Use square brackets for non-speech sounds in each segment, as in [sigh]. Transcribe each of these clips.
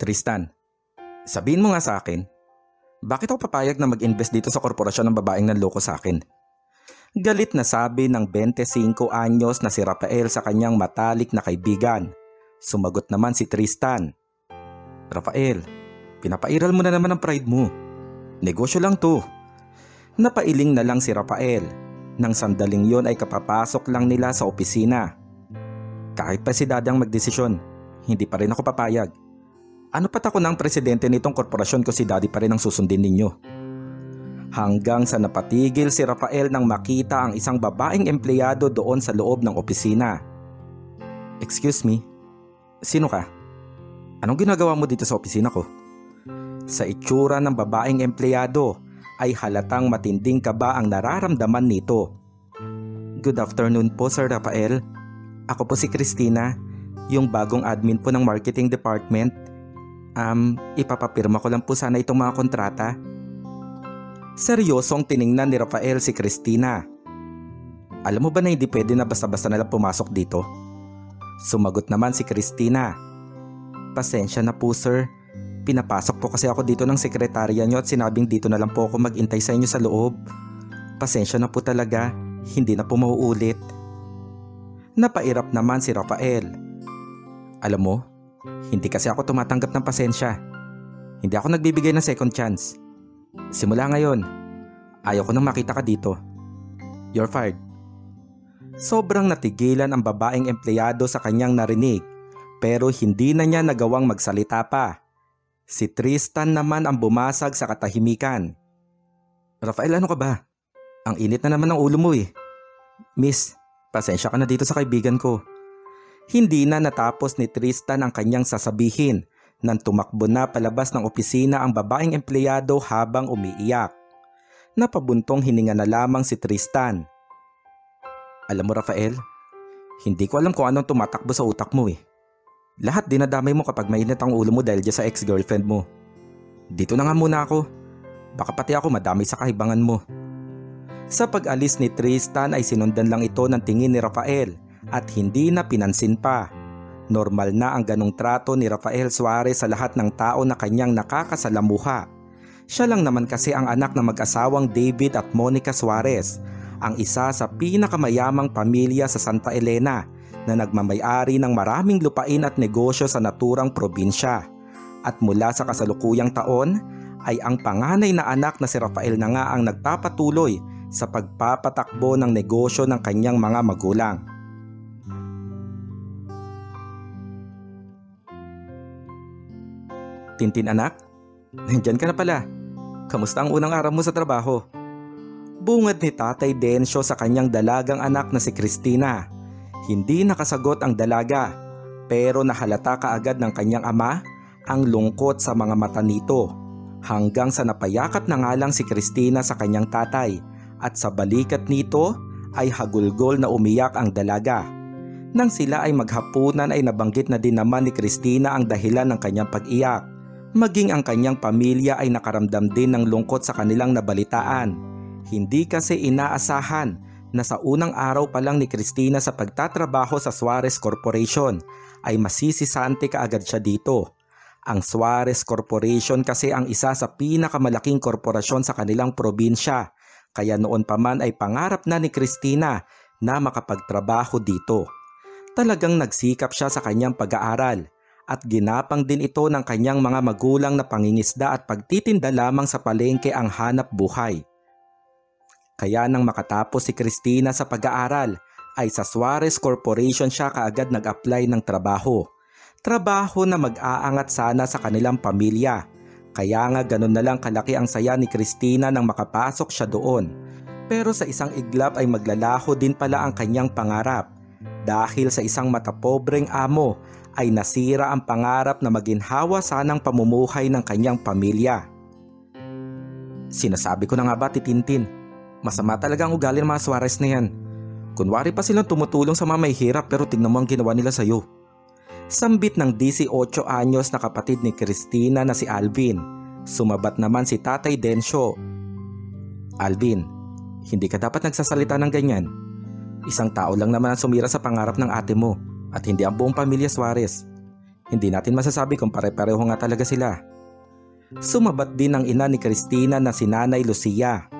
Tristan, sabihin mo nga sa akin, bakit ako papayag na mag-invest dito sa korporasyon ng babaeng nanloko sa akin? Galit na sabi ng 25 anyos na si Rafael sa kanyang matalik na kaibigan. Sumagot naman si Tristan. Rafael, pinapairal mo na naman ang pride mo. Negosyo lang to. Napailing na lang si Rafael. Nang sandaling yon ay kapapasok lang nila sa opisina. Kahit pa si dadang magdesisyon, hindi pa rin ako papayag. Ano pat ako ng presidente nitong korporasyon ko si daddy pa rin ang susundin ninyo. Hanggang sa napatigil si Rafael nang makita ang isang babaeng empleyado doon sa loob ng opisina. Excuse me, sino ka? Anong ginagawa mo dito sa opisina ko? Sa itsura ng babaeng empleyado ay halatang matinding kaba ang nararamdaman nito. Good afternoon po Sir Rafael. Ako po si Christina, yung bagong admin po ng marketing department. Um, ipapapirma ko lang po sana itong mga kontrata. Seryosong tiningnan ni Rafael si Christina. Alam mo ba na hindi pwede na basta-basta nalang pumasok dito? Sumagot naman si Christina. Pasensya na po sir. Pinapasok po kasi ako dito ng sekretarya nyo at sinabing dito na lang po ako magintay sa inyo sa loob. Pasensya na po talaga. Hindi na po mauulit. Napairap naman si Rafael. Alam mo, hindi kasi ako tumatanggap ng pasensya. Hindi ako nagbibigay ng second chance. Simula ngayon, ayaw ko nang makita ka dito. You're fired. Sobrang natigilan ang babaeng empleyado sa kanyang narinig pero hindi na niya nagawang magsalita pa. Si Tristan naman ang bumasag sa katahimikan. Rafael, ano ka ba? Ang init na naman ng ulo mo eh. Miss, Pasensya ka na dito sa kaibigan ko. Hindi na natapos ni Tristan ang kanyang sasabihin nang tumakbo na palabas ng opisina ang babaeng empleyado habang umiiyak. Napabuntong hininga na lamang si Tristan. Alam mo Rafael, hindi ko alam kung anong tumatakbo sa utak mo eh. Lahat dinadamay mo kapag mainit ang ulo mo dahil sa ex-girlfriend mo. Dito na nga muna ako. Baka pati ako madami sa kahibangan mo. Sa pag-alis ni Tristan ay sinundan lang ito ng tingin ni Rafael at hindi na pinansin pa. Normal na ang ganong trato ni Rafael Suarez sa lahat ng tao na kanyang nakakasalamuha. Siya lang naman kasi ang anak ng mag-asawang David at Monica Suarez, ang isa sa pinakamayamang pamilya sa Santa Elena na nagmamayari ng maraming lupain at negosyo sa naturang probinsya. At mula sa kasalukuyang taon ay ang panganay na anak na si Rafael na nga ang nagpapatuloy sa pagpapatakbo ng negosyo ng kanyang mga magulang. Tintin anak, nandyan ka na pala. Kamusta ang unang araw mo sa trabaho? Bungad ni Tatay Densyo sa kanyang dalagang anak na si Christina. Hindi nakasagot ang dalaga pero nahalata kaagad ng kanyang ama ang lungkot sa mga mata nito hanggang sa napayakap na nga lang si Christina sa kanyang tatay at sa balikat nito ay hagulgol na umiyak ang dalaga. Nang sila ay maghapunan ay nabanggit na din naman ni Christina ang dahilan ng kanyang pag-iyak. Maging ang kanyang pamilya ay nakaramdam din ng lungkot sa kanilang nabalitaan. Hindi kasi inaasahan na sa unang araw pa lang ni Christina sa pagtatrabaho sa Suarez Corporation ay masisisante kaagad siya dito. Ang Suarez Corporation kasi ang isa sa pinakamalaking korporasyon sa kanilang probinsya kaya noon pa man ay pangarap na ni Christina na makapagtrabaho dito. Talagang nagsikap siya sa kanyang pag-aaral at ginapang din ito ng kanyang mga magulang na pangingisda at pagtitinda lamang sa palengke ang hanap buhay. Kaya nang makatapos si Christina sa pag-aaral ay sa Suarez Corporation siya kaagad nag-apply ng trabaho. Trabaho na mag-aangat sana sa kanilang pamilya kaya nga ganun na lang kalaki ang saya ni Christina nang makapasok siya doon. Pero sa isang iglap ay maglalaho din pala ang kanyang pangarap. Dahil sa isang matapobreng amo ay nasira ang pangarap na maginhawa sanang pamumuhay ng kanyang pamilya. Sinasabi ko na nga ba titintin, masama talaga ang ugali ng mga Suarez na yan. Kunwari pa silang tumutulong sa mga may hirap pero tingnan mo ang ginawa nila sa'yo. Sambit ng 18 anyos na kapatid ni Christina na si Alvin. Sumabat naman si Tatay Densyo. Alvin, hindi ka dapat nagsasalita ng ganyan. Isang tao lang naman ang sumira sa pangarap ng ate mo at hindi ang buong pamilya Suarez. Hindi natin masasabi kung pare-pareho nga talaga sila. Sumabat din ang ina ni Christina na si Nanay Lucia.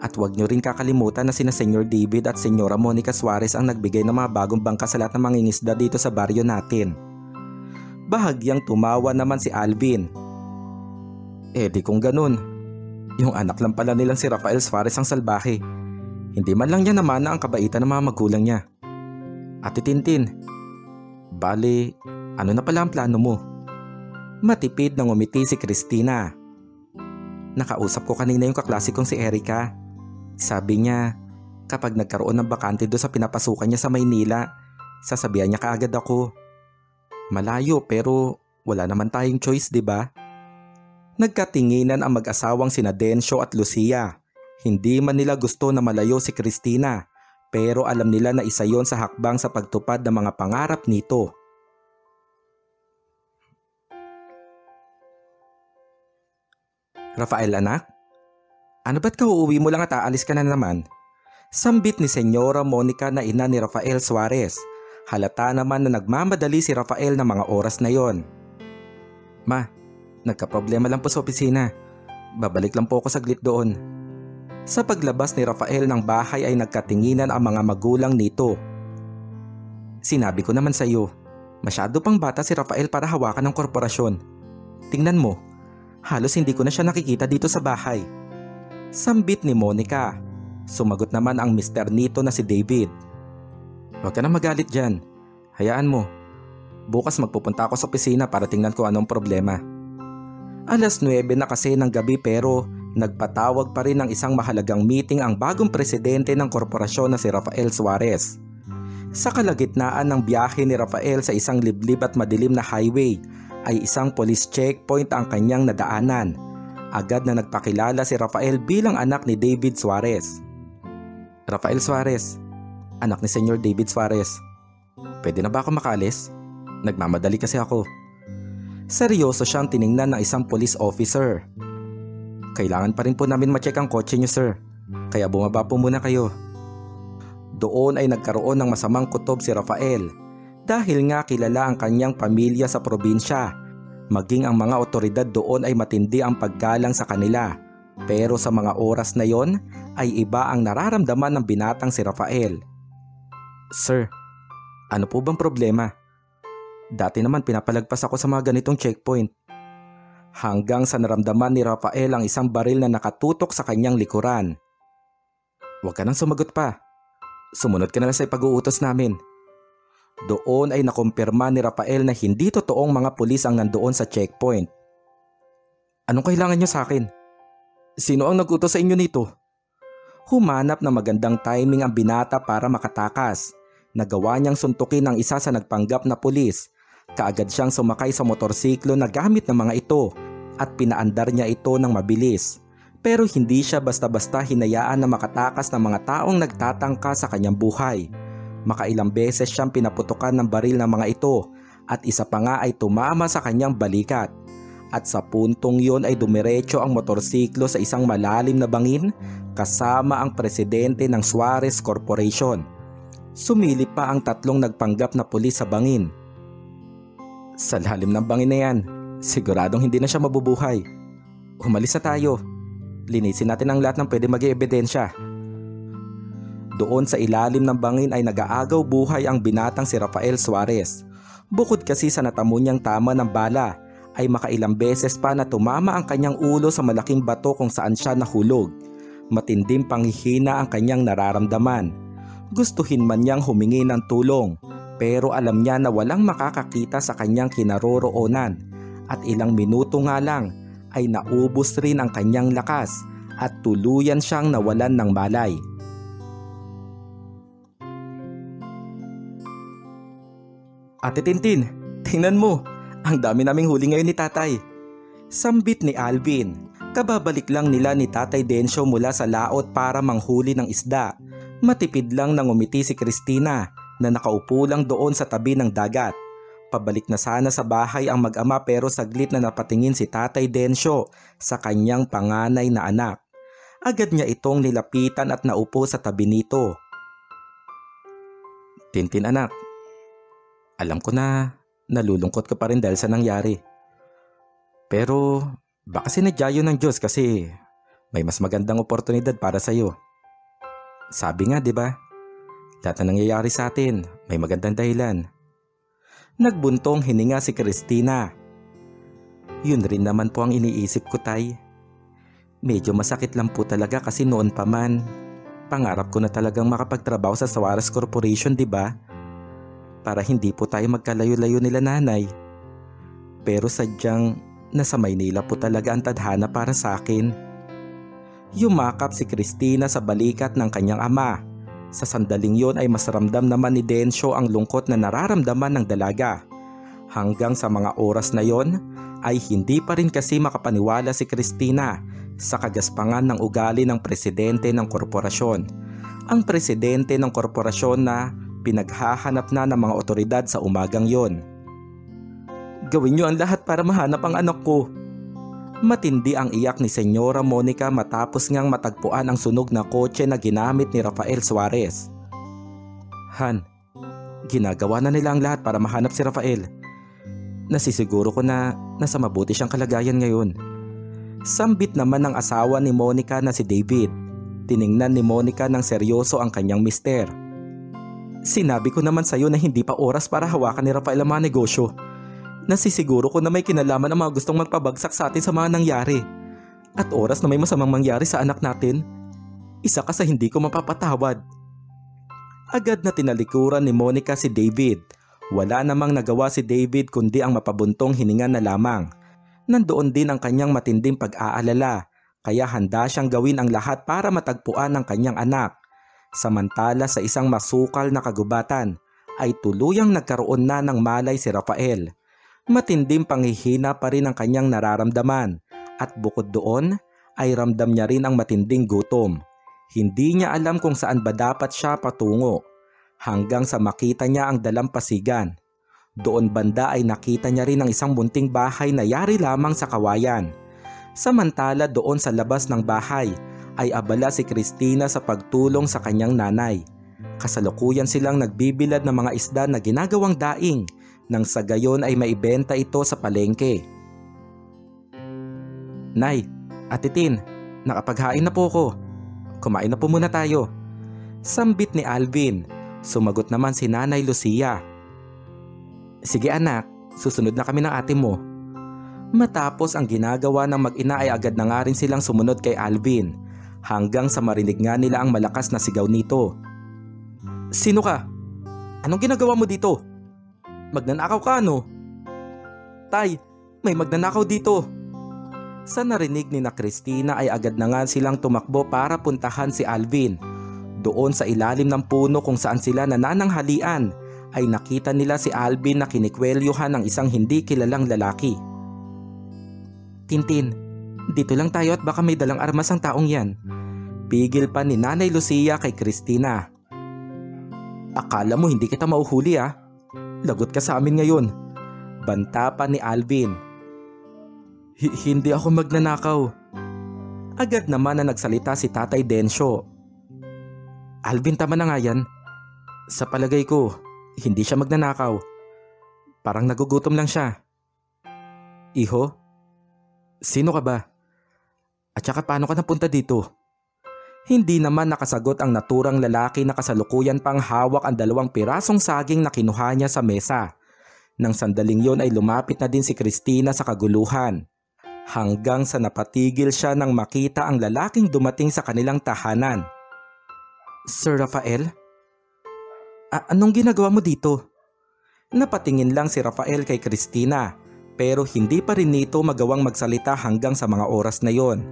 At huwag niyo rin kakalimutan na sina Senyor David at Senyora Monica Suarez ang nagbigay ng mga bagong bangka sa lahat ng mangingisda dito sa baryo natin. Bahagyang tumawa naman si Alvin. Eh di kung ganun, yung anak lang pala nilang si Rafael Suarez ang salbahe. Hindi man lang niya naman na ang kabaitan ng mga magulang niya. Ate Tintin, bali, ano na pala ang plano mo? Matipid nang umiti si Christina. Nakausap ko kanina yung kaklase kong si Erika. Sabi niya, kapag nagkaroon ng bakante do sa pinapasukan niya sa Maynila, sasabihan niya kaagad ako. Malayo pero wala naman tayong choice, di ba? Nagkatinginan ang mag-asawang sina Densyo at Lucia. Hindi man nila gusto na malayo si Christina, pero alam nila na isa yon sa hakbang sa pagtupad ng mga pangarap nito. Rafael anak? Ano ba't ka uuwi mo lang at aalis ka na naman? Sambit ni Senyora Monica na ina ni Rafael Suarez. Halata naman na nagmamadali si Rafael ng mga oras na yon. Ma, nagka-problema lang po sa opisina. Babalik lang po ako saglit doon. Sa paglabas ni Rafael ng bahay ay nagkatinginan ang mga magulang nito. Sinabi ko naman sa iyo, masyado pang bata si Rafael para hawakan ng korporasyon. Tingnan mo, Halos hindi ko na siya nakikita dito sa bahay. Sambit ni Monica. Sumagot naman ang mister nito na si David. Huwag ka na magalit dyan. Hayaan mo. Bukas magpupunta ako sa opisina para tingnan ko anong problema. Alas 9 na kasi ng gabi pero nagpatawag pa rin ng isang mahalagang meeting ang bagong presidente ng korporasyon na si Rafael Suarez. Sa kalagitnaan ng biyahe ni Rafael sa isang liblib at madilim na highway ay isang police checkpoint ang kanyang nadaanan. Agad na nagpakilala si Rafael bilang anak ni David Suarez. Rafael Suarez, anak ni Senyor David Suarez. Pwede na ba ako makalis? Nagmamadali kasi ako. Seryoso siyang tiningnan ng isang police officer. Kailangan pa rin po namin ma-check ang kotse niyo sir. Kaya bumaba po muna kayo. Doon ay nagkaroon ng masamang kutob si Rafael dahil nga kilala ang kanyang pamilya sa probinsya. Maging ang mga otoridad doon ay matindi ang paggalang sa kanila. Pero sa mga oras na yon ay iba ang nararamdaman ng binatang si Rafael. Sir, ano po bang problema? Dati naman pinapalagpas ako sa mga ganitong checkpoint. Hanggang sa naramdaman ni Rafael ang isang baril na nakatutok sa kanyang likuran. Huwag ka nang sumagot pa. Sumunod ka na lang sa ipag-uutos namin. Doon ay nakumpirma ni Rafael na hindi totoong mga pulis ang nandoon sa checkpoint. Anong kailangan niyo sa akin? Sino ang nagutos sa inyo nito? Humanap na magandang timing ang binata para makatakas. Nagawa niyang suntukin ang isa sa nagpanggap na pulis. Kaagad siyang sumakay sa motorsiklo na gamit ng mga ito at pinaandar niya ito ng mabilis. Pero hindi siya basta-basta hinayaan na makatakas ng mga taong nagtatangka sa kanyang buhay. Makailang beses siyang pinaputukan ng baril ng mga ito at isa pa nga ay tumama sa kanyang balikat. At sa puntong yon ay dumiretso ang motorsiklo sa isang malalim na bangin kasama ang presidente ng Suarez Corporation. Sumilip pa ang tatlong nagpanggap na pulis sa bangin. Sa lalim ng bangin na yan, siguradong hindi na siya mabubuhay. Umalis na tayo. Linisin natin ang lahat ng pwede maging ebidensya. Doon sa ilalim ng bangin ay nag-aagaw buhay ang binatang si Rafael Suarez. Bukod kasi sa natamo niyang tama ng bala, ay makailang beses pa na tumama ang kanyang ulo sa malaking bato kung saan siya nahulog. Matinding panghihina ang kanyang nararamdaman. Gustuhin man niyang humingi ng tulong, pero alam niya na walang makakakita sa kanyang kinaroroonan. At ilang minuto nga lang ay naubos rin ang kanyang lakas at tuluyan siyang nawalan ng malay. Ate Tintin, tingnan mo. Ang dami naming huli ngayon ni tatay. Sambit ni Alvin. Kababalik lang nila ni Tatay Densyo mula sa laot para manghuli ng isda. Matipid lang nang umiti si Christina na nakaupo lang doon sa tabi ng dagat. Pabalik na sana sa bahay ang mag-ama pero saglit na napatingin si Tatay Densyo sa kanyang panganay na anak. Agad niya itong nilapitan at naupo sa tabi nito. Tintin anak, alam ko na nalulungkot ka pa rin dahil sa nangyari. Pero baka sinadya yun ng Diyos kasi may mas magandang oportunidad para sa iyo. Sabi nga, di ba? Lahat na nangyayari sa atin, may magandang dahilan. Nagbuntong hininga si Christina. Yun rin naman po ang iniisip ko, Tay. Medyo masakit lang po talaga kasi noon pa man. Pangarap ko na talagang makapagtrabaho sa Suarez Corporation, di ba? Para hindi po tayo magkalayo-layo nila nanay. Pero sadyang nasa Maynila po talaga ang tadhana para sa akin. Yumakap si Christina sa balikat ng kanyang ama. Sa sandaling yon ay mas ramdam naman ni Densyo ang lungkot na nararamdaman ng dalaga. Hanggang sa mga oras na yon ay hindi pa rin kasi makapaniwala si Christina sa kagaspangan ng ugali ng presidente ng korporasyon. Ang presidente ng korporasyon na pinaghahanap na ng mga otoridad sa umagang yon. Gawin niyo ang lahat para mahanap ang anak ko, Matindi ang iyak ni Senyora Monica matapos ngang matagpuan ang sunog na kotse na ginamit ni Rafael Suarez. Han, ginagawa na nila ang lahat para mahanap si Rafael. Nasisiguro ko na nasa mabuti siyang kalagayan ngayon. Sambit naman ng asawa ni Monica na si David. Tiningnan ni Monica ng seryoso ang kanyang mister. Sinabi ko naman sa iyo na hindi pa oras para hawakan ni Rafael ang mga negosyo. Nasisiguro ko na may kinalaman ang mga gustong magpabagsak sa atin sa mga nangyari. At oras na may masamang mangyari sa anak natin, isa ka sa hindi ko mapapatawad. Agad na tinalikuran ni Monica si David. Wala namang nagawa si David kundi ang mapabuntong hininga na lamang. Nandoon din ang kanyang matinding pag-aalala kaya handa siyang gawin ang lahat para matagpuan ang kanyang anak. Samantala sa isang masukal na kagubatan ay tuluyang nagkaroon na ng malay si Rafael matinding panghihina pa rin ang kanyang nararamdaman at bukod doon ay ramdam niya rin ang matinding gutom. Hindi niya alam kung saan ba dapat siya patungo hanggang sa makita niya ang dalampasigan. Doon banda ay nakita niya rin ang isang bunting bahay na yari lamang sa kawayan. Samantala doon sa labas ng bahay ay abala si Christina sa pagtulong sa kanyang nanay. Kasalukuyan silang nagbibilad ng mga isda na ginagawang daing nang sa gayon ay maibenta ito sa palengke. Nay, atitin, nakapaghain na po ko. Kumain na po muna tayo. Sambit ni Alvin. Sumagot naman si Nanay Lucia. Sige anak, susunod na kami ng ate mo. Matapos ang ginagawa ng mag-ina ay agad na nga rin silang sumunod kay Alvin hanggang sa marinig nga nila ang malakas na sigaw nito. Sino ka? Anong ginagawa mo dito? Magnanakaw ka no? Tay, may magnanakaw dito. Sa narinig ni na Christina ay agad na nga silang tumakbo para puntahan si Alvin. Doon sa ilalim ng puno kung saan sila nanananghalian ay nakita nila si Alvin na kinikwelyuhan ng isang hindi kilalang lalaki. Tintin, dito lang tayo at baka may dalang armas ang taong yan. Pigil pa ni Nanay Lucia kay Christina. Akala mo hindi kita mauhuli ah. Lagot ka sa amin ngayon. Banta pa ni Alvin. hindi ako magnanakaw. Agad naman na nagsalita si Tatay Densyo. Alvin tama na nga yan. Sa palagay ko, hindi siya magnanakaw. Parang nagugutom lang siya. Iho? Sino ka ba? At saka paano ka napunta dito? Hindi naman nakasagot ang naturang lalaki na kasalukuyan pang hawak ang dalawang pirasong saging na kinuha niya sa mesa. Nang sandaling yon ay lumapit na din si Christina sa kaguluhan. Hanggang sa napatigil siya nang makita ang lalaking dumating sa kanilang tahanan. Sir Rafael? A- anong ginagawa mo dito? Napatingin lang si Rafael kay Christina pero hindi pa rin nito magawang magsalita hanggang sa mga oras na yon.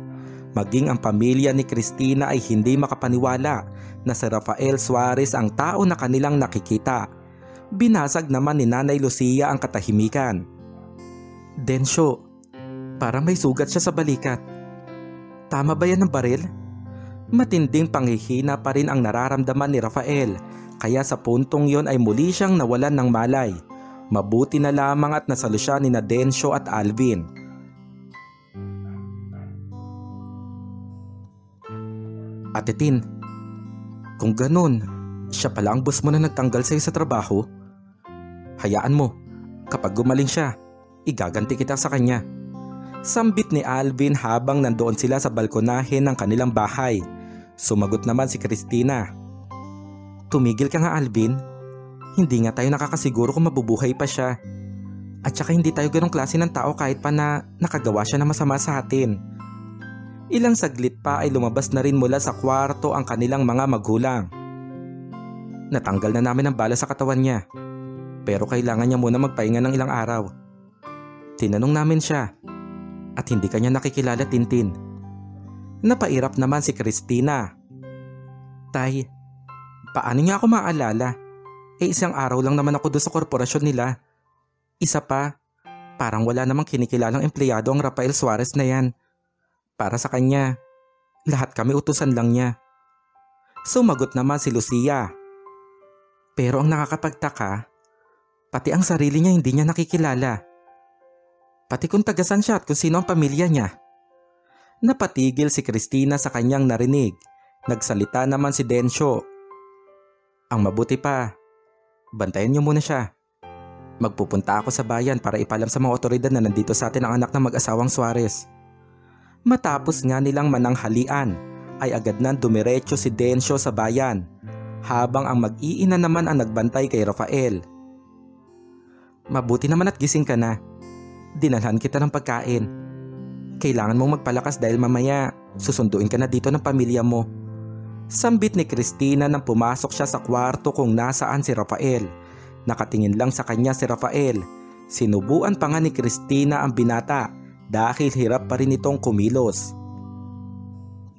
Maging ang pamilya ni Christina ay hindi makapaniwala na si Rafael Suarez ang tao na kanilang nakikita. Binasag naman ni Nanay Lucia ang katahimikan. Densyo, para may sugat siya sa balikat. Tama ba yan ng baril? Matinding panghihina pa rin ang nararamdaman ni Rafael kaya sa puntong yon ay muli siyang nawalan ng malay. Mabuti na lamang at nasalo siya ni na Densyo at Alvin. Ate Tin, kung ganun, siya pala ang boss mo na nagtanggal sa'yo sa trabaho. Hayaan mo, Kapag gumaling siya, igaganti kita sa kanya. Sambit ni Alvin habang nandoon sila sa balkonahin ng kanilang bahay. Sumagot naman si Christina. Tumigil ka nga Alvin. Hindi nga tayo nakakasiguro kung mabubuhay pa siya. At saka hindi tayo ganong klase ng tao kahit pa na nakagawa siya ng masama sa atin. Ilang saglit pa ay lumabas na rin mula sa kwarto ang kanilang mga magulang. Natanggal na namin ang bala sa katawan niya. Pero kailangan niya muna magpahinga ng ilang araw. Tinanong namin siya at hindi kanya nakikilala Tintin. Napairap naman si Christina. Tay, paano niya ako maalala? Eh isang araw lang naman ako doon sa korporasyon nila. Isa pa, parang wala namang kinikilalang empleyado ang Rafael Suarez na yan. Para sa kanya, lahat kami utusan lang niya. Sumagot naman si Lucia. Pero ang nakakapagtaka, pati ang sarili niya hindi niya nakikilala. Pati kung tagasan siya at kung sino ang pamilya niya. Napatigil si Christina sa kanyang narinig. Nagsalita naman si Densyo. Ang mabuti pa, bantayan niyo muna siya. Magpupunta ako sa bayan para ipalam sa mga otoridad na nandito sa atin ang anak ng mag-asawang Suarez. Matapos nga nilang mananghalian, ay agad nang dumiretso si Densyo sa bayan, habang ang mag-iina naman ang nagbantay kay Rafael. Mabuti naman at gising ka na. Dinalhan kita ng pagkain. Kailangan mong magpalakas dahil mamaya susunduin ka na dito ng pamilya mo. Sambit ni Christina nang pumasok siya sa kwarto kung nasaan si Rafael Nakatingin lang sa kanya si Rafael. Sinubuan pa nga ni Christina ang binata dahil hirap pa rin itong kumilos.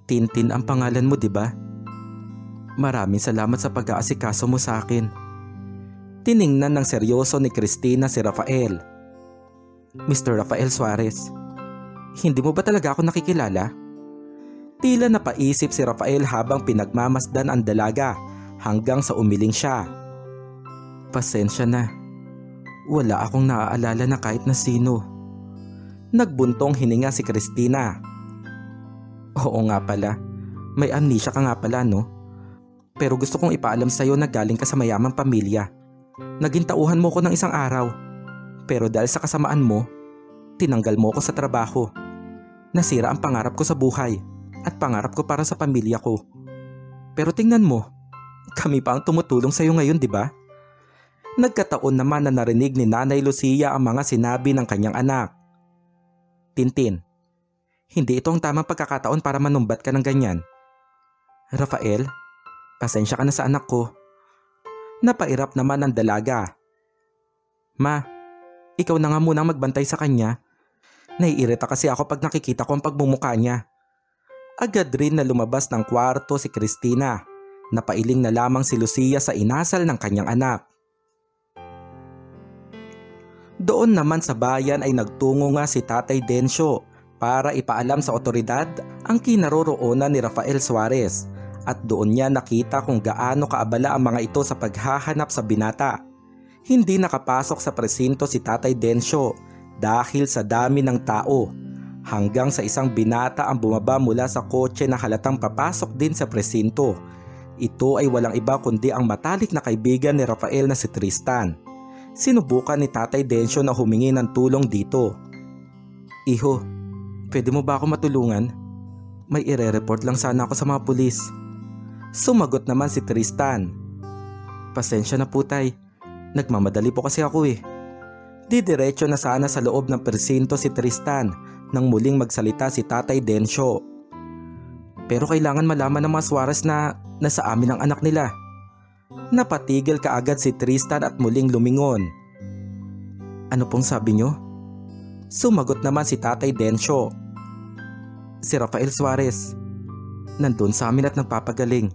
Tintin ang pangalan mo, di ba? Maraming salamat sa pag-aasikaso mo sa akin. Tiningnan ng seryoso ni Christina si Rafael. Mr. Rafael Suarez, hindi mo ba talaga ako nakikilala? Tila napaisip si Rafael habang pinagmamasdan ang dalaga hanggang sa umiling siya. Pasensya na. Wala akong naaalala na kahit na sino. Nagbuntong hininga si Christina. Oo nga pala. May amnesia ka nga pala no? Pero gusto kong ipaalam sa'yo na galing ka sa mayamang pamilya. Naging tauhan mo ko ng isang araw. Pero dahil sa kasamaan mo, tinanggal mo ko sa trabaho. Nasira ang pangarap ko sa buhay at pangarap ko para sa pamilya ko. Pero tingnan mo, kami pa ang tumutulong sa'yo ngayon, di ba? Nagkataon naman na narinig ni Nanay Lucia ang mga sinabi ng kanyang anak. Tintin, hindi ito ang tamang pagkakataon para manumbat ka ng ganyan. Rafael, pasensya ka na sa anak ko. Napairap naman ang dalaga. Ma, ikaw na nga munang magbantay sa kanya. Naiirita kasi ako pag nakikita ko ang pagmumuka niya. Agad rin na lumabas ng kwarto si Christina. Napailing na lamang si Lucia sa inasal ng kanyang anak. Doon naman sa bayan ay nagtungo nga si Tatay Densyo para ipaalam sa otoridad ang kinaroroonan ni Rafael Suarez at doon niya nakita kung gaano kaabala ang mga ito sa paghahanap sa binata. Hindi nakapasok sa presinto si Tatay Densyo dahil sa dami ng tao hanggang sa isang binata ang bumaba mula sa kotse na halatang papasok din sa presinto. Ito ay walang iba kundi ang matalik na kaibigan ni Rafael na si Tristan. Sinubukan ni Tatay Densyo na humingi ng tulong dito. Iho, pwede mo ba ako matulungan? May ire-report lang sana ako sa mga pulis. Sumagot naman si Tristan. Pasensya na po tay, nagmamadali po kasi ako eh. Didiretso na sana sa loob ng presinto si Tristan nang muling magsalita si Tatay Densyo. Pero kailangan malaman ng mga Suarez na nasa amin ang anak nila. Napatigil kaagad si Tristan at muling lumingon. Ano pong sabi nyo? Sumagot naman si Tatay Densyo. Si Rafael Suarez. Nandun sa amin at nagpapagaling.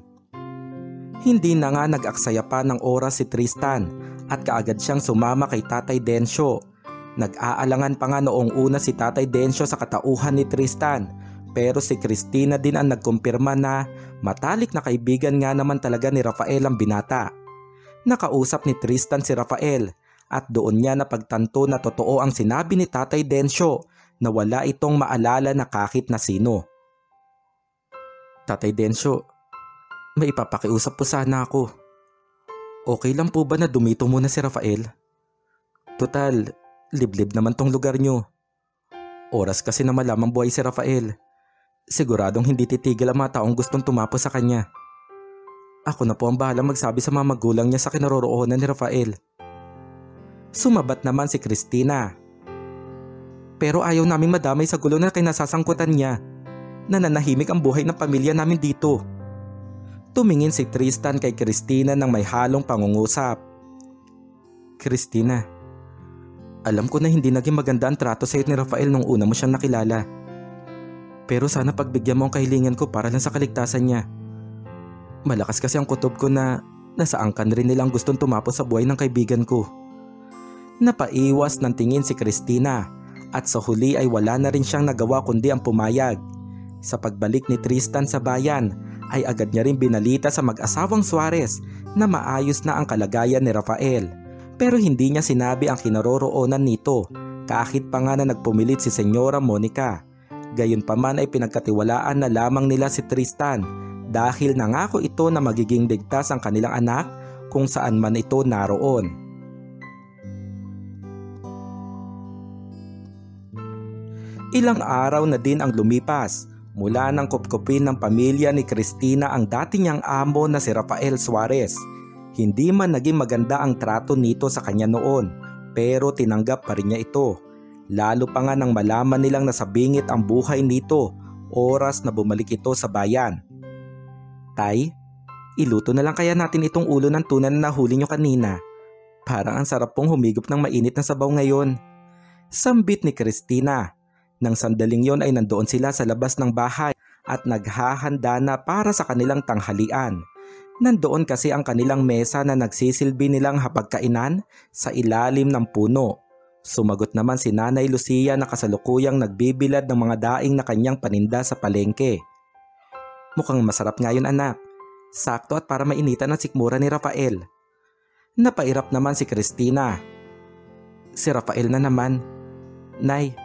Hindi na nga nag-aksaya pa ng oras si Tristan at kaagad siyang sumama kay Tatay Densyo. Nag-aalangan pa nga noong una si Tatay Densyo sa katauhan ni Tristan pero si Christina din ang nagkumpirma na matalik na kaibigan nga naman talaga ni Rafael ang binata. Nakausap ni Tristan si Rafael at doon niya napagtanto na totoo ang sinabi ni Tatay Densyo na wala itong maalala na kahit na sino. Tatay Densyo, may ipapakiusap po sana ako. Okay lang po ba na dumito muna si Rafael? Total, liblib naman tong lugar nyo. Oras kasi na malamang buhay si Rafael. Siguradong hindi titigil ang mga taong gustong tumapo sa kanya. Ako na po ang bahala magsabi sa mga magulang niya sa kinaroroonan ni Rafael. Sumabat naman si Christina. Pero ayaw namin madamay sa gulo na kinasasangkutan niya. Nananahimik ang buhay ng pamilya namin dito. Tumingin si Tristan kay Christina ng may halong pangungusap. Christina, alam ko na hindi naging maganda ang trato sa iyo ni Rafael nung una mo siyang nakilala. Pero sana pagbigyan mo ang kahilingan ko para lang sa kaligtasan niya. Malakas kasi ang kutob ko na nasa angkan rin nilang gustong tumapos sa buhay ng kaibigan ko. Napaiwas ng tingin si Christina at sa huli ay wala na rin siyang nagawa kundi ang pumayag. Sa pagbalik ni Tristan sa bayan ay agad niya rin binalita sa mag-asawang Suarez na maayos na ang kalagayan ni Rafael pero hindi niya sinabi ang kinaroroonan nito kahit pa nga na nagpumilit si Senyora Monica. Gayunpaman ay pinagkatiwalaan na lamang nila si Tristan dahil nangako ito na magiging ligtas ang kanilang anak kung saan man ito naroon. Ilang araw na din ang lumipas mula nang kupkupin ng pamilya ni Cristina ang dati niyang amo na si Rafael Suarez hindi man naging maganda ang trato nito sa kanya noon pero tinanggap pa rin niya ito. Lalo pa nga nang malaman nilang nasabingit ang buhay nito oras na bumalik ito sa bayan. Tay, iluto na lang kaya natin itong ulo ng tuna na nahuli nyo kanina. Parang ang sarap pong humigop ng mainit na sabaw ngayon. Sambit ni Christina. Nang sandaling yon ay nandoon sila sa labas ng bahay at naghahanda na para sa kanilang tanghalian. Nandoon kasi ang kanilang mesa na nagsisilbi nilang hapagkainan sa ilalim ng puno. Sumagot naman si Nanay Lucia na kasalukuyang nagbibilad ng mga daing na kanyang paninda sa palengke. Mukhang masarap nga yun anak. Sakto at para mainitan ang sikmura ni Rafael. Napairap naman si Christina. Si Rafael na naman. Nay,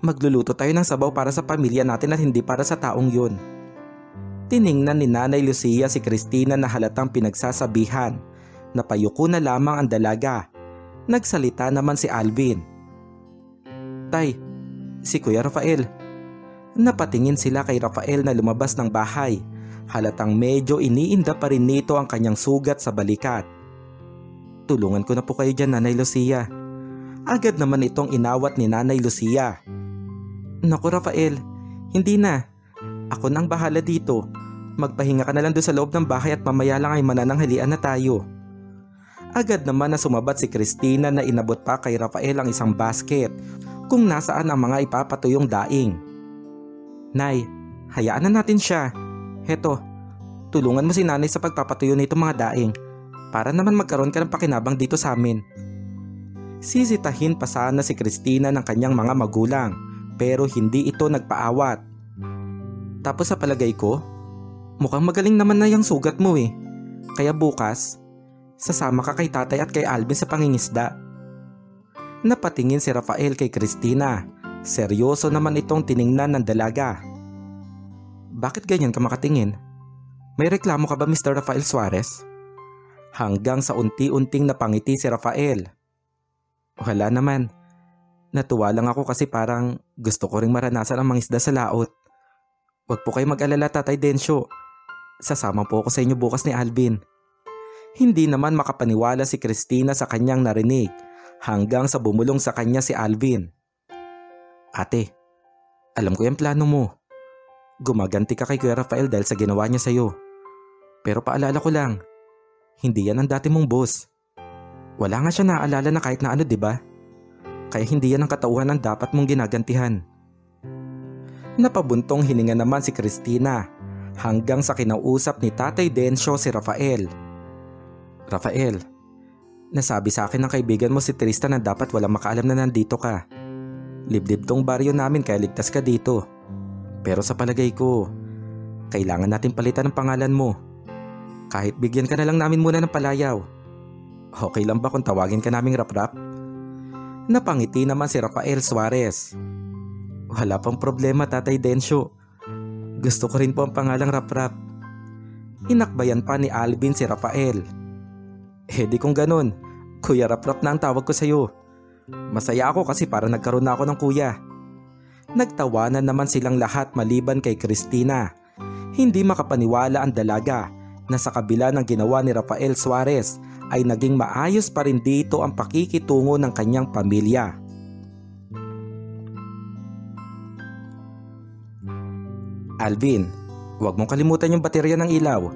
magluluto tayo ng sabaw para sa pamilya natin at hindi para sa taong yun. Tiningnan ni Nanay Lucia si Christina na halatang pinagsasabihan. Napayuko na lamang ang dalaga. Nagsalita naman si Alvin. Tay, si Kuya Rafael. Napatingin sila kay Rafael na lumabas ng bahay. Halatang medyo iniinda pa rin nito ang kanyang sugat sa balikat. Tulungan ko na po kayo dyan, Nanay Lucia. Agad naman itong inawat ni Nanay Lucia. Naku Rafael, hindi na. Ako nang bahala dito. Magpahinga ka na lang doon sa loob ng bahay at mamaya lang ay manananghalian na tayo. Agad naman na sumabat si Christina na inabot pa kay Rafael ang isang basket kung nasaan ang mga ipapatuyong daing. Nay, hayaan na natin siya. Heto, tulungan mo si nanay sa pagpapatuyo nito mga daing para naman magkaroon ka ng pakinabang dito sa amin. Sisitahin pa sana si Christina ng kanyang mga magulang pero hindi ito nagpaawat tapos sa palagay ko, mukhang magaling naman na yung sugat mo eh. Kaya bukas, sasama ka kay tatay at kay Alvin sa pangingisda. Napatingin si Rafael kay Christina. Seryoso naman itong tiningnan ng dalaga. Bakit ganyan ka makatingin? May reklamo ka ba Mr. Rafael Suarez? Hanggang sa unti-unting napangiti si Rafael. Wala naman. Natuwa lang ako kasi parang gusto ko ring maranasan ang mangisda sa laot. Huwag po kayo mag-alala Tatay Densyo. Sasama po ako sa inyo bukas ni Alvin. Hindi naman makapaniwala si Christina sa kanyang narinig hanggang sa bumulong sa kanya si Alvin. Ate, alam ko yung plano mo. Gumaganti ka kay Kuya Rafael dahil sa ginawa niya sa'yo. Pero paalala ko lang, hindi yan ang dati mong boss. Wala nga siya naaalala na kahit na ano, ba? Kaya hindi yan ang katauhan ng dapat mong ginagantihan. Napabuntong hininga naman si Christina hanggang sa kinausap ni Tatay Densyo si Rafael. Rafael, nasabi sa akin ng kaibigan mo si Tristan na dapat walang makaalam na nandito ka. Liblib tong baryo namin kaya ligtas ka dito. Pero sa palagay ko, kailangan natin palitan ang pangalan mo. Kahit bigyan ka na lang namin muna ng palayaw. Okay lang ba kung tawagin ka naming rap-rap? Napangiti naman si Rafael Suarez wala pang problema Tatay Densyo. Gusto ko rin po ang pangalang Rap-Rap. Inakbayan pa ni Alvin si Rafael. Eh di kung ganun, Kuya Rap-Rap na ang tawag ko sa iyo. Masaya ako kasi para nagkaroon na ako ng kuya. Nagtawanan naman silang lahat maliban kay Christina. Hindi makapaniwala ang dalaga na sa kabila ng ginawa ni Rafael Suarez ay naging maayos pa rin dito ang pakikitungo ng kanyang pamilya. Alvin, huwag mong kalimutan yung baterya ng ilaw.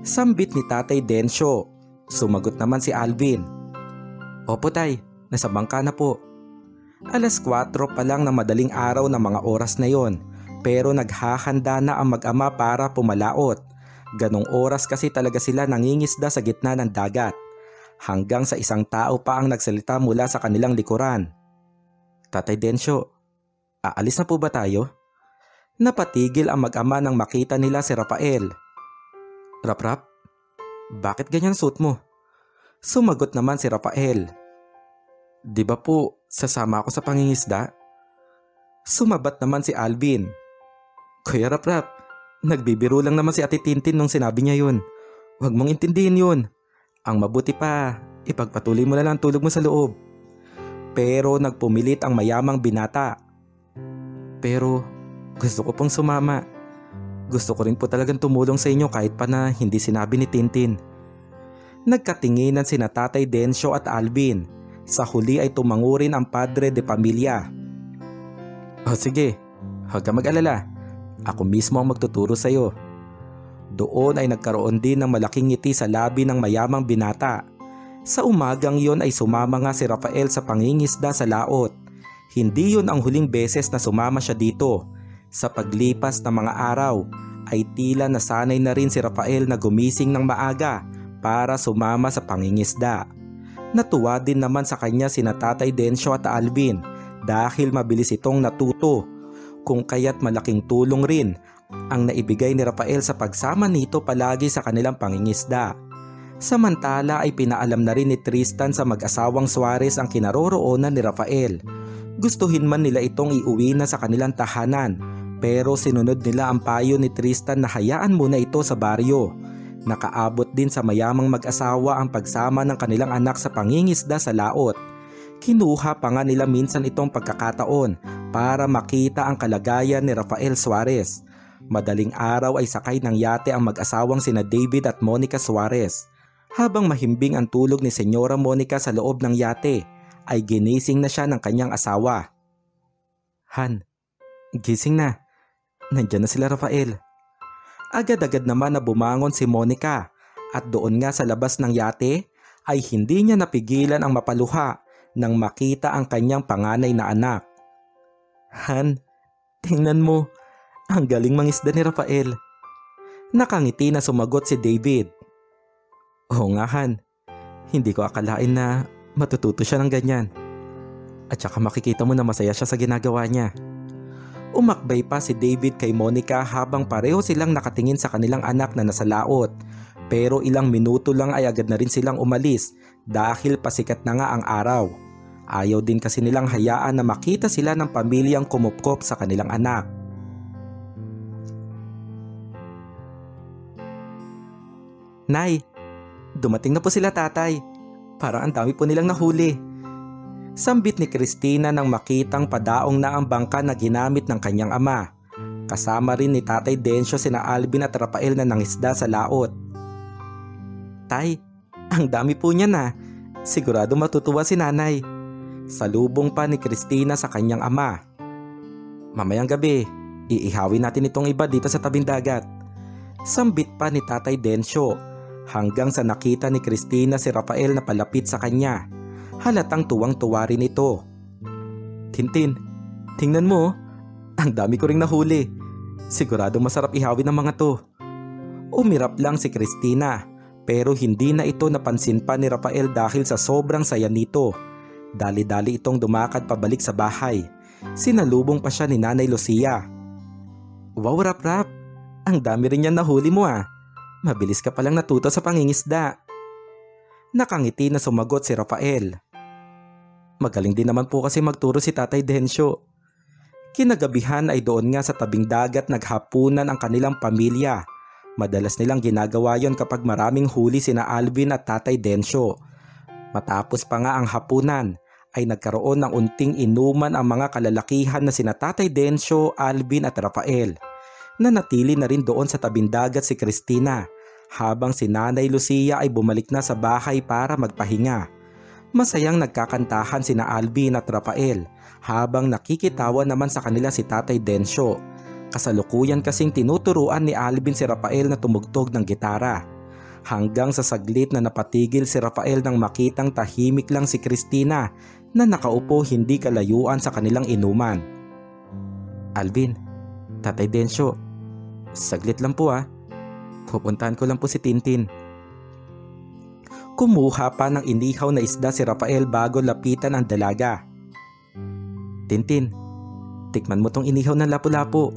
Sambit ni Tatay Densyo. Sumagot naman si Alvin. Opo tay, nasa bangka na po. Alas 4 pa lang na madaling araw ng mga oras na yon pero naghahanda na ang mag-ama para pumalaot. Ganong oras kasi talaga sila nangingisda sa gitna ng dagat. Hanggang sa isang tao pa ang nagsalita mula sa kanilang likuran. Tatay Densyo, aalis na po ba tayo? Napatigil ang mag-ama nang makita nila si Rafael. Rap-rap, bakit ganyan suit mo? Sumagot naman si Rafael. Di ba po sasama ako sa pangingisda? Sumabat naman si Alvin. Kuya Rap Rap, nagbibiro lang naman si Ate Tintin nung sinabi niya yun. Huwag mong intindihin yun. Ang mabuti pa, ipagpatuloy mo na lang tulog mo sa loob. Pero nagpumilit ang mayamang binata. Pero gusto ko pong sumama. Gusto ko rin po talagang tumulong sa inyo kahit pa na hindi sinabi ni Tintin. Nagkatinginan si Tatay Densyo at Alvin. Sa huli ay tumangurin ang padre de pamilya. O sige, huwag ka mag-alala. Ako mismo ang magtuturo sa iyo. Doon ay nagkaroon din ng malaking ngiti sa labi ng mayamang binata. Sa umagang yon ay sumama nga si Rafael sa pangingisda sa laot. Hindi yon ang huling beses na sumama siya dito. Sa paglipas ng mga araw ay tila nasanay na rin si Rafael na gumising ng maaga para sumama sa pangingisda. Natuwa din naman sa kanya si Tatay Densyo at Alvin dahil mabilis itong natuto kung kaya't malaking tulong rin ang naibigay ni Rafael sa pagsama nito palagi sa kanilang pangingisda. Samantala ay pinaalam na rin ni Tristan sa mag-asawang Suarez ang kinaroroonan ni Rafael. Gustuhin man nila itong iuwi na sa kanilang tahanan pero sinunod nila ang payo ni Tristan na hayaan muna ito sa baryo. Nakaabot din sa mayamang mag-asawa ang pagsama ng kanilang anak sa pangingisda sa laot. Kinuha pa nga nila minsan itong pagkakataon para makita ang kalagayan ni Rafael Suarez. Madaling araw ay sakay ng yate ang mag-asawang sina David at Monica Suarez. Habang mahimbing ang tulog ni Senyora Monica sa loob ng yate, ay ginising na siya ng kanyang asawa. Han, gising na. Nandiyan na sila Rafael. Agad-agad naman na bumangon si Monica at doon nga sa labas ng yate ay hindi niya napigilan ang mapaluha nang makita ang kanyang panganay na anak. Han, tingnan mo. Ang galing mangisda ni Rafael. Nakangiti na sumagot si David. Oo nga Han, hindi ko akalain na matututo siya ng ganyan. At saka makikita mo na masaya siya sa ginagawa niya. Umakbay pa si David kay Monica habang pareho silang nakatingin sa kanilang anak na nasa laot. Pero ilang minuto lang ay agad na rin silang umalis dahil pasikat na nga ang araw. Ayaw din kasi nilang hayaan na makita sila ng pamilyang kumupkop sa kanilang anak. Nay, dumating na po sila tatay. Parang ang dami po nilang nahuli. Sambit ni Christina nang makitang padaong na ang bangka na ginamit ng kanyang ama. Kasama rin ni Tatay Densyo sina Alvin at Rafael na nangisda sa laot. Tay, ang dami po niya na. Sigurado matutuwa si nanay. Salubong pa ni Christina sa kanyang ama. Mamayang gabi, iihawin natin itong iba dito sa tabing dagat. Sambit pa ni Tatay Densyo hanggang sa nakita ni Christina si Rafael na palapit sa kanya. Halatang tuwang-tuwa rin ito. Tintin, tingnan mo, ang dami ko ring nahuli. Sigurado masarap ihawin ng mga to. Umirap lang si Christina pero hindi na ito napansin pa ni Rafael dahil sa sobrang saya nito. Dali-dali itong dumakad pabalik sa bahay. Sinalubong pa siya ni Nanay Lucia. Wow rap rap, ang dami rin yan nahuli mo ah. Mabilis ka palang natuto sa pangingisda. Nakangiti na sumagot si Rafael. Magaling din naman po kasi magturo si Tatay Densyo. Kinagabihan ay doon nga sa tabing dagat naghapunan ang kanilang pamilya. Madalas nilang ginagawa yon kapag maraming huli sina Alvin at Tatay Densyo. Matapos pa nga ang hapunan ay nagkaroon ng unting inuman ang mga kalalakihan na sina Tatay Densyo, Alvin at Rafael na natili na rin doon sa tabindagat si Christina habang si Nanay Lucia ay bumalik na sa bahay para magpahinga. Masayang nagkakantahan sina Alvin at Rafael habang nakikitawa naman sa kanila si Tatay Densyo. Kasalukuyan kasing tinuturuan ni Alvin si Rafael na tumugtog ng gitara. Hanggang sa saglit na napatigil si Rafael nang makitang tahimik lang si Christina na nakaupo hindi kalayuan sa kanilang inuman. Alvin, Tatay Densyo, saglit lang po ah. Pupuntahan ko lang po si Tintin. Kumuha pa ng inihaw na isda si Rafael bago lapitan ang dalaga. Tintin, tikman mo tong inihaw ng lapu-lapu.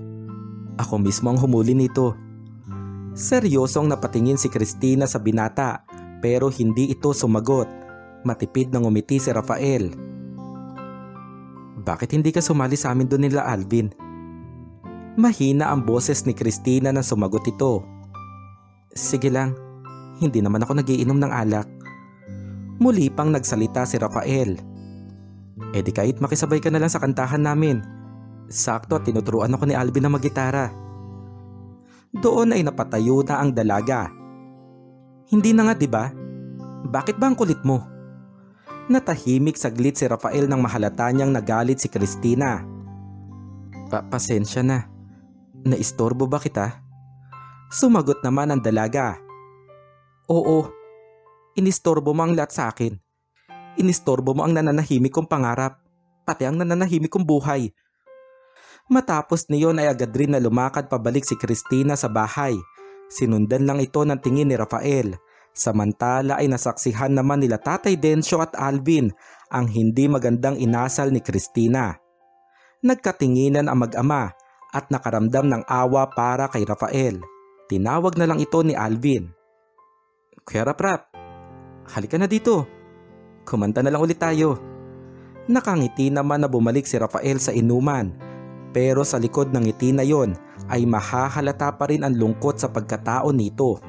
Ako mismo ang humuli nito. Seryosong napatingin si Christina sa binata pero hindi ito sumagot. Matipid nang umiti si Rafael. Bakit hindi ka sumali sa amin doon nila Alvin? Mahina ang boses ni Christina na sumagot ito. Sige lang, hindi naman ako nagiinom ng alak. Muli pang nagsalita si Rafael. E di kahit makisabay ka na lang sa kantahan namin. Sakto at tinuturuan ako ni Alvin na maggitara. Doon ay napatayo na ang dalaga. Hindi na nga 'di ba? Bakit ba ang kulit mo? Natahimik saglit si Rafael nang mahalata niyang nagalit si Christina. Pa pasensya na. Naistorbo ba kita? Sumagot naman ang dalaga. Oo, inistorbo mo ang lahat sa akin. Inistorbo mo ang nananahimik kong pangarap, pati ang nananahimik kong buhay. Matapos niyon ay agad rin na lumakad pabalik si Christina sa bahay. Sinundan lang ito ng tingin ni Rafael. Samantala ay nasaksihan naman nila Tatay Densyo at Alvin ang hindi magandang inasal ni Christina. Nagkatinginan ang mag-ama at nakaramdam ng awa para kay Rafael. Tinawag na lang ito ni Alvin. Kuya Raprap, halika na dito. Kumanta na lang ulit tayo. Nakangiti naman na bumalik si Rafael sa inuman pero sa likod ng ngiti na yon ay mahahalata pa rin ang lungkot sa pagkatao nito.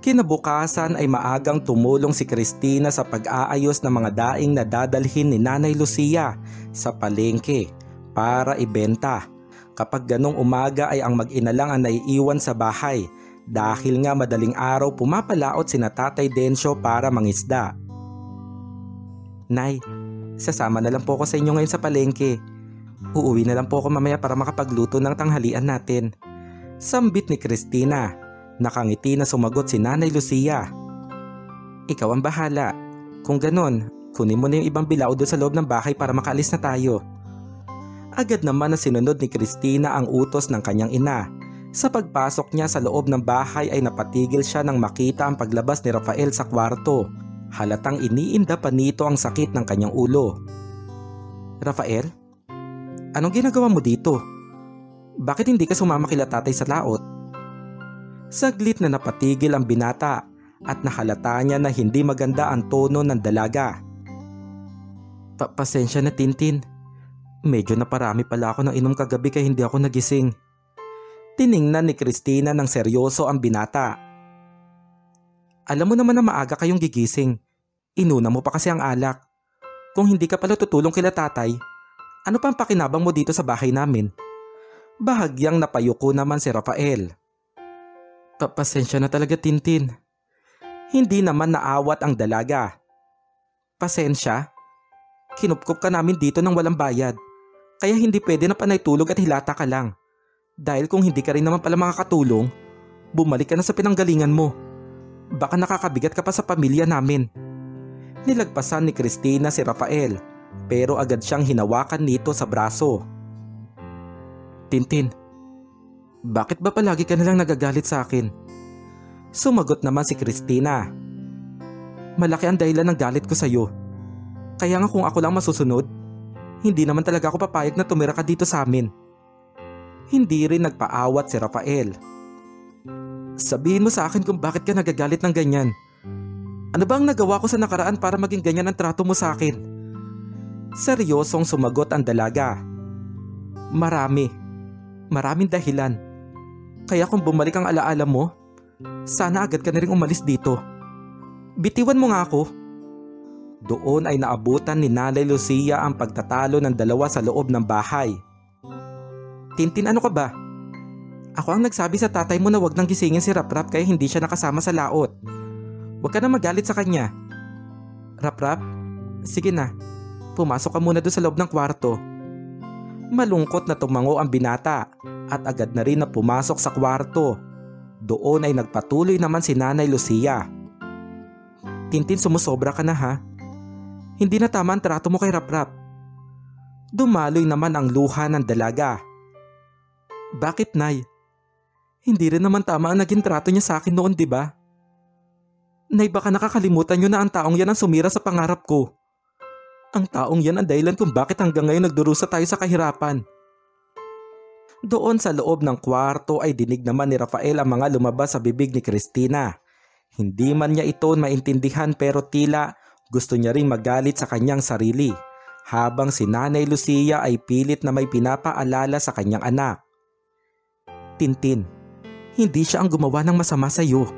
Kinabukasan ay maagang tumulong si Christina sa pag-aayos ng mga daing na dadalhin ni Nanay Lucia sa palengke para ibenta. Kapag ganong umaga ay ang mag-ina lang ang naiiwan sa bahay dahil nga madaling araw pumapalaot si Tatay Densyo para mangisda. Nay, sasama na lang po ako sa inyo ngayon sa palengke. Uuwi na lang po ako mamaya para makapagluto ng tanghalian natin. Sambit ni Christina. Nakangiti na sumagot si Nanay Lucia. Ikaw ang bahala. Kung ganon, kunin mo na yung ibang bilao doon sa loob ng bahay para makaalis na tayo. Agad naman na sinunod ni Christina ang utos ng kanyang ina. Sa pagpasok niya sa loob ng bahay ay napatigil siya nang makita ang paglabas ni Rafael sa kwarto. Halatang iniinda pa nito ang sakit ng kanyang ulo. Rafael? Anong ginagawa mo dito? Bakit hindi ka sumama kila tatay sa laot? Saglit na napatigil ang binata at nahalata niya na hindi maganda ang tono ng dalaga. Pa pasensya na Tintin. Medyo naparami pala ako ng inom kagabi kaya hindi ako nagising. Tiningnan ni Christina ng seryoso ang binata. Alam mo naman na maaga kayong gigising. Inuna mo pa kasi ang alak. Kung hindi ka pala tutulong kila tatay, ano pang pakinabang mo dito sa bahay namin? Bahagyang napayuko naman si Rafael. Pasensya na talaga Tintin. Hindi naman naawat ang dalaga. Pasensya? Kinupkup ka namin dito ng walang bayad. Kaya hindi pwede na panay at hilata ka lang. Dahil kung hindi ka rin naman pala makakatulong, bumalik ka na sa pinanggalingan mo. Baka nakakabigat ka pa sa pamilya namin. Nilagpasan ni Christina si Rafael pero agad siyang hinawakan nito sa braso. Tintin, bakit ba palagi ka nalang nagagalit sa akin? Sumagot naman si Christina. Malaki ang dahilan ng galit ko sa iyo. Kaya nga kung ako lang masusunod, hindi naman talaga ako papayag na tumira ka dito sa amin. Hindi rin nagpaawat si Rafael. Sabihin mo sa akin kung bakit ka nagagalit ng ganyan. Ano ba ang nagawa ko sa nakaraan para maging ganyan ang trato mo sa akin? Seryosong sumagot ang dalaga. Marami. Maraming dahilan. Kaya kung bumalik ang alaala mo, sana agad ka na rin umalis dito. Bitiwan mo nga ako. Doon ay naabutan ni Nanay Lucia ang pagtatalo ng dalawa sa loob ng bahay. Tintin ano ka ba? Ako ang nagsabi sa tatay mo na wag nang gisingin si Raprap kaya hindi siya nakasama sa laot. Huwag ka na magalit sa kanya. Raprap, sige na. Pumasok ka muna doon sa loob ng kwarto. Malungkot na tumango ang binata at agad na rin na pumasok sa kwarto. Doon ay nagpatuloy naman si Nanay Lucia. Tintin sumusobra ka na ha. Hindi na tama ang trato mo kay Raprap. Dumaloy naman ang luha ng dalaga. Bakit, Nay? Hindi rin naman tama ang naging trato niya sa akin noon, di ba? Nay, baka nakakalimutan niyo na ang taong yan ang sumira sa pangarap ko. Ang taong yan ang dahilan kung bakit hanggang ngayon nagdurusa tayo sa kahirapan. Doon sa loob ng kwarto ay dinig naman ni Rafael ang mga lumabas sa bibig ni Christina. Hindi man niya ito maintindihan pero tila gusto niya ring magalit sa kanyang sarili habang si Nanay Lucia ay pilit na may pinapaalala sa kanyang anak. Tintin, hindi siya ang gumawa ng masama sa iyo.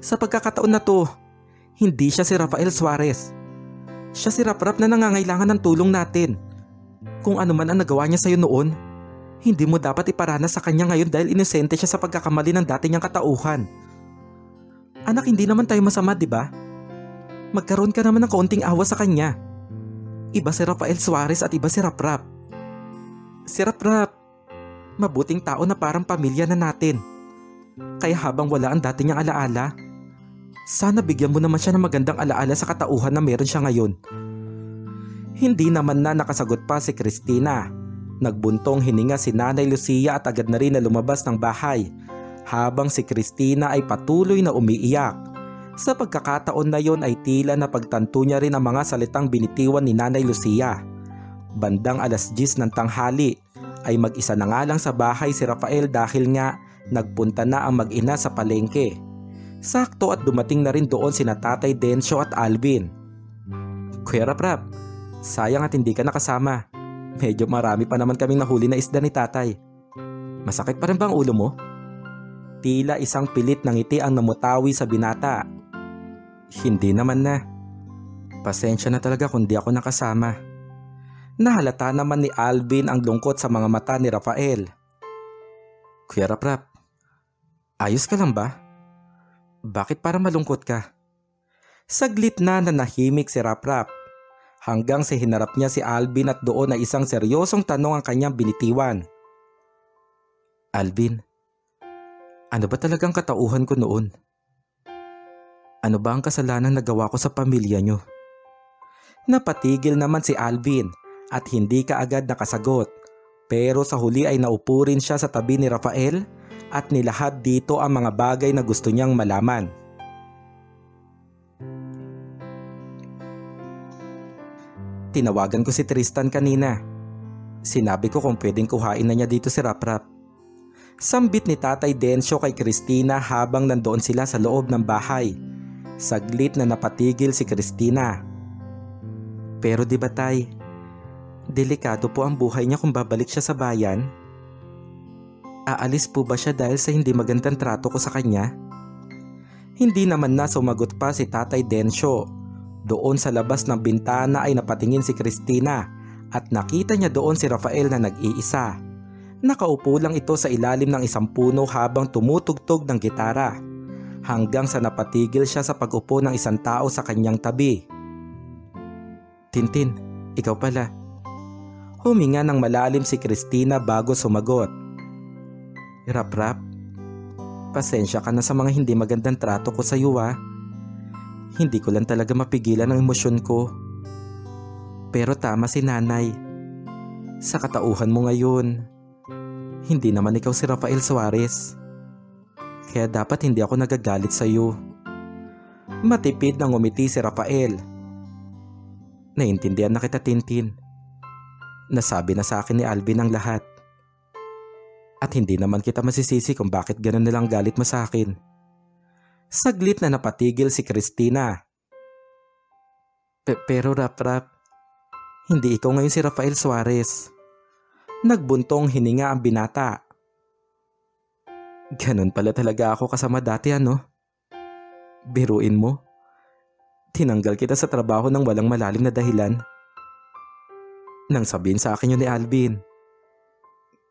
Sa pagkakataon na to, hindi siya si Rafael Suarez. Siya si Raprap na nangangailangan ng tulong natin. Kung ano man ang nagawa niya sa iyo noon, hindi mo dapat iparanas sa kanya ngayon dahil inosente siya sa pagkakamali ng dati niyang katauhan. Anak, hindi naman tayo masama, di ba? Magkaroon ka naman ng kaunting awa sa kanya. Iba si Rafael Suarez at iba si Raprap. Si Raprap, mabuting tao na parang pamilya na natin. Kaya habang wala ang dati niyang alaala, sana bigyan mo naman siya ng magandang alaala sa katauhan na meron siya ngayon. Hindi naman na nakasagot pa si Christina. Nagbuntong hininga si Nanay Lucia at agad na rin na lumabas ng bahay habang si Christina ay patuloy na umiiyak. Sa pagkakataon na yon ay tila na pagtanto niya rin ang mga salitang binitiwan ni Nanay Lucia. Bandang alas 10 ng tanghali ay mag-isa na nga lang sa bahay si Rafael dahil nga nagpunta na ang mag-ina sa palengke. Sakto at dumating na rin doon sina Tatay Densyo at Alvin. Kuya Raprap, sayang at hindi ka nakasama. Medyo marami pa naman kaming nahuli na isda ni tatay. Masakit pa rin ba ang ulo mo? Tila isang pilit ng ngiti ang namutawi sa binata hindi naman na. Pasensya na talaga kung di ako nakasama. Nahalata naman ni Alvin ang lungkot sa mga mata ni Rafael. Kuya Raprap, ayos ka lang ba? Bakit para malungkot ka? Saglit na nanahimik si Raprap hanggang sa hinarap niya si Alvin at doon na isang seryosong tanong ang kanyang binitiwan. Alvin, ano ba talagang katauhan ko noon? Ano ba ang kasalanan na gawa ko sa pamilya nyo? Napatigil naman si Alvin at hindi ka agad nakasagot. Pero sa huli ay naupo rin siya sa tabi ni Rafael at nilahad dito ang mga bagay na gusto niyang malaman. Tinawagan ko si Tristan kanina. Sinabi ko kung pwedeng kuhain na niya dito si Raprap. Sambit ni Tatay Densyo kay Christina habang nandoon sila sa loob ng bahay Saglit na napatigil si Christina. Pero di ba tay, delikado po ang buhay niya kung babalik siya sa bayan? Aalis po ba siya dahil sa hindi magandang trato ko sa kanya? Hindi naman na sumagot pa si Tatay Densyo. Doon sa labas ng bintana ay napatingin si Christina at nakita niya doon si Rafael na nag-iisa. Nakaupo lang ito sa ilalim ng isang puno habang tumutugtog ng gitara hanggang sa napatigil siya sa pag-upo ng isang tao sa kanyang tabi. Tintin, ikaw pala. Huminga ng malalim si Christina bago sumagot. Rap-rap, pasensya ka na sa mga hindi magandang trato ko sa iyo ah. Hindi ko lang talaga mapigilan ang emosyon ko. Pero tama si nanay. Sa katauhan mo ngayon, hindi naman ikaw si Rafael Suarez. Kaya dapat hindi ako nagagalit sa iyo. Matipid nang umiti si Rafael. Naintindihan na kita Tintin. Nasabi na sa akin ni Alvin ang lahat. At hindi naman kita masisisi kung bakit ganun nilang galit mo sa akin. Saglit na napatigil si Christina. Pe pero Rap Rap, hindi ikaw ngayon si Rafael Suarez. Nagbuntong hininga ang binata. Ganun pala talaga ako kasama dati ano? Biruin mo. Tinanggal kita sa trabaho ng walang malalim na dahilan. Nang sabihin sa akin yun ni Alvin,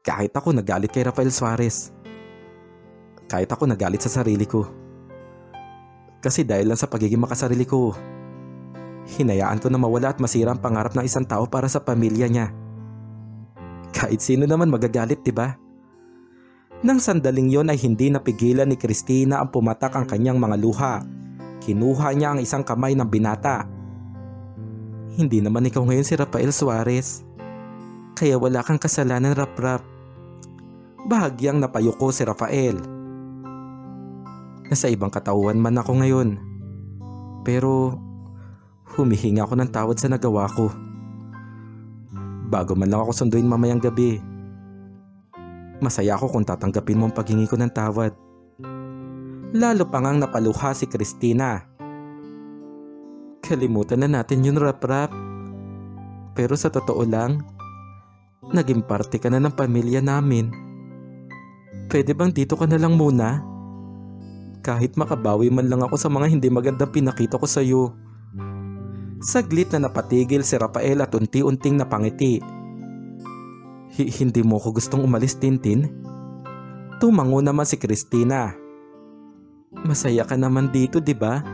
kahit ako nagalit kay Rafael Suarez. Kahit ako nagalit sa sarili ko. Kasi dahil lang sa pagiging makasarili ko, hinayaan ko na mawala at masira ang pangarap ng isang tao para sa pamilya niya. Kahit sino naman magagalit, di ba? Nang sandaling yon ay hindi napigilan ni Christina ang pumatak ang kanyang mga luha Kinuha niya ang isang kamay ng binata. Hindi naman ikaw ngayon si Rafael Suarez. Kaya wala kang kasalanan rap-rap. Bahagyang napayuko si Rafael. Nasa ibang katauhan man ako ngayon. Pero humihinga ako ng tawad sa nagawa ko. Bago man lang ako sunduin mamayang gabi. Masaya ako kung tatanggapin mo ang paghingi ko ng tawad. Lalo pa ngang napaluha si Christina. Kalimutan na natin yun rap-rap. Pero sa totoo lang, naging parte ka na ng pamilya namin. Pwede bang dito ka na lang muna? Kahit makabawi man lang ako sa mga hindi magandang pinakita ko sa iyo. Saglit na napatigil si Rafael at unti-unting napangiti. Hindi mo ko gustong umalis, Tintin? Tumango naman si Christina. Masaya ka naman dito, 'di ba?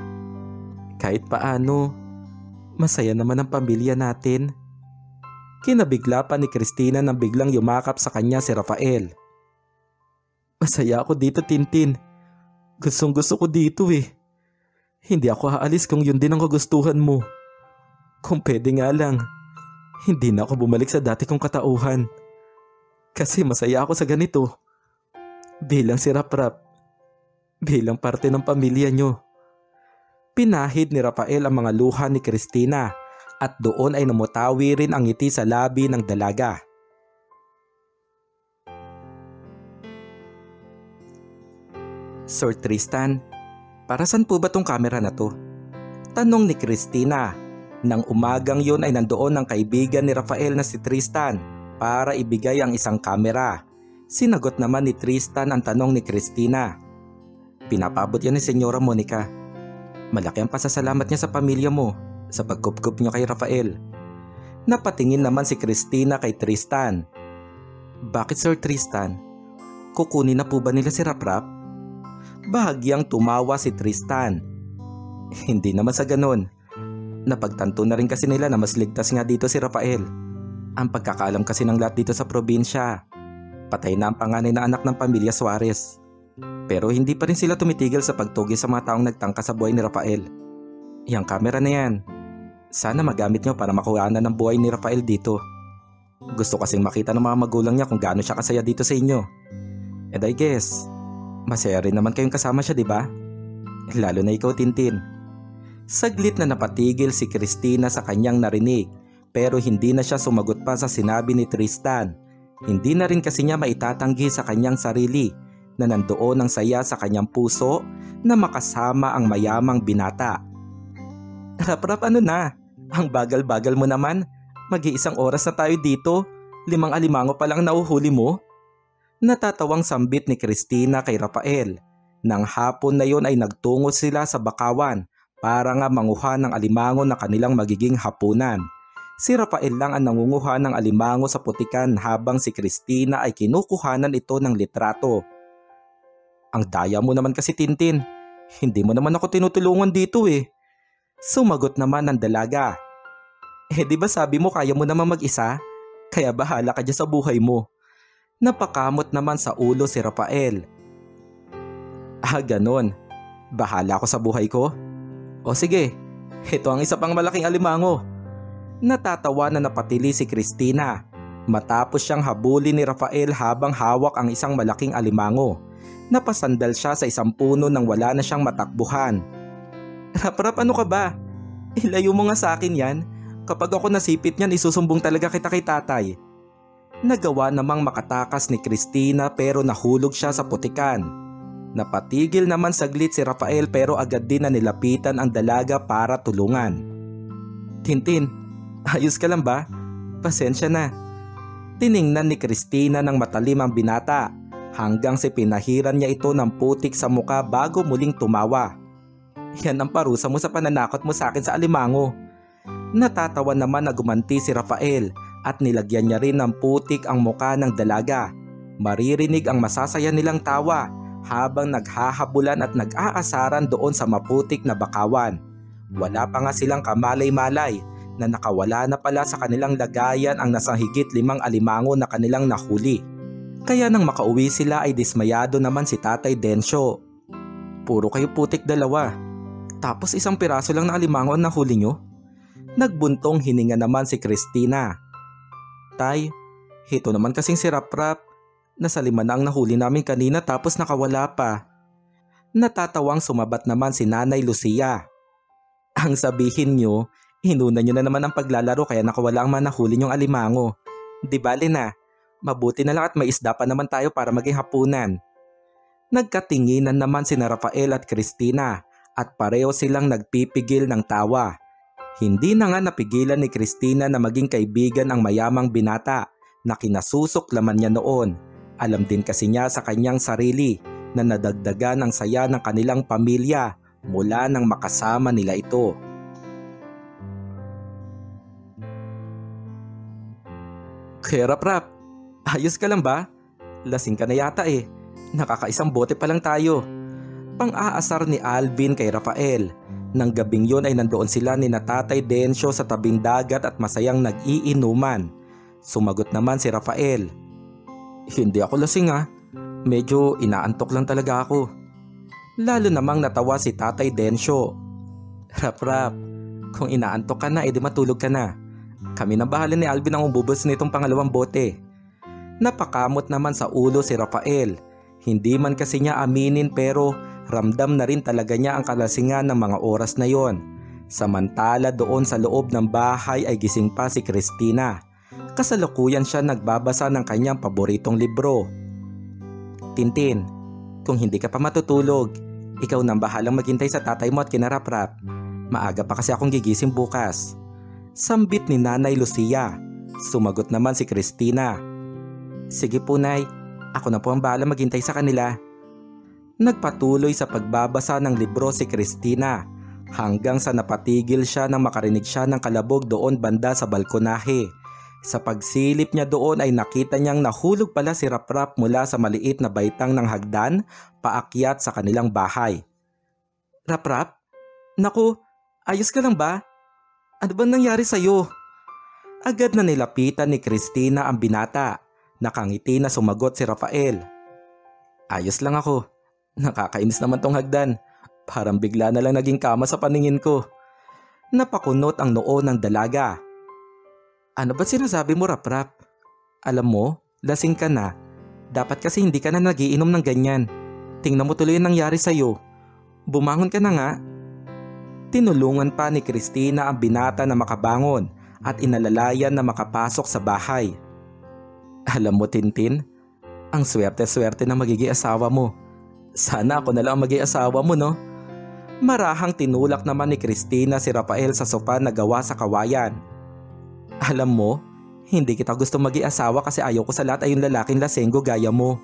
Kahit paano, masaya naman ang pamilya natin. Kinabigla pa ni Christina nang biglang yumakap sa kanya si Rafael. Masaya ako dito, Tintin. Gustong gusto ko dito eh. Hindi ako aalis kung yun din ang kagustuhan mo. Kung pwede nga lang, hindi na ako bumalik sa dati kong katauhan. Kasi masaya ako sa ganito. Bilang si Raprap, bilang parte ng pamilya nyo. Pinahid ni Rafael ang mga luha ni Christina at doon ay namutawi rin ang ngiti sa labi ng dalaga. Sir Tristan, para saan po ba tong kamera na to? Tanong ni Christina. Nang umagang yun ay nandoon ang kaibigan ni Rafael na si Tristan para ibigay ang isang kamera. Sinagot naman ni Tristan ang tanong ni Christina. Pinapabot yan ni Senyora Monica. Malaki ang pasasalamat niya sa pamilya mo sa pagkupkup niya kay Rafael. Napatingin naman si Christina kay Tristan. Bakit Sir Tristan? Kukunin na po ba nila si Raprap? Bahagyang tumawa si Tristan. [laughs] Hindi naman sa ganon. Napagtanto na rin kasi nila na mas ligtas nga dito si Rafael. Ang pagkakaalam kasi ng lahat dito sa probinsya. Patay na ang panganay na anak ng pamilya Suarez. Pero hindi pa rin sila tumitigil sa pagtugi sa mga taong nagtangka sa buhay ni Rafael. Yang camera na yan. Sana magamit nyo para makuha na ng buhay ni Rafael dito. Gusto kasing makita ng mga magulang niya kung gaano siya kasaya dito sa inyo. And I guess, masaya rin naman kayong kasama siya, di ba? Lalo na ikaw, Tintin. Saglit na napatigil si Christina sa kanyang narinig pero hindi na siya sumagot pa sa sinabi ni Tristan. Hindi na rin kasi niya maitatanggi sa kanyang sarili na nandoon ang saya sa kanyang puso na makasama ang mayamang binata. Rap-rap ano na? Ang bagal-bagal mo naman. Mag-iisang oras na tayo dito. Limang alimango pa lang nauhuli mo. Natatawang sambit ni Christina kay Rafael. Nang hapon na yon ay nagtungo sila sa bakawan para nga manguha ng alimango na kanilang magiging hapunan. Si Rafael lang ang nangunguha ng alimango sa putikan habang si Christina ay kinukuhanan ito ng litrato. Ang daya mo naman kasi Tintin. Hindi mo naman ako tinutulungan dito eh. Sumagot naman ng dalaga. Eh di ba sabi mo kaya mo naman mag-isa? Kaya bahala ka dyan sa buhay mo. Napakamot naman sa ulo si Rafael. Ah, ganon. Bahala ako sa buhay ko? O sige, ito ang isa pang malaking alimango. Natatawa na napatili si Christina matapos siyang habulin ni Rafael habang hawak ang isang malaking alimango. Napasandal siya sa isang puno nang wala na siyang matakbuhan. Rap-rap ano ka ba? Ilayo mo nga sa akin yan. Kapag ako nasipit niyan isusumbong talaga kita kay tatay. Nagawa namang makatakas ni Christina pero nahulog siya sa putikan. Napatigil naman saglit si Rafael pero agad din na nilapitan ang dalaga para tulungan. Tintin, ayos ka lang ba? Pasensya na. Tiningnan ni Christina ng matalim ang binata hanggang si pinahiran niya ito ng putik sa muka bago muling tumawa. Yan ang parusa mo sa pananakot mo sa akin sa alimango. Natatawa naman na gumanti si Rafael at nilagyan niya rin ng putik ang muka ng dalaga. Maririnig ang masasaya nilang tawa habang naghahabulan at nag-aasaran doon sa maputik na bakawan. Wala pa nga silang kamalay-malay na nakawala na pala sa kanilang lagayan ang nasa higit limang alimango na kanilang nahuli. Kaya nang makauwi sila ay dismayado naman si Tatay Densyo. Puro kayo putik dalawa. Tapos isang piraso lang na alimango ang nahuli nyo? Nagbuntong hininga naman si Christina. Tay, hito naman kasing si Raprap. Nasa lima na ang nahuli namin kanina tapos nakawala pa. Natatawang sumabat naman si Nanay Lucia. Ang sabihin nyo, inuna nyo na naman ang paglalaro kaya nakawala ang manahuli nyong alimango. Di bali na, mabuti na lang at may isda pa naman tayo para maging hapunan. Nagkatinginan naman si Rafael at Christina at pareho silang nagpipigil ng tawa. Hindi na nga napigilan ni Christina na maging kaibigan ang mayamang binata na kinasusok laman niya noon. Alam din kasi niya sa kanyang sarili na nadagdagan ang saya ng kanilang pamilya mula nang makasama nila ito. Kaya rap ayos ka lang ba? Lasing ka na yata eh. Nakakaisang bote pa lang tayo. Pang-aasar ni Alvin kay Rafael. Nang gabing yon ay nandoon sila ni Natatay Densyo sa tabing dagat at masayang nag-iinuman. Sumagot naman si Rafael. Hindi ako lasing ah. Medyo inaantok lang talaga ako. Lalo namang natawa si Tatay Densyo. Rap rap, kung inaantok ka na edi matulog ka na. Kami na bahala ni Alvin ang umubos nitong pangalawang bote. Napakamot naman sa ulo si Rafael. Hindi man kasi niya aminin pero ramdam na rin talaga niya ang kalasingan ng mga oras na yon. Samantala doon sa loob ng bahay ay gising pa si Christina. Kasalukuyan siya nagbabasa ng kanyang paboritong libro. Tintin, kung hindi ka pa matutulog, ikaw nang bahalang maghintay sa tatay mo at kinaraprap. Maaga pa kasi akong gigising bukas. Sambit ni Nanay Lucia. Sumagot naman si Christina. Sige po Nay, ako na po ang bahala maghintay sa kanila. Nagpatuloy sa pagbabasa ng libro si Christina hanggang sa napatigil siya nang makarinig siya ng kalabog doon banda sa balkonahe. Sa pagsilip niya doon ay nakita niyang nahulog pala si Raprap mula sa maliit na baitang ng hagdan paakyat sa kanilang bahay. Raprap? Naku, ayos ka lang ba? Ano ba nangyari sa'yo? Agad na nilapitan ni Christina ang binata. Nakangiti na sumagot si Rafael. Ayos lang ako. Nakakainis naman tong hagdan. Parang bigla na lang naging kama sa paningin ko. Napakunot ang noo ng dalaga ano ba sinasabi mo rap-rap? Alam mo, lasing ka na. Dapat kasi hindi ka na nagiinom ng ganyan. Tingnan mo tuloy ang nangyari sa'yo. Bumangon ka na nga. Tinulungan pa ni Christina ang binata na makabangon at inalalayan na makapasok sa bahay. Alam mo Tintin, ang swerte-swerte na magiging asawa mo. Sana ako na lang magiging asawa mo no? Marahang tinulak naman ni Christina si Rafael sa sofa na gawa sa kawayan alam mo, hindi kita gusto magi asawa kasi ayaw ko sa lahat ay yung lalaking lasenggo gaya mo.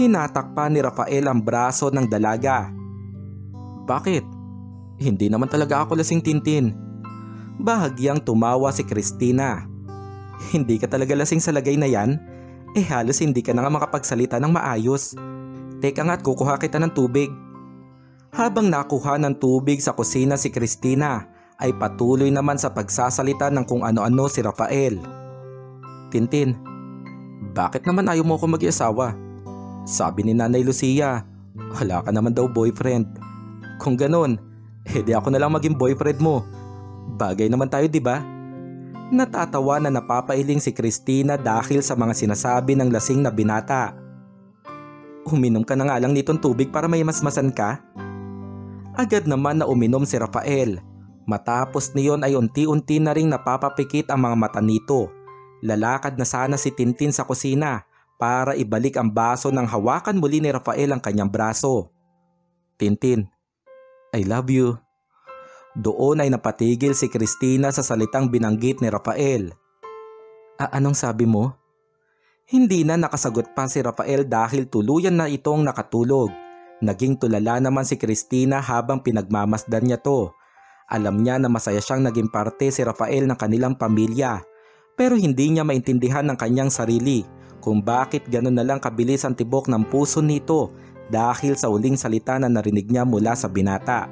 Hinatak pa ni Rafael ang braso ng dalaga. Bakit? Hindi naman talaga ako lasing tintin. Bahagyang tumawa si Christina. Hindi ka talaga lasing sa lagay na yan? Eh halos hindi ka na nga makapagsalita ng maayos. Teka nga at kukuha kita ng tubig. Habang nakuha ng tubig sa kusina si Christina, ay patuloy naman sa pagsasalita ng kung ano-ano si Rafael. Tintin, bakit naman ayaw mo ako mag-iasawa? Sabi ni Nanay Lucia, wala ka naman daw boyfriend. Kung ganon, edi ako na lang maging boyfriend mo. Bagay naman tayo di ba? Natatawa na napapailing si Christina dahil sa mga sinasabi ng lasing na binata. Uminom ka na nga lang nitong tubig para may masmasan ka? Agad naman na uminom si Rafael Matapos niyon ay unti-unti na ring napapapikit ang mga mata nito. Lalakad na sana si Tintin sa kusina para ibalik ang baso ng hawakan muli ni Rafael ang kanyang braso. Tintin, I love you. Doon ay napatigil si Christina sa salitang binanggit ni Rafael. A anong sabi mo? Hindi na nakasagot pa si Rafael dahil tuluyan na itong nakatulog. Naging tulala naman si Christina habang pinagmamasdan niya to. Alam niya na masaya siyang naging parte si Rafael ng kanilang pamilya. Pero hindi niya maintindihan ng kanyang sarili kung bakit gano'n na lang kabilis ang tibok ng puso nito dahil sa uling salita na narinig niya mula sa binata.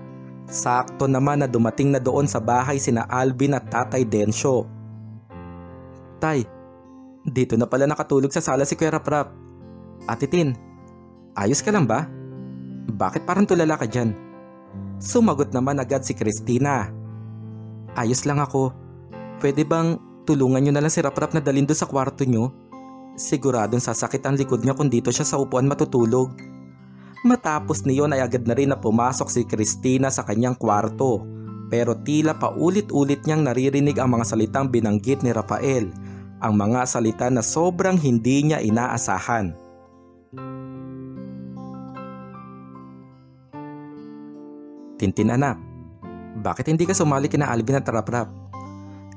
Sakto naman na dumating na doon sa bahay sina Alvin at Tatay Densyo. Tay, dito na pala nakatulog sa sala si Kuya Raprap. Ate Tin, ayos ka lang ba? Bakit parang tulala ka dyan? Sumagot naman agad si Christina. Ayos lang ako. Pwede bang tulungan nyo na lang si Raprap na dalhin doon sa kwarto nyo? Siguradong sasakit ang likod niya kung dito siya sa upuan matutulog. Matapos niyon ay agad na rin na pumasok si Christina sa kanyang kwarto. Pero tila paulit-ulit niyang naririnig ang mga salitang binanggit ni Rafael. Ang mga salita na sobrang hindi niya inaasahan. Tintin anak, bakit hindi ka sumali kina Alvin at Raprap?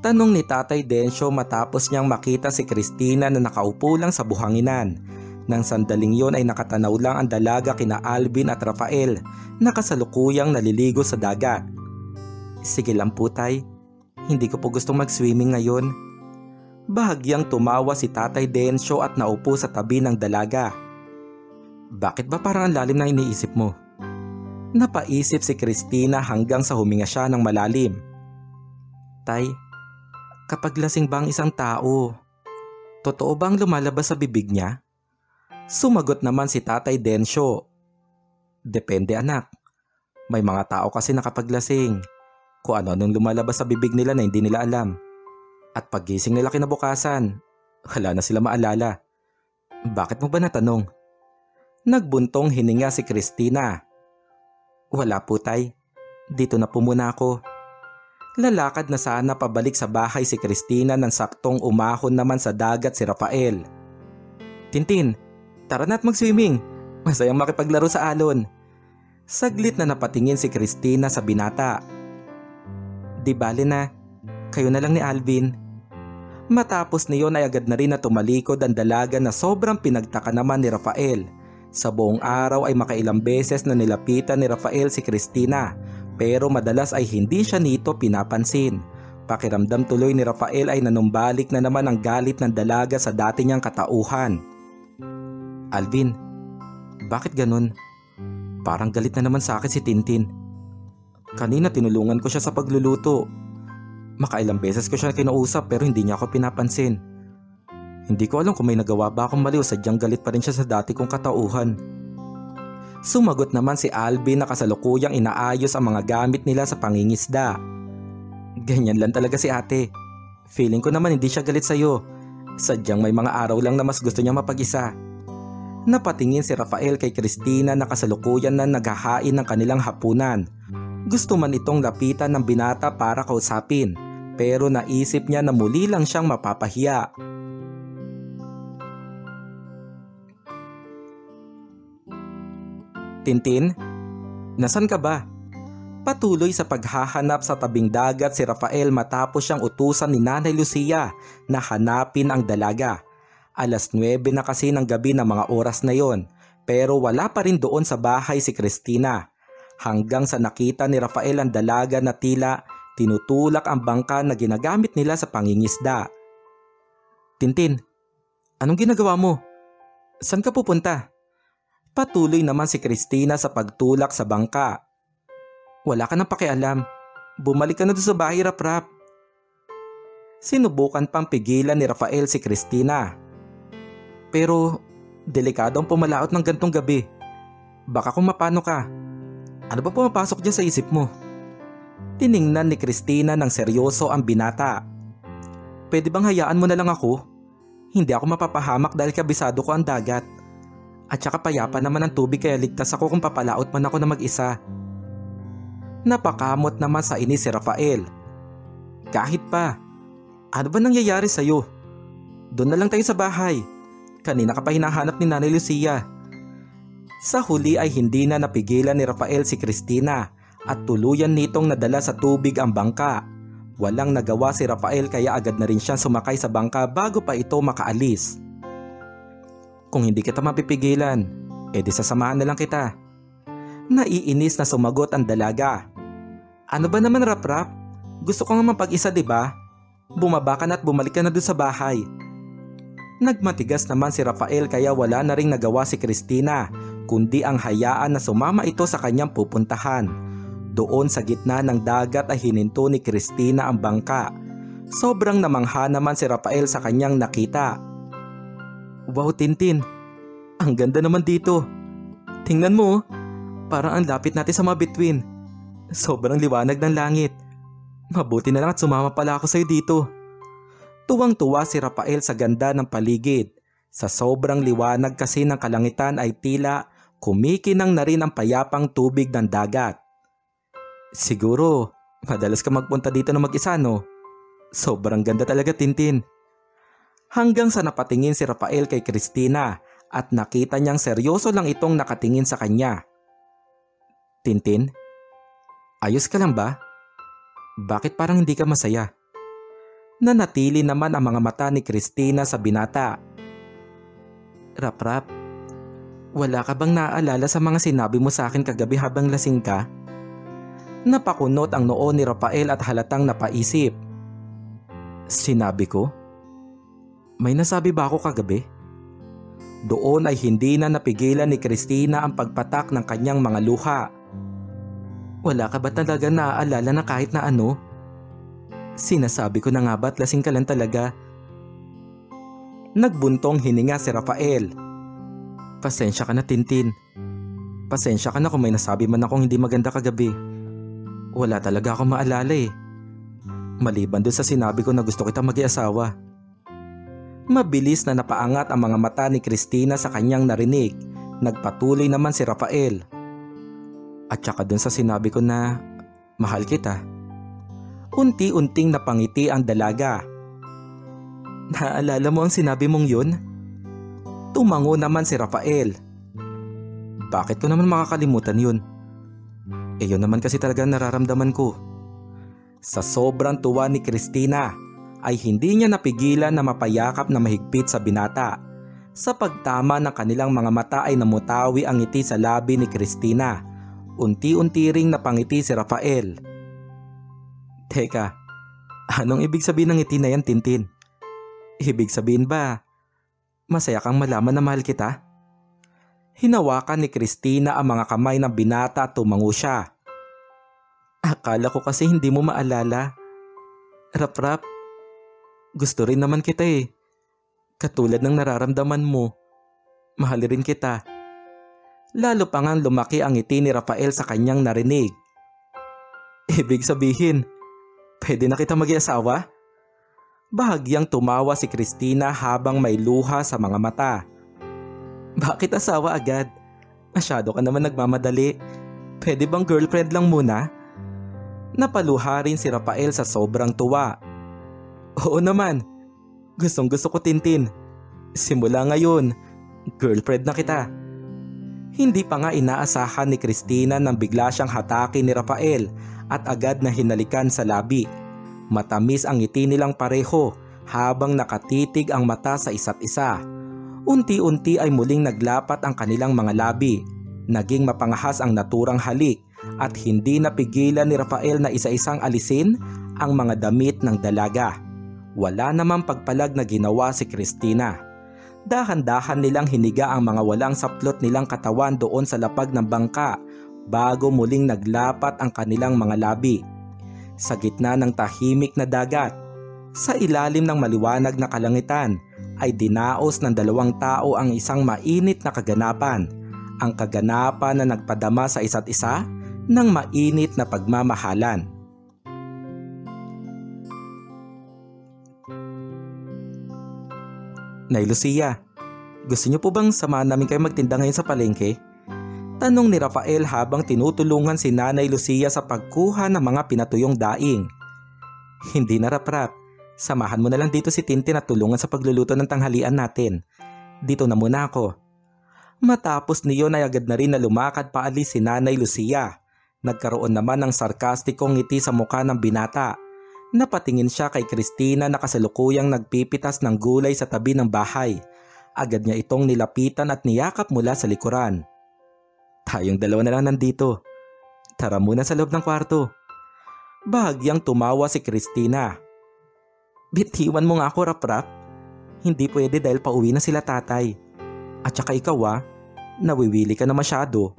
Tanong ni Tatay Densyo matapos niyang makita si Christina na nakaupo lang sa buhanginan. Nang sandaling yon ay nakatanaw lang ang dalaga kina Alvin at Rafael na kasalukuyang naliligo sa dagat. Sige lang po tay, hindi ko po gustong mag-swimming ngayon. Bahagyang tumawa si Tatay Densyo at naupo sa tabi ng dalaga. Bakit ba parang ang lalim na iniisip mo? Napaisip si Christina hanggang sa huminga siya ng malalim. Tay, kapag lasing ba ang isang tao, totoo bang lumalabas sa bibig niya? Sumagot naman si Tatay Densyo. Depende anak. May mga tao kasi nakapaglasing. Kung ano nung lumalabas sa bibig nila na hindi nila alam. At paggising nila kinabukasan, wala na sila maalala. Bakit mo ba natanong? Nagbuntong hininga si Christina. Wala po tay. Dito na po muna ako. Lalakad na sana pabalik sa bahay si Christina nang saktong umahon naman sa dagat si Rafael. Tintin, tara na't mag-swimming. Masayang makipaglaro sa alon. Saglit na napatingin si Christina sa binata. Di bale na, kayo na lang ni Alvin. Matapos niyon ay agad na rin na tumalikod ang dalaga na sobrang pinagtaka naman ni Rafael. Sa buong araw ay makailang beses na nilapitan ni Rafael si Christina pero madalas ay hindi siya nito pinapansin. Pakiramdam tuloy ni Rafael ay nanumbalik na naman ang galit ng dalaga sa dati niyang katauhan. Alvin, bakit ganun? Parang galit na naman sa akin si Tintin. Kanina tinulungan ko siya sa pagluluto. Makailang beses ko siya kinausap pero hindi niya ako pinapansin. Hindi ko alam kung may nagawa ba akong mali o sadyang galit pa rin siya sa dati kong katauhan. Sumagot naman si Alvin na kasalukuyang inaayos ang mga gamit nila sa pangingisda. Ganyan lang talaga si ate. Feeling ko naman hindi siya galit sa'yo. Sadyang may mga araw lang na mas gusto niya mapag-isa. Napatingin si Rafael kay Christina na kasalukuyan na naghahain ng kanilang hapunan. Gusto man itong lapitan ng binata para kausapin pero naisip niya na muli lang siyang mapapahiya. Tintin, nasan ka ba? Patuloy sa paghahanap sa tabing dagat si Rafael matapos siyang utusan ni Nanay Lucia na hanapin ang dalaga. Alas 9 na kasi ng gabi ng mga oras na yon pero wala pa rin doon sa bahay si Christina. Hanggang sa nakita ni Rafael ang dalaga na tila tinutulak ang bangka na ginagamit nila sa pangingisda. Tintin, anong ginagawa mo? San ka pupunta? Patuloy naman si Christina sa pagtulak sa bangka. Wala ka nang pakialam. Bumalik ka na doon sa bahay rap-rap. Sinubukan pang pigilan ni Rafael si Christina. Pero delikado ang pumalaot ng gantong gabi. Baka kung mapano ka. Ano ba pumapasok dyan sa isip mo? Tiningnan ni Christina ng seryoso ang binata. Pwede bang hayaan mo na lang ako? Hindi ako mapapahamak dahil kabisado ko ang dagat. At saka payapa naman ang tubig kaya ligtas ako kung papalaot man ako na mag-isa. Napakamot naman sa inis si Rafael. Kahit pa, ano ba nangyayari sa'yo? Doon na lang tayo sa bahay. Kanina ka pa hinahanap ni Nanay Lucia. Sa huli ay hindi na napigilan ni Rafael si Christina at tuluyan nitong nadala sa tubig ang bangka. Walang nagawa si Rafael kaya agad na rin siyang sumakay sa bangka bago pa ito makaalis. Kung hindi kita mapipigilan, edi sasamahan na lang kita. Naiinis na sumagot ang dalaga. Ano ba naman rap-rap? Gusto ko nga mapag-isa ba? Diba? Bumaba ka na at bumalik ka na doon sa bahay. Nagmatigas naman si Rafael kaya wala na ring nagawa si Christina kundi ang hayaan na sumama ito sa kanyang pupuntahan. Doon sa gitna ng dagat ay hininto ni Christina ang bangka. Sobrang namangha naman si Rafael sa kanyang nakita. Wow Tintin, ang ganda naman dito. Tingnan mo, parang ang lapit natin sa mabitwin. Sobrang liwanag ng langit. Mabuti na lang at sumama pala ako sa'yo dito. Tuwang-tuwa si Rafael sa ganda ng paligid. Sa sobrang liwanag kasi ng kalangitan ay tila kumikinang na rin ang payapang tubig ng dagat. Siguro, madalas ka magpunta dito na mag-isa no? Sobrang ganda talaga Tintin. Hanggang sa napatingin si Rafael kay Christina at nakita niyang seryoso lang itong nakatingin sa kanya. Tintin, ayos ka lang ba? Bakit parang hindi ka masaya? Nanatili naman ang mga mata ni Christina sa binata. Rap-rap, wala ka bang naaalala sa mga sinabi mo sa akin kagabi habang lasing ka? Napakunot ang noo ni Rafael at halatang napaisip. Sinabi ko? May nasabi ba ako kagabi? Doon ay hindi na napigilan ni Christina ang pagpatak ng kanyang mga luha. Wala ka ba talaga naaalala na kahit na ano? Sinasabi ko na nga ba't lasing ka lang talaga? Nagbuntong hininga si Rafael. Pasensya ka na Tintin. Pasensya ka na kung may nasabi man akong hindi maganda kagabi. Wala talaga akong maalala eh. Maliban doon sa sinabi ko na gusto kita mag-iasawa. Mabilis na napaangat ang mga mata ni Christina sa kanyang narinig. Nagpatuloy naman si Rafael. At saka doon sa sinabi ko na mahal kita. Unti-unting napangiti ang dalaga. Naalala mo ang sinabi mong yun? Tumango naman si Rafael. Bakit ko naman makakalimutan yun? Eh yun naman kasi talaga nararamdaman ko. Sa sobrang tuwa ni Christina ay hindi niya napigilan na mapayakap na mahigpit sa binata. Sa pagtama ng kanilang mga mata ay namutawi ang ngiti sa labi ni Christina. Unti-unti ring napangiti si Rafael. Teka, anong ibig sabihin ng ngiti na yan, Tintin? Ibig sabihin ba, masaya kang malaman na mahal kita? Hinawakan ni Christina ang mga kamay ng binata at tumango siya. Akala ko kasi hindi mo maalala. Rap-rap, gusto rin naman kita eh. Katulad ng nararamdaman mo. Mahal rin kita. Lalo pa nga lumaki ang ngiti ni Rafael sa kanyang narinig. Ibig sabihin, Pwede na kita mag-iasawa? Bahagyang tumawa si Christina habang may luha sa mga mata. Bakit asawa agad? Masyado ka naman nagmamadali. Pwede bang girlfriend lang muna? Napaluha rin si Rafael sa sobrang tuwa. Oo naman. Gustong gusto ko Tintin. Simula ngayon, girlfriend na kita. Hindi pa nga inaasahan ni Christina nang bigla siyang hatake ni Rafael at agad na hinalikan sa labi. Matamis ang ngiti nilang pareho habang nakatitig ang mata sa isa't isa. Unti-unti ay muling naglapat ang kanilang mga labi. Naging mapangahas ang naturang halik at hindi napigilan ni Rafael na isa-isang alisin ang mga damit ng dalaga. Wala namang pagpalag na ginawa si Christina. Dahan-dahan nilang hiniga ang mga walang saplot nilang katawan doon sa lapag ng bangka bago muling naglapat ang kanilang mga labi. Sa gitna ng tahimik na dagat, sa ilalim ng maliwanag na kalangitan ay dinaos ng dalawang tao ang isang mainit na kaganapan, ang kaganapan na nagpadama sa isa't isa ng mainit na pagmamahalan. Nay Lucia, gusto niyo po bang samahan namin kayo magtinda ngayon sa palengke? Tanong ni Rafael habang tinutulungan si Nanay Lucia sa pagkuha ng mga pinatuyong daing. Hindi na rap-rap. Samahan mo na lang dito si Tintin at tulungan sa pagluluto ng tanghalian natin. Dito na muna ako. Matapos niyon ay agad na rin na lumakad paalis si Nanay Lucia. Nagkaroon naman ng sarkastikong ngiti sa mukha ng binata. Napatingin siya kay Christina na kasalukuyang nagpipitas ng gulay sa tabi ng bahay. Agad niya itong nilapitan at niyakap mula sa likuran. Tayong dalawa na lang nandito. Tara muna sa loob ng kwarto. Bahagyang tumawa si Christina. Bitiwan mo nga ako, Rap-Rap. Hindi pwede dahil pauwi na sila tatay. At saka ikaw ah, nawiwili ka na masyado.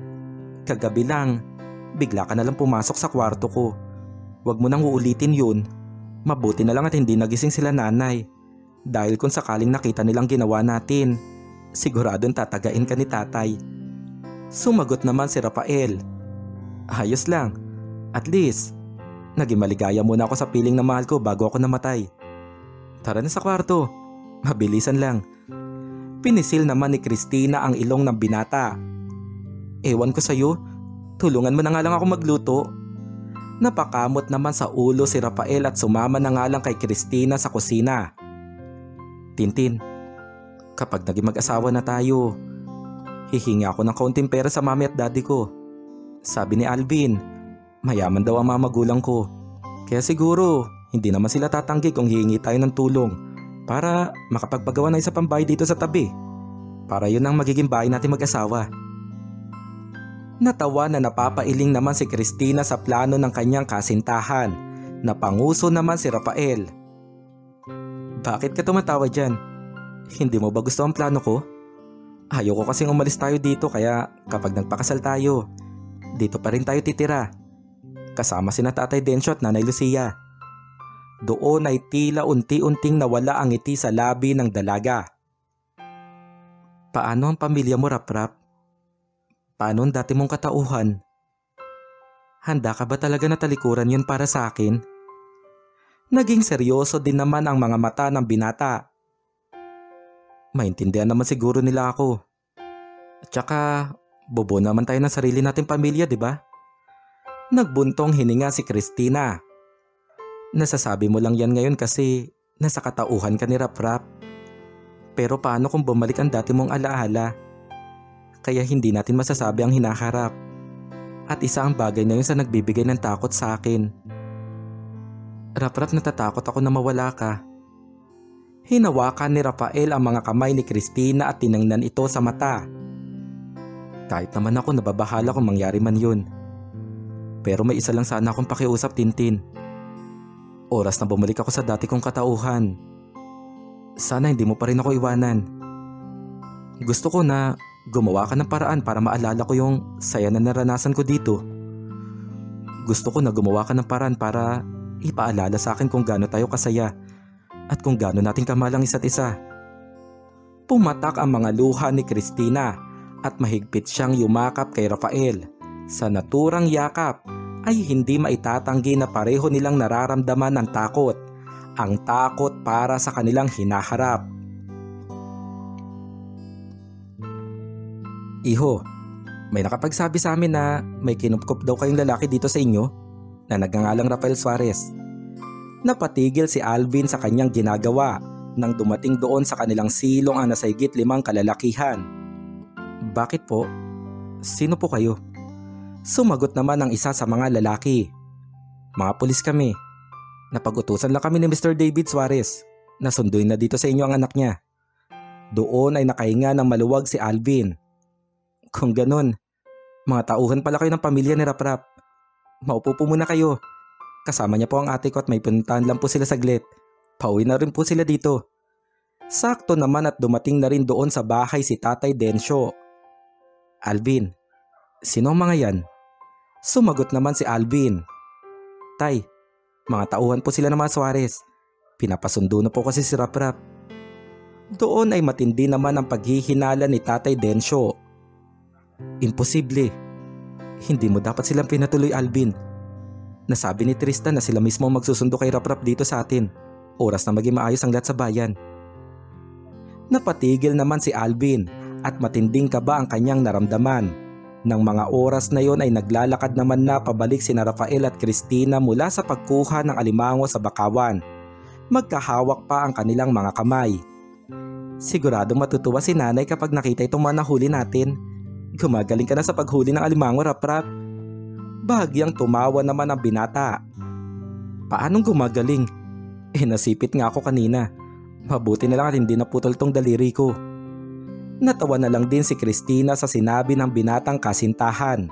Kagabi lang, bigla ka na lang pumasok sa kwarto ko. Huwag mo nang uulitin yun. Mabuti na lang at hindi nagising sila nanay. Dahil kung sakaling nakita nilang ginawa natin, siguradong tatagain ka ni tatay. Sumagot naman si Rafael. Ayos lang. At least, naging maligaya muna ako sa piling na mahal ko bago ako namatay. Tara na sa kwarto. Mabilisan lang. Pinisil naman ni Christina ang ilong ng binata. Ewan ko sa'yo, tulungan mo na nga lang ako magluto. Napakamot naman sa ulo si Rafael at sumama na nga lang kay Christina sa kusina. Tintin, kapag naging mag-asawa na tayo, hihingi ako ng kaunting pera sa mami at daddy ko. Sabi ni Alvin, mayaman daw ang mga magulang ko. Kaya siguro, hindi naman sila tatanggi kung hihingi tayo ng tulong para makapagpagawa ng isa pang dito sa tabi. Para yun ang magiging bahay natin mag-asawa. Natawa na napapailing naman si Christina sa plano ng kanyang kasintahan. Napanguso naman si Rafael. Bakit ka tumatawa dyan? Hindi mo ba gusto ang plano ko? Ayoko kasing umalis tayo dito kaya kapag nagpakasal tayo, dito pa rin tayo titira. Kasama si Tatay Densyo at Nanay Lucia. Doon ay tila unti-unting nawala ang ngiti sa labi ng dalaga. Paano ang pamilya mo, Rap-Rap? Paano ang dati mong katauhan? Handa ka ba talaga na talikuran yun para sa akin? Naging seryoso din naman ang mga mata ng binata. Maintindihan naman siguro nila ako. At saka, bobo naman tayo ng sarili nating pamilya, di ba? Nagbuntong hininga si Christina. Nasasabi mo lang yan ngayon kasi nasa katauhan ka ni Rap Rap. Pero paano kung bumalik ang dati mong alaala? Kaya hindi natin masasabi ang hinaharap. At isa ang bagay na yun sa nagbibigay ng takot sa akin. Rap Rap natatakot ako na mawala ka. Hinawakan ni Rafael ang mga kamay ni Christina at tinangnan ito sa mata. Kahit naman ako nababahala kung mangyari man yun. Pero may isa lang sana akong pakiusap Tintin. Oras na bumalik ako sa dati kong katauhan. Sana hindi mo pa rin ako iwanan. Gusto ko na gumawa ka ng paraan para maalala ko yung saya na naranasan ko dito. Gusto ko na gumawa ka ng paraan para ipaalala sa akin kung gaano tayo kasaya at kung gaano natin kamalang isa't isa. Pumatak ang mga luha ni Christina at mahigpit siyang yumakap kay Rafael. Sa naturang yakap ay hindi maitatanggi na pareho nilang nararamdaman ng takot. Ang takot para sa kanilang hinaharap. Iho, may nakapagsabi sa amin na may kinupkop daw kayong lalaki dito sa inyo na nagngangalang Rafael Suarez. Napatigil si Alvin sa kanyang ginagawa nang dumating doon sa kanilang silong ang nasa higit limang kalalakihan. Bakit po? Sino po kayo? Sumagot naman ang isa sa mga lalaki. Mga pulis kami. Napag-utusan lang kami ni Mr. David Suarez. Nasunduin na dito sa inyo ang anak niya. Doon ay nakahinga ng maluwag si Alvin. Kung ganun, mga tauhan pala kayo ng pamilya ni Raprap. Maupo po muna kayo. Kasama niya po ang ate ko at may puntahan lang po sila saglit. Pauwi na rin po sila dito. Sakto naman at dumating na rin doon sa bahay si Tatay Densyo. Alvin, sino mga yan? Sumagot naman si Alvin. Tay, mga tauhan po sila ng mga Suarez. Pinapasundo na po kasi si Raprap. Doon ay matindi naman ang paghihinala ni Tatay Densyo. Imposible. Hindi mo dapat silang pinatuloy Alvin. Nasabi ni Tristan na sila mismo magsusundo kay Raprap dito sa atin. Oras na maging maayos ang lahat sa bayan. Napatigil naman si Alvin at matinding kaba ang kanyang naramdaman. Nang mga oras na yon ay naglalakad naman na pabalik sina Rafael at Christina mula sa pagkuha ng alimango sa bakawan. Magkahawak pa ang kanilang mga kamay. Siguradong matutuwa si nanay kapag nakita itong mga nahuli natin. Gumagaling ka na sa paghuli ng alimango, Raprap. Bahagyang tumawa naman ang binata. Paanong gumagaling? Eh nasipit nga ako kanina. Mabuti na lang at hindi naputol tong daliri ko. Natawa na lang din si Christina sa sinabi ng binatang kasintahan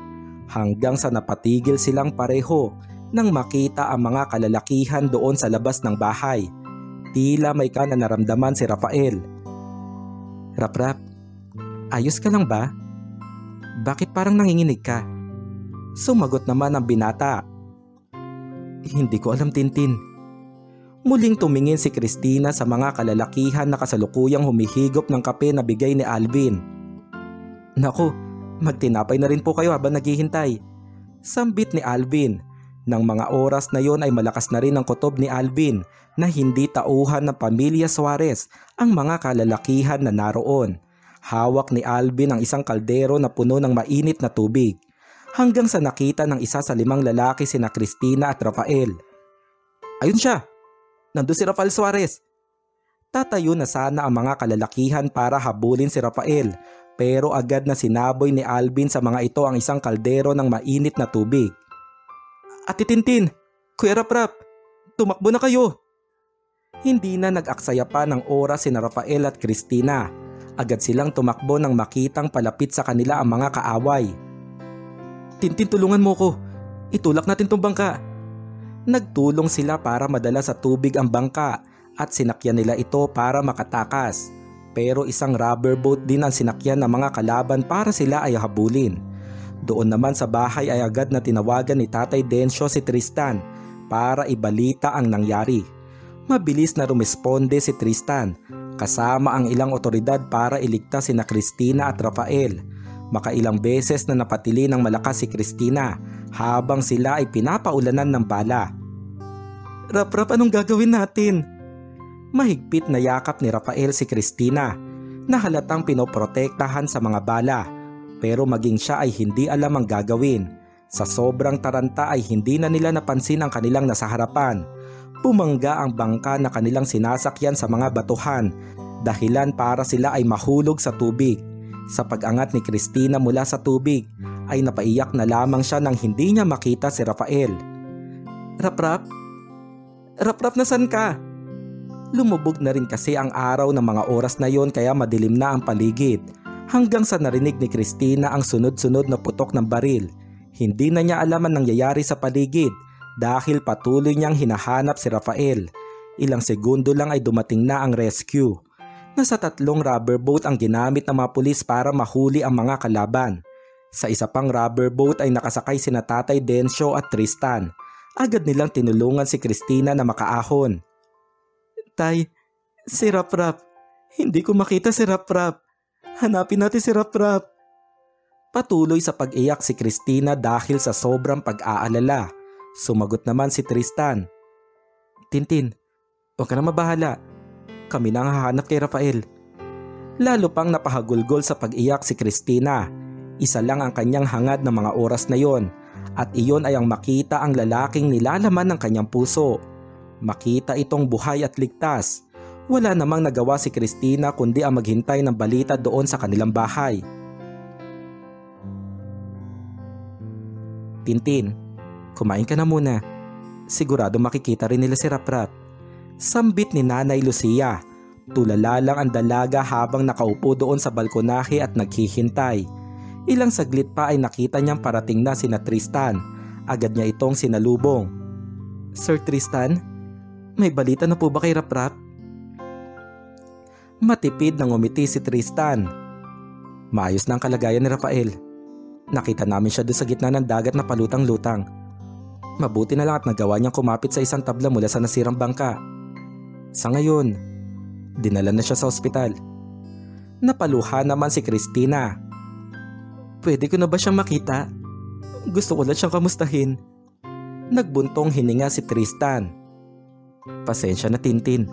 hanggang sa napatigil silang pareho nang makita ang mga kalalakihan doon sa labas ng bahay. Tila may ka na naramdaman si Rafael. Rap-rap, ayos ka lang ba? Bakit parang nanginginig ka? Sumagot naman ang binata. Hindi ko alam Tintin. Muling tumingin si Christina sa mga kalalakihan na kasalukuyang humihigop ng kape na bigay ni Alvin. Naku, magtinapay na rin po kayo habang naghihintay. Sambit ni Alvin. Nang mga oras na yon ay malakas na rin ang kutob ni Alvin na hindi tauhan ng pamilya Suarez ang mga kalalakihan na naroon. Hawak ni Alvin ang isang kaldero na puno ng mainit na tubig hanggang sa nakita ng isa sa limang lalaki sina Christina at Rafael. Ayun siya! Nandun si Rafael Suarez. Tatayo na sana ang mga kalalakihan para habulin si Rafael pero agad na sinaboy ni Alvin sa mga ito ang isang kaldero ng mainit na tubig. Ati Tintin, Kuya Raprap, tumakbo na kayo. Hindi na nag-aksaya pa ng oras si Rafael at Christina. Agad silang tumakbo nang makitang palapit sa kanila ang mga kaaway. Tintin tulungan mo ko, itulak natin tong bangka. Nagtulong sila para madala sa tubig ang bangka at sinakyan nila ito para makatakas. Pero isang rubber boat din ang sinakyan ng mga kalaban para sila ay habulin. Doon naman sa bahay ay agad na tinawagan ni Tatay Densyo si Tristan para ibalita ang nangyari. Mabilis na rumesponde si Tristan kasama ang ilang otoridad para iligtas sina Christina at Rafael. Makailang beses na napatili ng malakas si Christina habang sila ay pinapaulanan ng bala. Rap-rap anong gagawin natin? Mahigpit na yakap ni Rafael si Christina na halatang pinoprotektahan sa mga bala pero maging siya ay hindi alam ang gagawin. Sa sobrang taranta ay hindi na nila napansin ang kanilang nasa harapan. Pumangga ang bangka na kanilang sinasakyan sa mga batuhan dahilan para sila ay mahulog sa tubig. Sa pag-angat ni Christina mula sa tubig ay napaiyak na lamang siya nang hindi niya makita si Rafael. Raprap? Raprap nasan ka? Lumubog na rin kasi ang araw ng mga oras na yon kaya madilim na ang paligid hanggang sa narinig ni Christina ang sunod-sunod na putok ng baril. Hindi na niya alam ang nangyayari sa paligid dahil patuloy niyang hinahanap si Rafael. Ilang segundo lang ay dumating na ang rescue. Nasa tatlong rubber boat ang ginamit ng mga pulis para mahuli ang mga kalaban. Sa isa pang rubber boat ay nakasakay sina Tatay Densyo at Tristan. Agad nilang tinulungan si Christina na makaahon. Tay, si Raprap. Hindi ko makita si Raprap. Hanapin natin si Raprap. Patuloy sa pag-iyak si Christina dahil sa sobrang pag-aalala. Sumagot naman si Tristan. Tintin, huwag ka na mabahala. Kami na ang hahanap kay Rafael. Lalo pang napahagulgol sa pag-iyak si Christina isa lang ang kanyang hangad ng mga oras na yon at iyon ay ang makita ang lalaking nilalaman ng kanyang puso. Makita itong buhay at ligtas. Wala namang nagawa si Christina kundi ang maghintay ng balita doon sa kanilang bahay. Tintin, kumain ka na muna. Sigurado makikita rin nila si Raprap. Sambit ni Nanay Lucia. Tulala lang ang dalaga habang nakaupo doon sa balkonahe at naghihintay. Ilang saglit pa ay nakita niyang parating na sina Tristan. Agad niya itong sinalubong. Sir Tristan, may balita na po ba kay Raprap? Matipid nang umiti si Tristan. Maayos na ang kalagayan ni Rafael. Nakita namin siya doon sa gitna ng dagat na palutang-lutang. Mabuti na lang at nagawa niyang kumapit sa isang tabla mula sa nasirang bangka. Sa ngayon, dinala na siya sa ospital. Napaluha naman si Christina Pwede ko na ba siyang makita? Gusto ko lang siyang kamustahin. Nagbuntong hininga si Tristan. Pasensya na Tintin.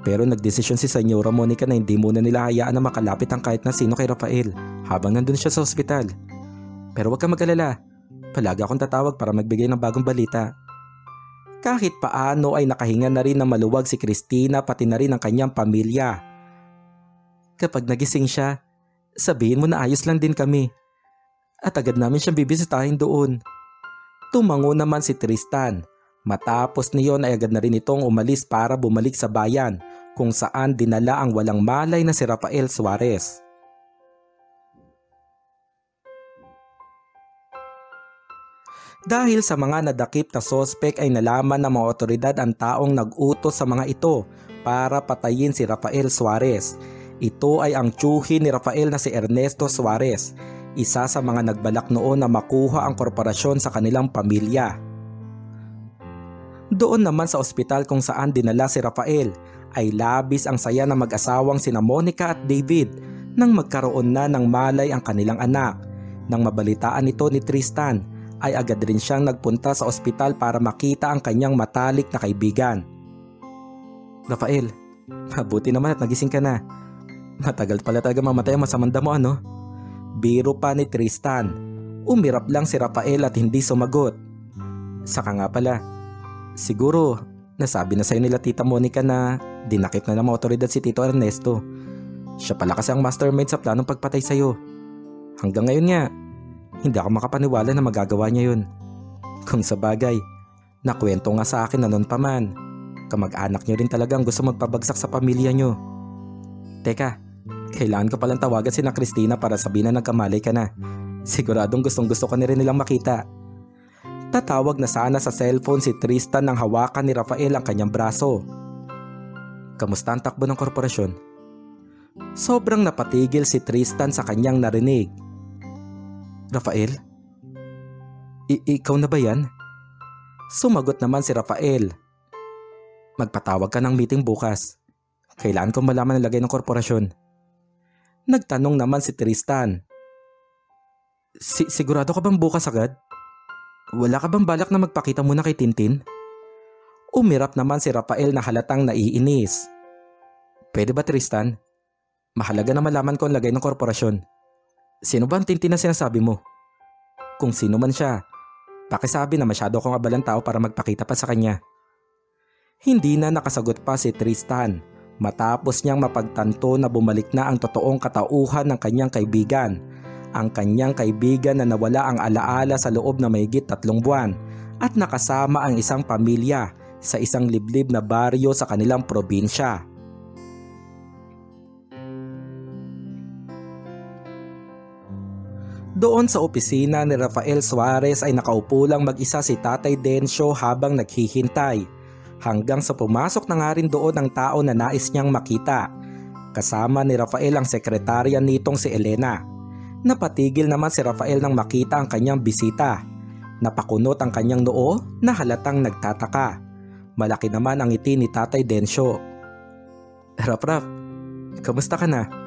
Pero nagdesisyon si Senyora Monica na hindi muna nila hayaan na makalapit ang kahit na sino kay Rafael habang nandun siya sa ospital. Pero huwag ka mag-alala. Palagi akong tatawag para magbigay ng bagong balita. Kahit paano ay nakahinga na rin na maluwag si Christina pati na rin ang kanyang pamilya. Kapag nagising siya, sabihin mo na ayos lang din kami at agad namin siyang bibisitahin doon. Tumango naman si Tristan. Matapos niyon ay agad na rin itong umalis para bumalik sa bayan kung saan dinala ang walang malay na si Rafael Suarez. Dahil sa mga nadakip na sospek ay nalaman ng mga otoridad ang taong nag-utos sa mga ito para patayin si Rafael Suarez. Ito ay ang tsuhi ni Rafael na si Ernesto Suarez, isa sa mga nagbalak noon na makuha ang korporasyon sa kanilang pamilya. Doon naman sa ospital kung saan dinala si Rafael ay labis ang saya ng mag-asawang sina Monica at David nang magkaroon na ng malay ang kanilang anak. Nang mabalitaan ito ni Tristan ay agad rin siyang nagpunta sa ospital para makita ang kanyang matalik na kaibigan. Rafael, mabuti naman at nagising ka na. Matagal pala talaga mamatay ang masamanda mo ano? Biro pa ni Tristan. Umirap lang si Rafael at hindi sumagot. Saka nga pala, siguro nasabi na sa'yo nila Tita Monica na dinakip na ng otoridad si Tito Ernesto. Siya pala kasi ang mastermind sa planong pagpatay sa'yo. Hanggang ngayon nga, hindi ako makapaniwala na magagawa niya yun. Kung sa bagay, nakwento nga sa akin na noon pa man, kamag-anak niyo rin talagang gusto magpabagsak sa pamilya niyo. Teka, kailangan ko palang tawagan si na Christina para sabihin na nagkamalay ka na. Siguradong gustong gusto ka na rin nilang makita. Tatawag na sana sa cellphone si Tristan nang hawakan ni Rafael ang kanyang braso. Kamusta ang takbo ng korporasyon? Sobrang napatigil si Tristan sa kanyang narinig Rafael? I- ikaw na ba yan? Sumagot naman si Rafael. Magpatawag ka ng meeting bukas. Kailangan kong malaman ang lagay ng korporasyon. Nagtanong naman si Tristan. Si sigurado ka bang bukas agad? Wala ka bang balak na magpakita muna kay Tintin? Umirap naman si Rafael na halatang naiinis. Pwede ba Tristan? Mahalaga na malaman ko ang lagay ng korporasyon. Sino ba ang tintin na sinasabi mo? Kung sino man siya, pakisabi na masyado akong abalang tao para magpakita pa sa kanya. Hindi na nakasagot pa si Tristan matapos niyang mapagtanto na bumalik na ang totoong katauhan ng kanyang kaibigan. Ang kanyang kaibigan na nawala ang alaala sa loob na mayigit tatlong buwan at nakasama ang isang pamilya sa isang liblib na baryo sa kanilang probinsya. Doon sa opisina ni Rafael Suarez ay nakaupo lang mag-isa si Tatay Densyo habang naghihintay. Hanggang sa pumasok na nga rin doon ang tao na nais niyang makita. Kasama ni Rafael ang sekretarya nitong si Elena. Napatigil naman si Rafael nang makita ang kanyang bisita. Napakunot ang kanyang noo na halatang nagtataka. Malaki naman ang ngiti ni Tatay Densyo. Rap Rap, kamusta ka na?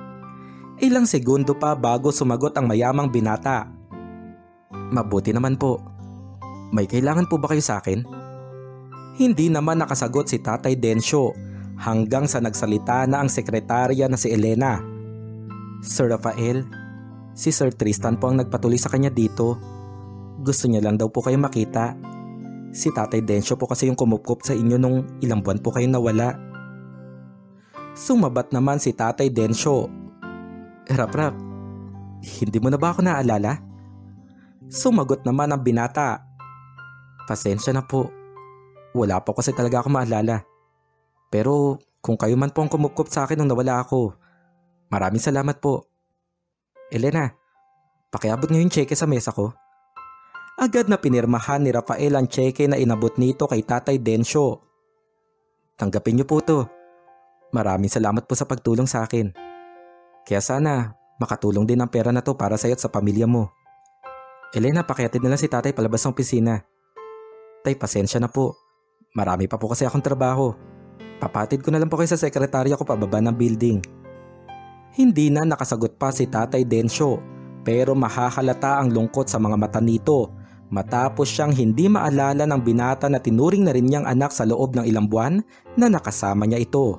Ilang segundo pa bago sumagot ang mayamang binata. Mabuti naman po. May kailangan po ba kayo sa akin? Hindi naman nakasagot si Tatay Densyo hanggang sa nagsalita na ang sekretarya na si Elena. Sir Rafael, si Sir Tristan po ang nagpatuloy sa kanya dito. Gusto niya lang daw po kayo makita. Si Tatay Densyo po kasi yung kumupkup sa inyo nung ilang buwan po kayo nawala. Sumabat naman si Tatay Densyo Rap-rap, hindi mo na ba ako naalala? Sumagot naman ang binata. Pasensya na po. Wala po kasi talaga ako maalala. Pero kung kayo man po ang kumupkup sa akin nung nawala ako, maraming salamat po. Elena, pakiabot ngayon cheque sa mesa ko. Agad na pinirmahan ni Rafael ang cheque na inabot nito kay Tatay Densyo. Tanggapin niyo po to. Maraming salamat po sa pagtulong sa akin. Kaya sana makatulong din ang pera na to para sa'yo at sa pamilya mo. Elena, pakiatid na lang si tatay palabas ng opisina. Tay, pasensya na po. Marami pa po kasi akong trabaho. Papatid ko na lang po kayo sa sekretarya ko pababa ng building. Hindi na nakasagot pa si Tatay Densyo pero mahahalata ang lungkot sa mga mata nito matapos siyang hindi maalala ng binata na tinuring na rin niyang anak sa loob ng ilang buwan na nakasama niya ito.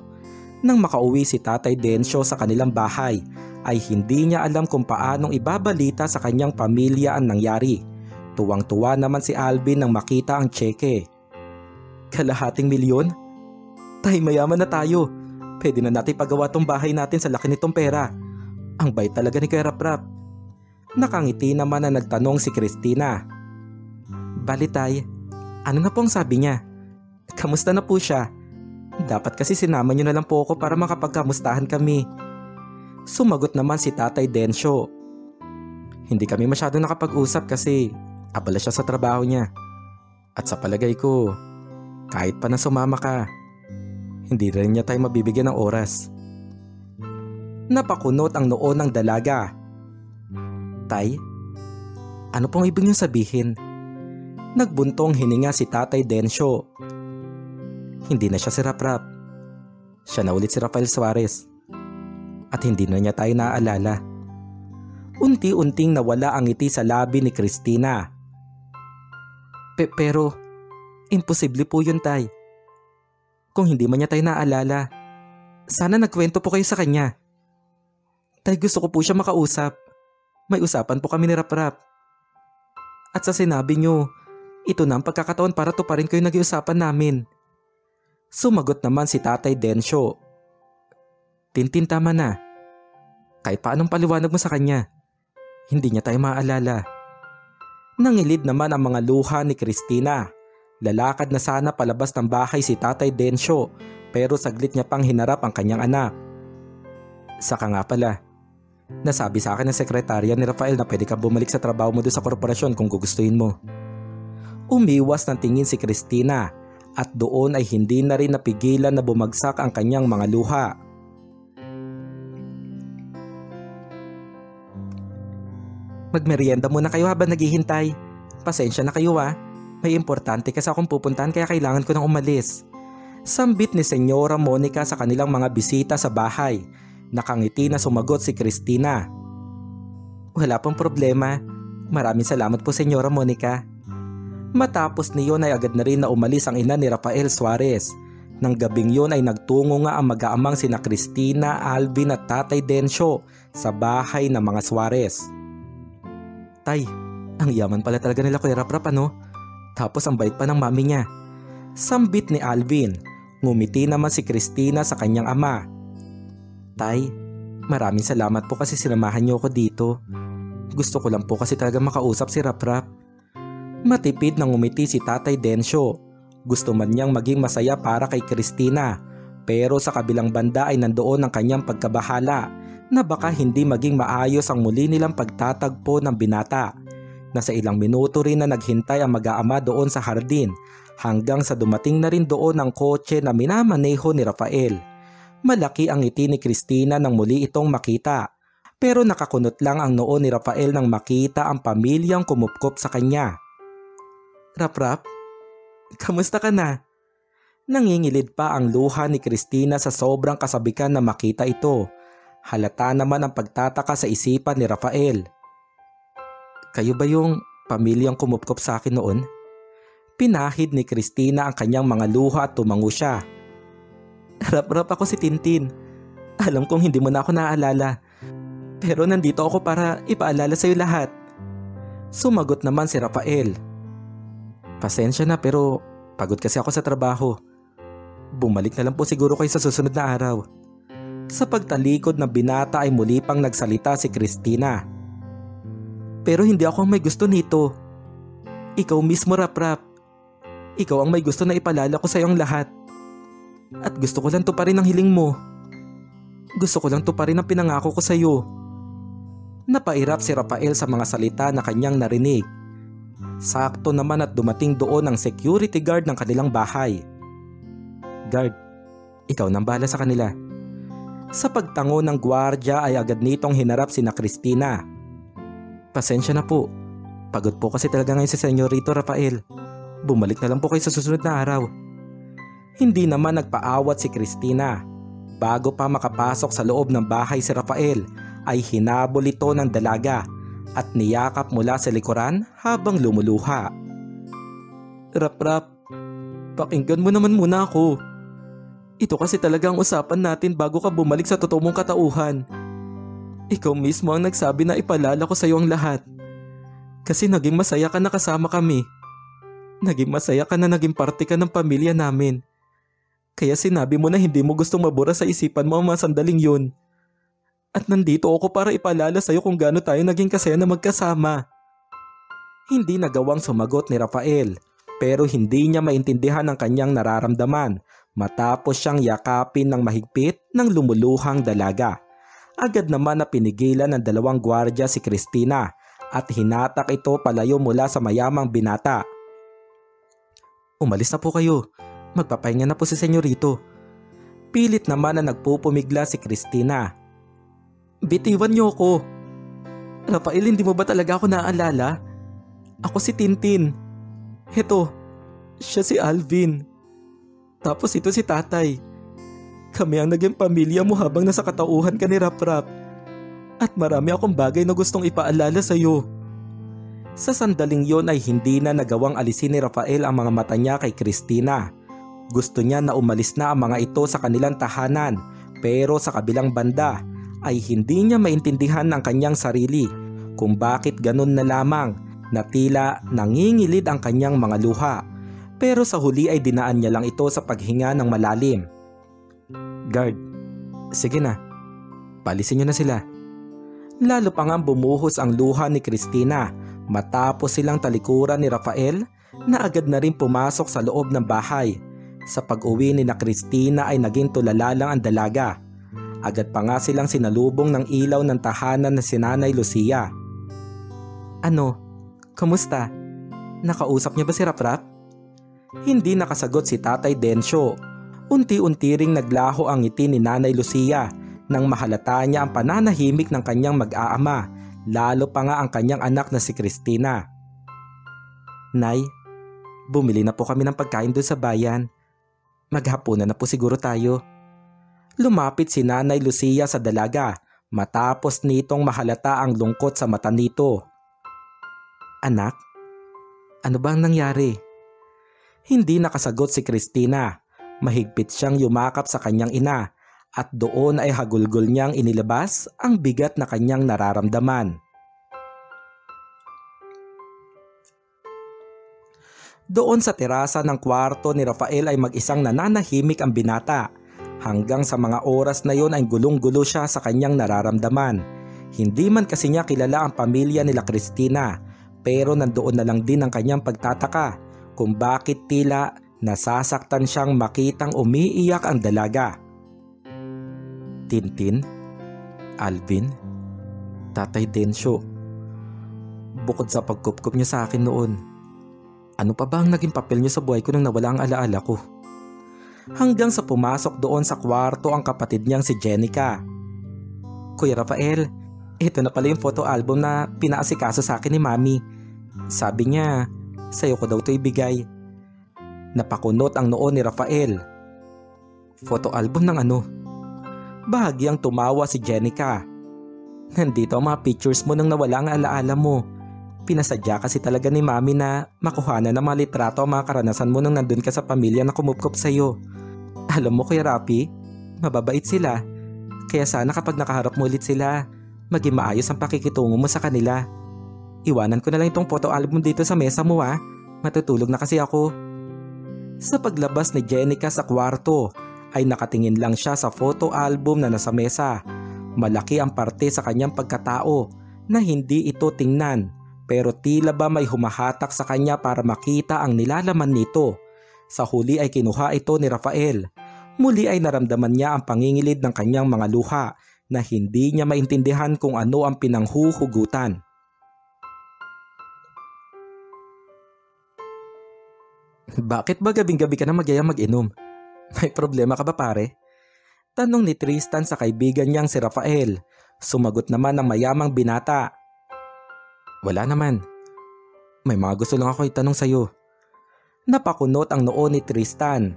Nang makauwi si Tatay Densyo sa kanilang bahay ay hindi niya alam kung paanong ibabalita sa kanyang pamilya ang nangyari. Tuwang-tuwa naman si Alvin nang makita ang tseke. Kalahating milyon? Tay mayaman na tayo. Pwede na natin pagawa tong bahay natin sa laki nitong pera. Ang bait talaga ni Kuya Rap Nakangiti naman na nagtanong si Christina. Balitay, ano na po ang sabi niya? Kamusta na po siya? Dapat kasi sinama niyo na lang po ako para makapagkamustahan kami. Sumagot naman si Tatay Densyo. Hindi kami masyado nakapag-usap kasi Abala siya sa trabaho niya. At sa palagay ko, kahit pa na sumama ka, hindi rin niya tayo mabibigyan ng oras. Napakunot ang noo ng dalaga. Tay, ano pong ibig niyo sabihin? Nagbuntong hininga si Tatay Densyo. Hindi na siya si Raprap. Siya na ulit si Rafael Suarez. At hindi na niya tayo naaalala. Unti-unting nawala ang ngiti sa labi ni Christina. Pe pero, imposible po yun tay. Kung hindi man niya tayo naaalala, sana nagkwento po kayo sa kanya. Tay gusto ko po siya makausap. May usapan po kami ni Raprap. At sa sinabi niyo, ito na ang pagkakataon para tuparin ko yung nag-iusapan namin. Sumagot naman si Tatay Densyo. Tintin tama na. Kahit paanong paliwanag mo sa kanya, hindi niya tayo maaalala. Nangilid naman ang mga luha ni Christina. Lalakad na sana palabas ng bahay si Tatay Densyo pero saglit niya pang hinarap ang kanyang anak. Saka nga pala, nasabi sa akin ng sekretarya ni Rafael na pwede ka bumalik sa trabaho mo doon sa korporasyon kung gugustuhin mo. Umiwas ng tingin si Christina at doon ay hindi na rin napigilan na bumagsak ang kanyang mga luha. Magmerienda muna kayo habang naghihintay. Pasensya na kayo ah. May importante kasi akong pupuntahan kaya kailangan ko nang umalis. Sambit ni Senyora Monica sa kanilang mga bisita sa bahay. Nakangiti na sumagot si Christina. Wala pong problema. Maraming salamat po Senyora Monica. Matapos niyon ay agad na rin na umalis ang ina ni Rafael Suarez. Nang gabing yon ay nagtungo nga ang mag-aamang sina Christina, Alvin at Tatay Densyo sa bahay ng mga Suarez. Tay, ang yaman pala talaga nila Kuya Raprap ano? Tapos ang bait pa ng mami niya. Sambit ni Alvin. Ngumiti naman si Christina sa kanyang ama. Tay, maraming salamat po kasi sinamahan niyo ako dito. Gusto ko lang po kasi talaga makausap si Raprap. Matipid nang ngumiti si Tatay Densyo. Gusto man niyang maging masaya para kay Christina. Pero sa kabilang banda ay nandoon ang kanyang pagkabahala na baka hindi maging maayos ang muli nilang pagtatagpo ng binata. Na sa ilang minuto rin na naghintay ang mag-aama doon sa hardin hanggang sa dumating na rin doon ang kotse na minamaneho ni Rafael. Malaki ang ngiti ni Christina nang muli itong makita. Pero nakakunot lang ang noo ni Rafael nang makita ang pamilyang kumupkop sa kanya. Rap-rap, kamusta ka na? Nangingilid pa ang luha ni Christina sa sobrang kasabikan na makita ito Halata naman ang pagtataka sa isipan ni Rafael. Kayo ba yung pamilyang kumupkop sa akin noon? Pinahid ni Christina ang kanyang mga luha at tumango siya. Rap-rap ako si Tintin. Alam kong hindi mo na ako naaalala. Pero nandito ako para ipaalala sa iyo lahat. Sumagot naman si Rafael. Pasensya na pero pagod kasi ako sa trabaho. Bumalik na lang po siguro kayo sa susunod na araw. Sa pagtalikod ng binata ay muli pang nagsalita si Christina. Pero hindi ako ang may gusto nito. Ikaw mismo rap-rap. Ikaw ang may gusto na ipalala ko sa iyong lahat. At gusto ko lang to pa rin ang hiling mo. Gusto ko lang to pa rin ang pinangako ko sa iyo. Napairap si Rafael sa mga salita na kanyang narinig. Sakto naman at dumating doon ang security guard ng kanilang bahay. Guard, ikaw nang bala sa kanila. Sa pagtango ng gwardya ay agad nitong hinarap si na Christina. Pasensya na po. Pagod po kasi talaga ngayon si Senyorito Rafael. Bumalik na lang po kayo sa susunod na araw. Hindi naman nagpaawat si Christina. Bago pa makapasok sa loob ng bahay si Rafael ay hinabol ito ng dalaga at niyakap mula sa likuran habang lumuluha. Rap-rap, pakinggan mo naman muna ako. Ito kasi talaga ang usapan natin bago ka bumalik sa totoo mong katauhan. Ikaw mismo ang nagsabi na ipalala ko sa iyo ang lahat. Kasi naging masaya ka na kasama kami. Naging masaya ka na naging parte ka ng pamilya namin. Kaya sinabi mo na hindi mo gustong mabura sa isipan mo ang mga sandaling yun. At nandito ako para ipalala sa iyo kung gaano tayo naging kasaya na magkasama. Hindi nagawang sumagot ni Rafael pero hindi niya maintindihan ang kanyang nararamdaman matapos siyang yakapin ng mahigpit ng lumuluhang dalaga. Agad naman na pinigilan ng dalawang gwardya si Christina at hinatak ito palayo mula sa mayamang binata. Umalis na po kayo. Magpapahinga na po si senyorito. Pilit naman na nagpupumigla si Christina. Bitiwan niyo ko. Rafael, hindi mo ba talaga ako naaalala? Ako si Tintin. Heto, siya si Alvin. Tapos ito si tatay. Kami ang naging pamilya mo habang nasa katauhan ka ni Rap Rap. At marami akong bagay na gustong ipaalala sa iyo. Sa sandaling yon ay hindi na nagawang alisin ni Rafael ang mga mata niya kay Christina. Gusto niya na umalis na ang mga ito sa kanilang tahanan pero sa kabilang banda ay hindi niya maintindihan ang kanyang sarili kung bakit ganun na lamang na tila nangingilid ang kanyang mga luha. Pero sa huli ay dinaan niya lang ito sa paghinga ng malalim. Guard, sige na. Palisin niyo na sila. Lalo pa nga bumuhos ang luha ni Christina matapos silang talikuran ni Rafael na agad na rin pumasok sa loob ng bahay. Sa pag-uwi ni na Christina ay naging tulala lang ang dalaga. Agad pa nga silang sinalubong ng ilaw ng tahanan na si Nanay Lucia. Ano? Kamusta? Nakausap niya ba si Raprap? Hindi nakasagot si Tatay Densyo Unti-unti ring naglaho ang ngiti ni Nanay Lucia nang mahalata niya ang pananahimik ng kanyang mag-aama, lalo pa nga ang kanyang anak na si Christina. Nay, bumili na po kami ng pagkain doon sa bayan. Maghapunan na po siguro tayo. Lumapit si Nanay Lucia sa dalaga matapos nitong mahalata ang lungkot sa mata nito. Anak, ano ba ang nangyari? Hindi nakasagot si Christina mahigpit siyang yumakap sa kanyang ina at doon ay hagulgol niyang inilabas ang bigat na kanyang nararamdaman. Doon sa terasa ng kwarto ni Rafael ay mag-isang nananahimik ang binata. Hanggang sa mga oras na yon ay gulong-gulo siya sa kanyang nararamdaman. Hindi man kasi niya kilala ang pamilya nila Christina pero nandoon na lang din ang kanyang pagtataka kung bakit tila Nasasaktan siyang makitang umiiyak ang dalaga. Tintin? Alvin? Tatay Densyo? Bukod sa pagkupkup niyo sa akin noon, ano pa ba ang naging papel niyo sa buhay ko nang nawala ang alaala ko? Hanggang sa pumasok doon sa kwarto ang kapatid niyang si Jenica. Kuya Rafael, ito na pala yung photo album na pinaasikaso sa akin ni Mami. Sabi niya, sa'yo ko daw ito ibigay. Napakunot ang noo ni Rafael. Photo album ng ano? Bahagyang tumawa si Jenica. Nandito ang mga pictures mo nang nawala ang alaala mo. Pinasadya kasi talaga ni mami na makuhanan ng mga litrato ang mga karanasan mo nang nandun ka sa pamilya na kumupkop sa'yo. Alam mo Kuya Rapi, mababait sila. Kaya sana kapag nakaharap mo ulit sila, maging maayos ang pakikitungo mo sa kanila. Iwanan ko na lang itong photo album dito sa mesa mo ha. Matutulog na kasi ako. Sa paglabas ni Jenica sa kwarto ay nakatingin lang siya sa photo album na nasa mesa. Malaki ang parte sa kanyang pagkatao na hindi ito tingnan pero tila ba may humahatak sa kanya para makita ang nilalaman nito. Sa huli ay kinuha ito ni Rafael. Muli ay naramdaman niya ang pangingilid ng kanyang mga luha na hindi niya maintindihan kung ano ang pinanghuhugutan. Bakit ba gabing-gabi ka na magyaya mag-inom? May problema ka ba pare? Tanong ni Tristan sa kaibigan niyang si Rafael. Sumagot naman ng mayamang binata. Wala naman. May mga gusto lang ako itanong sa'yo. Napakunot ang noo ni Tristan.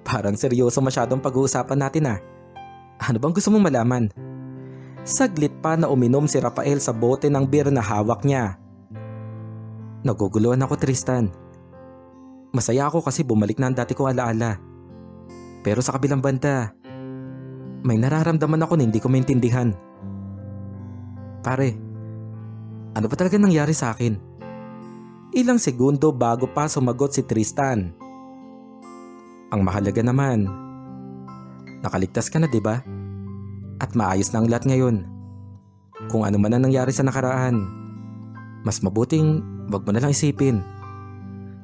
Parang seryoso masyadong pag-uusapan natin ah. Ano bang gusto mong malaman? Saglit pa na uminom si Rafael sa bote ng beer na hawak niya. Naguguluhan ako Tristan. Masaya ako kasi bumalik na ang dati kong alaala. Pero sa kabilang banda, may nararamdaman ako na hindi ko maintindihan. Pare, ano ba talaga nangyari sa akin? Ilang segundo bago pa sumagot si Tristan. Ang mahalaga naman, nakaligtas ka na 'di ba? At maayos na ang lahat ngayon. Kung ano man ang nangyari sa nakaraan, mas mabuting wag mo na lang isipin.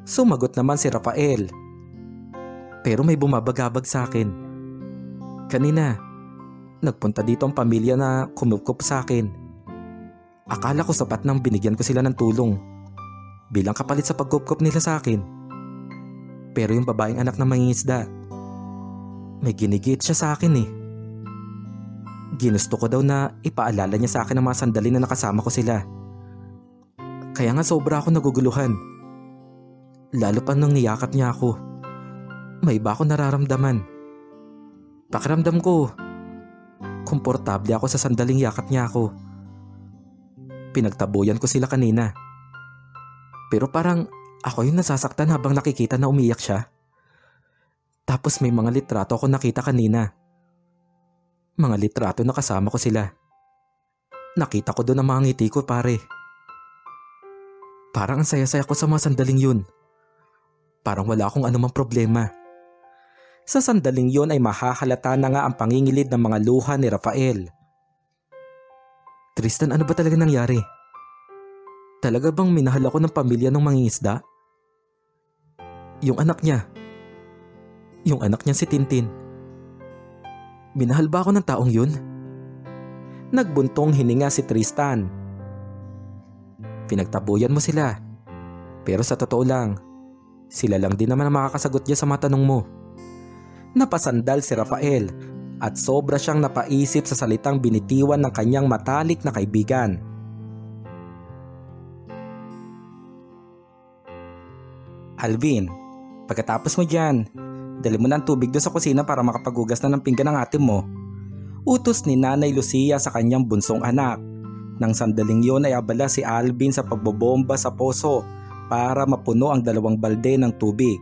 Sumagot naman si Rafael. Pero may bumabagabag sa akin. Kanina, nagpunta dito ang pamilya na kumupkup sa akin. Akala ko sapat nang binigyan ko sila ng tulong bilang kapalit sa pagkupkop nila sa akin. Pero yung babaeng anak ng mangingisda, may ginigit siya sa akin eh. Ginusto ko daw na ipaalala niya sa akin ang mga sandali na nakasama ko sila. Kaya nga sobra ako naguguluhan. Lalo pa nung niyakap niya ako. May iba ako nararamdaman. Pakiramdam ko, komportable ako sa sandaling yakap niya ako. Pinagtabuyan ko sila kanina. Pero parang ako yung nasasaktan habang nakikita na umiyak siya. Tapos may mga litrato ako nakita kanina. Mga litrato na kasama ko sila. Nakita ko doon ang mga ngiti ko pare. Parang ang saya-saya ko sa mga sandaling yun. Parang wala akong anumang problema. Sa sandaling yon ay mahahalata na nga ang pangingilid ng mga luha ni Rafael. Tristan, ano ba talaga nangyari? Talaga bang minahal ako ng pamilya ng mangingisda? Yung anak niya. Yung anak niya si Tintin. Minahal ba ako ng taong yun? Nagbuntong hininga si Tristan. Pinagtabuyan mo sila. Pero sa totoo lang, sila lang din naman ang makakasagot niya sa mga tanong mo. Napasandal si Rafael at sobra siyang napaisip sa salitang binitiwan ng kanyang matalik na kaibigan. Alvin, pagkatapos mo dyan, dali mo ng tubig doon sa kusina para makapagugas na ng pinggan ng ate mo. Utos ni Nanay Lucia sa kanyang bunsong anak. Nang sandaling yon ay abala si Alvin sa pagbobomba sa poso para mapuno ang dalawang balde ng tubig.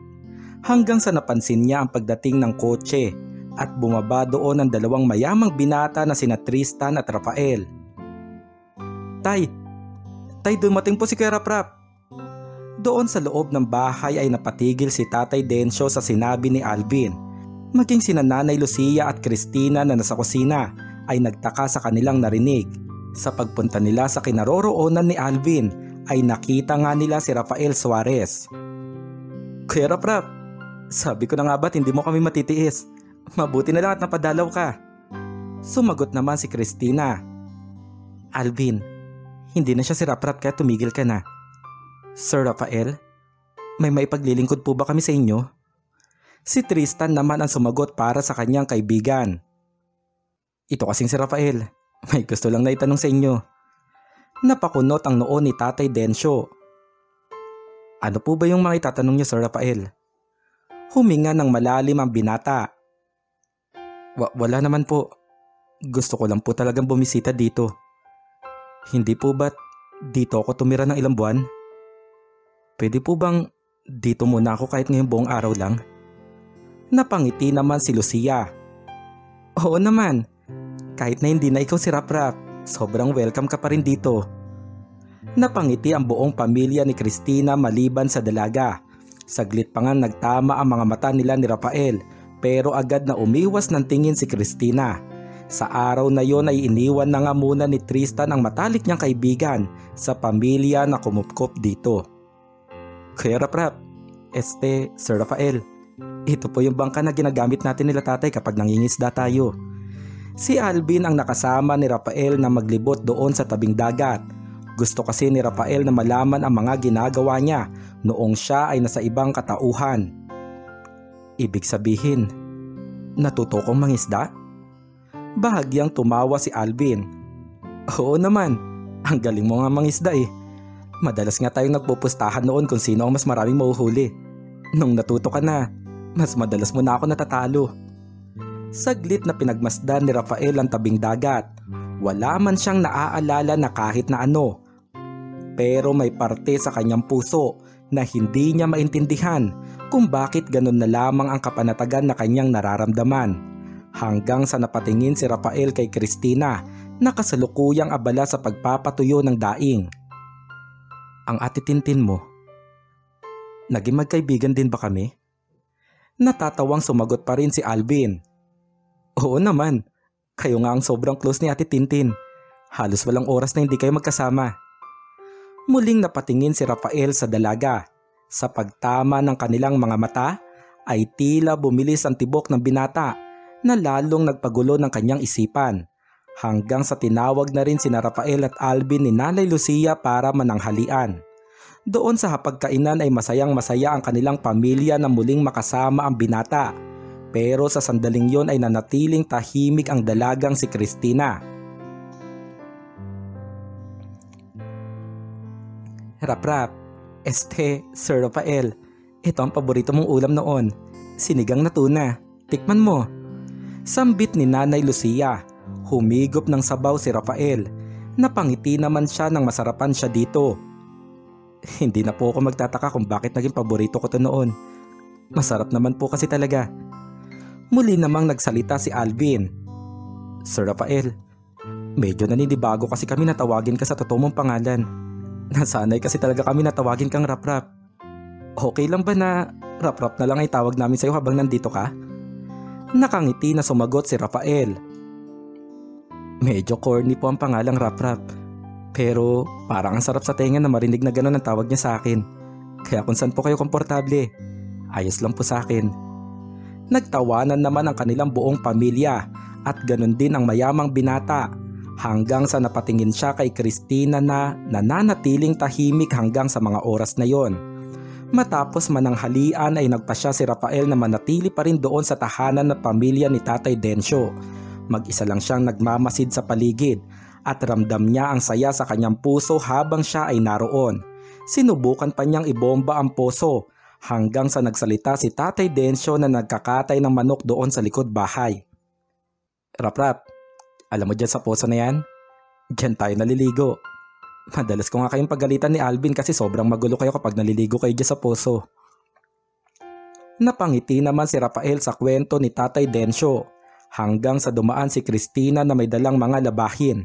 Hanggang sa napansin niya ang pagdating ng kotse at bumaba doon ang dalawang mayamang binata na sina Tristan at Rafael. Tay, tay dumating po si Kuya Raprap. Doon sa loob ng bahay ay napatigil si Tatay Densyo sa sinabi ni Alvin. Maging sina Nanay Lucia at Christina na nasa kusina ay nagtaka sa kanilang narinig. Sa pagpunta nila sa kinaroroonan ni Alvin ay nakita nga nila si Rafael Suarez. Kuya Raprap, sabi ko na nga ba't hindi mo kami matitiis? Mabuti na lang at napadalaw ka. Sumagot naman si Christina. Alvin, hindi na siya si Raprap kaya tumigil ka na. Sir Rafael, may maipaglilingkod po ba kami sa inyo? Si Tristan naman ang sumagot para sa kanyang kaibigan. Ito kasing si Rafael, may gusto lang na itanong sa inyo. Napakunot ang noon ni Tatay Densyo. Ano po ba yung mga itatanong niyo Sir Rafael? Huminga ng malalim ang binata Wa- wala naman po. Gusto ko lang po talagang bumisita dito. Hindi po ba't dito ako tumira ng ilang buwan? Pwede po bang dito muna ako kahit ngayong buong araw lang? Napangiti naman si Lucia. Oo naman. Kahit na hindi na ikaw si Rap Rap, sobrang welcome ka pa rin dito. Napangiti ang buong pamilya ni Christina maliban sa dalaga. Saglit pa nga nagtama ang mga mata nila ni Rafael pero agad na umiwas ng tingin si Christina. Sa araw na yon ay iniwan na nga muna ni Tristan ang matalik niyang kaibigan sa pamilya na kumupkop dito. Kuya Raprap, este, Sir Rafael, ito po yung bangka na ginagamit natin nila tatay kapag nangingisda tayo. Si Alvin ang nakasama ni Rafael na maglibot doon sa tabing dagat. Gusto kasi ni Rafael na malaman ang mga ginagawa niya noong siya ay nasa ibang katauhan. Ibig sabihin, natuto kong mangisda? Bahagyang tumawa si Alvin. Oo naman, ang galing mo nga mangisda eh. Madalas nga tayong nagpupustahan noon kung sino ang mas maraming mahuhuli. Nung natuto ka na, mas madalas mo na ako natatalo. Saglit na pinagmasdan ni Rafael ang tabing dagat. Wala man siyang naaalala na kahit na ano. Pero may parte sa kanyang puso na hindi niya maintindihan kung bakit ganun na lamang ang kapanatagan na kanyang nararamdaman. Hanggang sa napatingin si Rafael kay Christina na kasalukuyang abala sa pagpapatuyo ng daing. Ang ate Tintin mo, naging magkaibigan din ba kami? Natatawang sumagot pa rin si Alvin. Oo naman, kayo nga ang sobrang close ni ate Tintin. Halos walang oras na hindi kayo magkasama. Muling napatingin si Rafael sa dalaga sa pagtama ng kanilang mga mata ay tila bumilis ang tibok ng binata na lalong nagpagulo ng kanyang isipan hanggang sa tinawag na rin sina Rafael at Alvin ni Nanay Lucia para mananghalian. Doon sa hapagkainan ay masayang masaya ang kanilang pamilya na muling makasama ang binata. Pero sa sandaling yon ay nanatiling tahimik ang dalagang si Christina. Rap-rap, este, Sir Rafael, ito ang paborito mong ulam noon. Sinigang na tuna. Tikman mo. Sambit ni Nanay Lucia Humigop ng sabaw si Rafael. Napangiti naman siya nang masarapan siya dito. Hindi na po ako magtataka kung bakit naging paborito ko to noon. Masarap naman po kasi talaga. Muli namang nagsalita si Alvin. Sir Rafael, medyo naninibago kasi kami natawagin ka sa totoo mong pangalan. [laughs] Nasanay kasi talaga kami natawagin kang Rap-Rap. Okay lang ba na Rap-Rap na lang ay tawag namin sa'yo habang nandito ka? Nakangiti na sumagot si Rafael Medyo corny po ang pangalang Rap Rap. Pero parang ang sarap sa tenga na marinig na gano'n ang tawag niya sa akin. Kaya kung saan po kayo komportable, ayos lang po sa akin. Nagtawanan naman ang kanilang buong pamilya at ganun din ang mayamang binata hanggang sa napatingin siya kay Christina na nananatiling tahimik hanggang sa mga oras na yon. Matapos mananghalian ay nagpasya si Rafael na manatili pa rin doon sa tahanan ng pamilya ni Tatay Densyo Mag-isa lang siyang nagmamasid sa paligid at ramdam niya ang saya sa kanyang puso habang siya ay naroon. Sinubukan pa niyang ibomba ang puso hanggang sa nagsalita si Tatay Densyo na nagkakatay ng manok doon sa likod bahay. Rap-rap, alam mo dyan sa poso na yan? Diyan tayo naliligo. Madalas ko nga kayong pagalitan ni Alvin kasi sobrang magulo kayo kapag naliligo kayo dyan sa poso. Napangiti naman si Rafael sa kwento ni Tatay Densyo hanggang sa dumaan si Christina na may dalang mga labahin.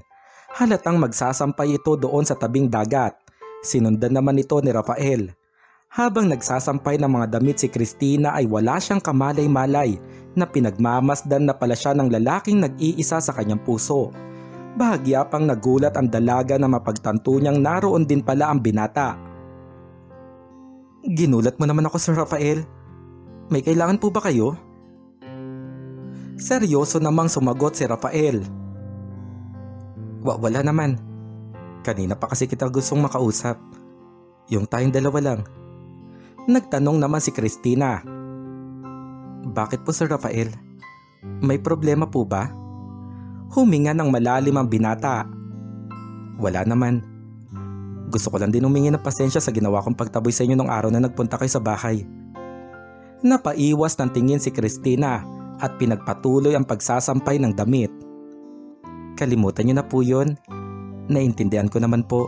Halatang magsasampay ito doon sa tabing dagat. Sinundan naman ito ni Rafael. Habang nagsasampay ng mga damit si Christina ay wala siyang kamalay-malay na pinagmamasdan na pala siya ng lalaking nag-iisa sa kanyang puso. Bahagya pang nagulat ang dalaga na mapagtanto niyang naroon din pala ang binata. Ginulat mo naman ako Sir Rafael. May kailangan po ba kayo? Seryoso namang sumagot si Rafael. Wa wala naman. Kanina pa kasi kita gustong makausap. Yung tayong dalawa lang. Nagtanong naman si Christina. Bakit po Sir Rafael? May problema po ba? Huminga ng malalim ang binata. Wala naman. Gusto ko lang din humingi ng pasensya sa ginawa kong pagtaboy sa inyo nung araw na nagpunta kayo sa bahay. Napaiwas ng tingin si Christina at pinagpatuloy ang pagsasampay ng damit. Kalimutan niyo na po yun. Naintindihan ko naman po.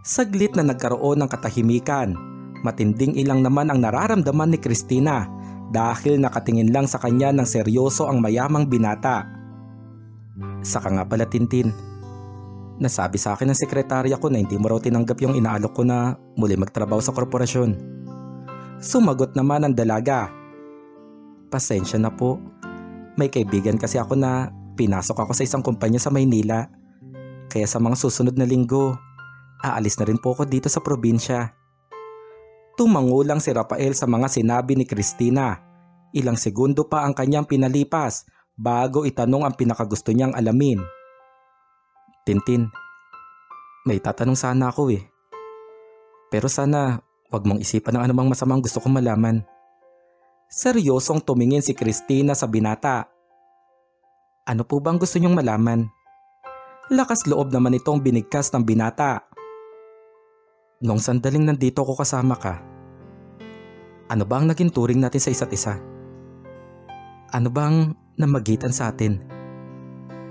Saglit na nagkaroon ng katahimikan. Matinding ilang naman ang nararamdaman ni Christina dahil nakatingin lang sa kanya ng seryoso ang mayamang binata. Saka nga pala Tintin, nasabi sa akin ng sekretarya ko na hindi mo raw tinanggap yung inaalok ko na muli magtrabaho sa korporasyon. Sumagot naman ang dalaga pasensya na po. May kaibigan kasi ako na pinasok ako sa isang kumpanya sa Maynila. Kaya sa mga susunod na linggo, aalis na rin po ako dito sa probinsya. Tumangulang si Rafael sa mga sinabi ni Christina. Ilang segundo pa ang kanyang pinalipas bago itanong ang pinakagusto niyang alamin. Tintin, may tatanong sana ako eh. Pero sana wag mong isipan ng anumang masamang gusto kong malaman. Seryosong tumingin si Christina sa binata. Ano po bang gusto niyong malaman? Lakas loob naman itong binigkas ng binata. Nung sandaling nandito ko kasama ka, ano ba ang naging turing natin sa isa't isa? Ano bang namagitan sa atin?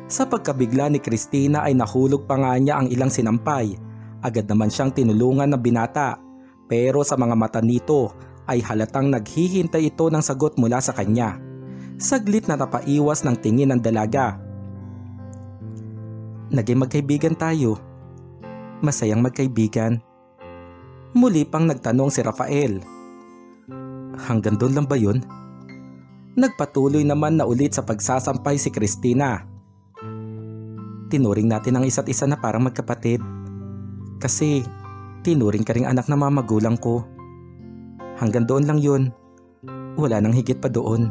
Sa pagkabigla ni Christina ay nahulog pa nga niya ang ilang sinampay. Agad naman siyang tinulungan ng binata. Pero sa mga mata nito ay halatang naghihintay ito ng sagot mula sa kanya. Saglit na napaiwas ng tingin ng dalaga. Naging magkaibigan tayo. Masayang magkaibigan. Muli pang nagtanong si Rafael. Hanggang doon lang ba yun? Nagpatuloy naman na ulit sa pagsasampay si Christina. Tinuring natin ang isa't isa na parang magkapatid. Kasi tinuring ka ring anak na mamagulang ko. Hanggang doon lang yun. Wala nang higit pa doon.